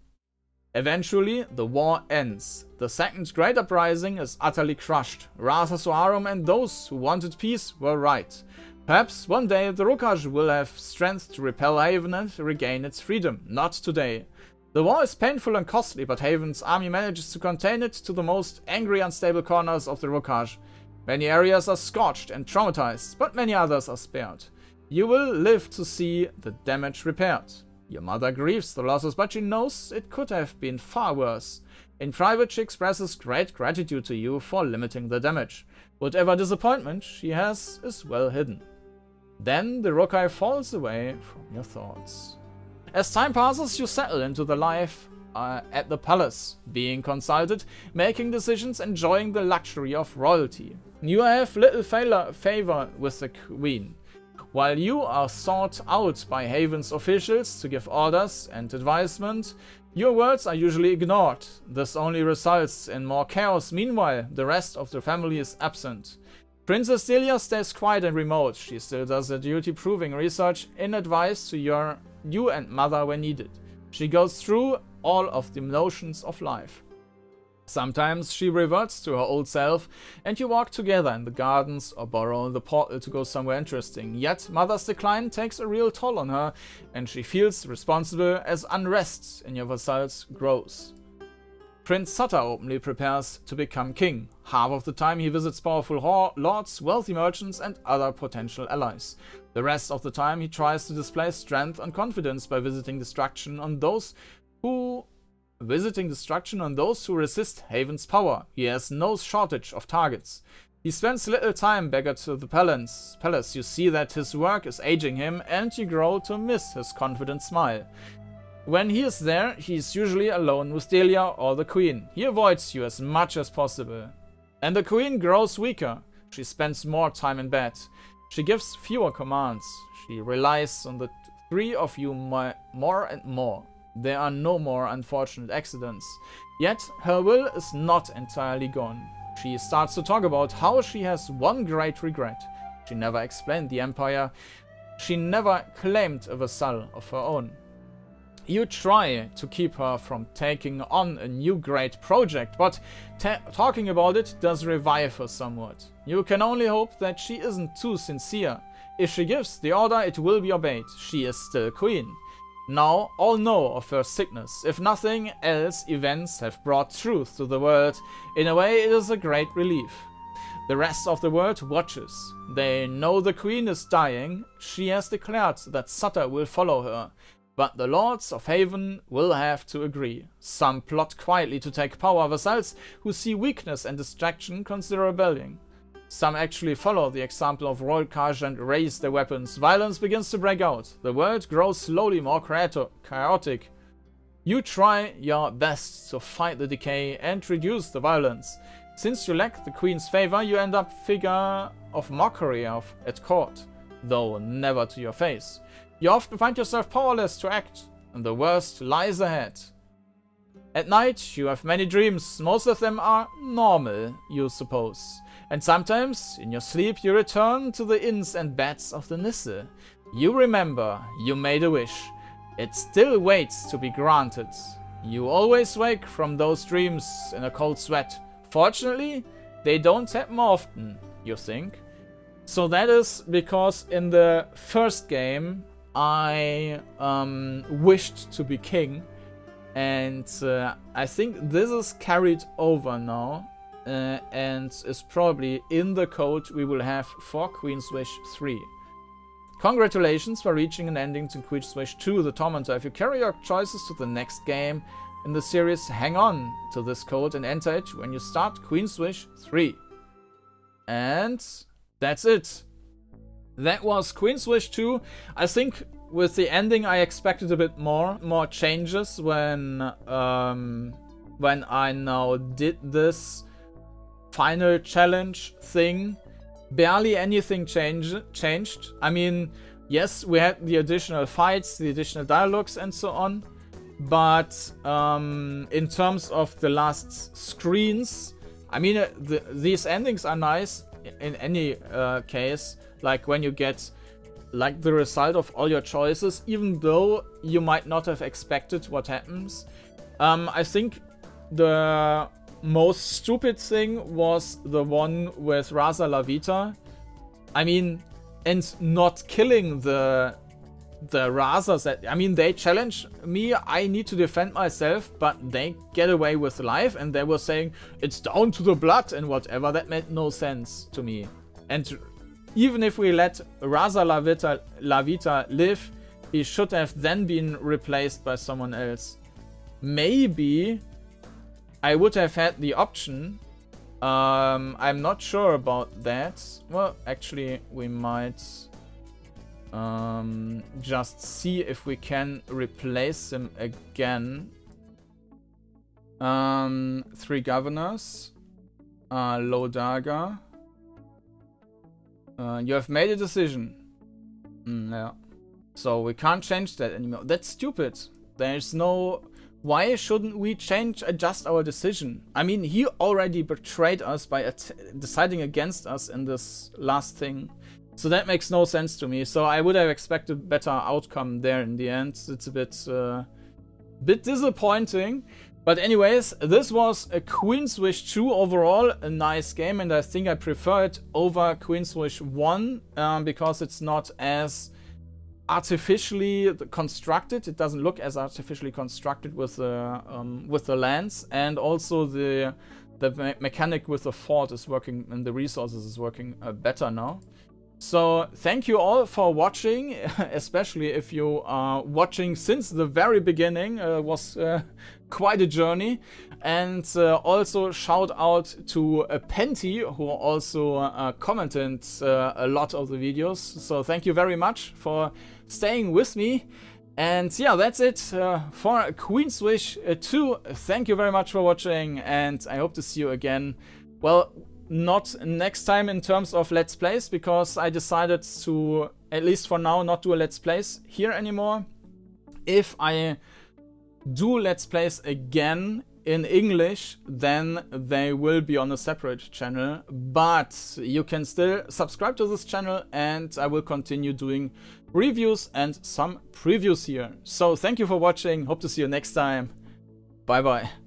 [SPEAKER 1] Eventually, the war ends. The second Great Uprising is utterly crushed. Raza Soharum and those who wanted peace were right. Perhaps one day the Rokaj will have strength to repel Haven and regain its freedom. Not today. The war is painful and costly, but Haven's army manages to contain it to the most angry unstable corners of the Rokaj. Many areas are scorched and traumatized, but many others are spared. You will live to see the damage repaired. Your mother grieves the losses, but she knows it could have been far worse. In private, she expresses great gratitude to you for limiting the damage. Whatever disappointment she has is well hidden. Then the Rokaj falls away from your thoughts. As time passes, you settle into the life uh, at the palace, being consulted, making decisions, enjoying the luxury of royalty. You have little favor with the queen. While you are sought out by Haven's officials to give orders and advisement, your words are usually ignored. This only results in more chaos. Meanwhile, the rest of the family is absent. Princess Delia stays quiet and remote. She still does her duty proving research in advice to your you and mother when needed. She goes through all of the notions of life. Sometimes she reverts to her old self and you walk together in the gardens or borrow the portal to go somewhere interesting. Yet Mother's decline takes a real toll on her and she feels responsible as unrest in your vassals grows. Prince Sutta openly prepares to become king. Half of the time he visits powerful lords, wealthy merchants and other potential allies. The rest of the time he tries to display strength and confidence by visiting destruction on those who visiting destruction on those who resist Haven's power. He has no shortage of targets. He spends little time back at the palace. palace. You see that his work is aging him and you grow to miss his confident smile. When he is there, he is usually alone with Delia or the queen. He avoids you as much as possible. And the queen grows weaker. She spends more time in bed. She gives fewer commands. She relies on the three of you more and more. There are no more unfortunate accidents. Yet, her will is not entirely gone. She starts to talk about how she has one great regret. She never explained the Empire. She never claimed a vassal of her own. You try to keep her from taking on a new great project, but talking about it does revive her somewhat. You can only hope that she isn't too sincere. If she gives the order, it will be obeyed. She is still queen. Now all know of her sickness. If nothing else, events have brought truth to the world. In a way, it is a great relief. The rest of the world watches. They know the queen is dying. She has declared that Sutta will follow her. But the lords of Haven will have to agree. Some plot quietly to take power. Vassals who see weakness and distraction consider rebelling. Some actually follow the example of Royal Karj and raise their weapons. Violence begins to break out. The world grows slowly more chaotic. You try your best to fight the decay and reduce the violence. Since you lack the queen's favor, you end up figure of mockery of, at court, though never to your face. You often find yourself powerless to act, and the worst lies ahead. At night, you have many dreams. Most of them are normal, you suppose. And sometimes, in your sleep, you return to the inns and beds of the Nisse. You remember, you made a wish. It still waits to be granted. You always wake from those dreams in a cold sweat. Fortunately, they don't happen often, you think. So that is because in the first game, I um, wished to be king. And uh, I think this is carried over now uh, and is probably in the code we will have for Queen's Wish 3. Congratulations for reaching an ending to Queen's Wish 2 The Tormentor. If you carry your choices to the next game in the series, hang on to this code and enter it when you start Queen's Wish 3. And that's it. That was Queen's Wish 2. I think with the ending I expected a bit more, more changes when um, when I now did this final challenge thing, barely anything change, changed. I mean, yes, we had the additional fights, the additional dialogues and so on, but um, in terms of the last screens, I mean, uh, the, these endings are nice in any uh, case, like when you get like the result of all your choices, even though you might not have expected what happens. Um, I think the most stupid thing was the one with Raza Lavita. I mean, and not killing the the Razas. That, I mean, they challenge me. I need to defend myself, but they get away with life. And they were saying, it's down to the blood and whatever. That made no sense to me. And even if we let Raza Lavita, Lavita live, he should have then been replaced by someone else. Maybe I would have had the option. Um, I'm not sure about that. Well, actually, we might um, just see if we can replace him again. Um, three governors. Uh, Lodaga. Uh, you have made a decision. Mm, yeah. So we can't change that anymore. That's stupid. There's no why shouldn't we change, adjust our decision? I mean, he already betrayed us by deciding against us in this last thing. So that makes no sense to me. So I would have expected a better outcome there in the end. It's a bit, uh, bit disappointing. But anyways, this was a Queen's Wish 2 overall, a nice game, and I think I prefer it over Queen's Wish 1 um, because it's not as artificially constructed. It doesn't look as artificially constructed with the um, with the lands, and also the the me mechanic with the fort is working and the resources is working uh, better now. So thank you all for watching, especially if you are watching since the very beginning. Uh, was uh, quite a journey. And uh, also shout out to uh, Penty, who also uh, commented uh, a lot of the videos. So thank you very much for staying with me. And yeah, that's it uh, for Queen's Wish uh, 2. Thank you very much for watching, and I hope to see you again. Well, not next time in terms of Let's Plays, because I decided to, at least for now, not do a Let's Plays here anymore. If I do Let's Plays again in English, then they will be on a separate channel. But you can still subscribe to this channel and I will continue doing reviews and some previews here. So thank you for watching. Hope to see you next time. Bye bye.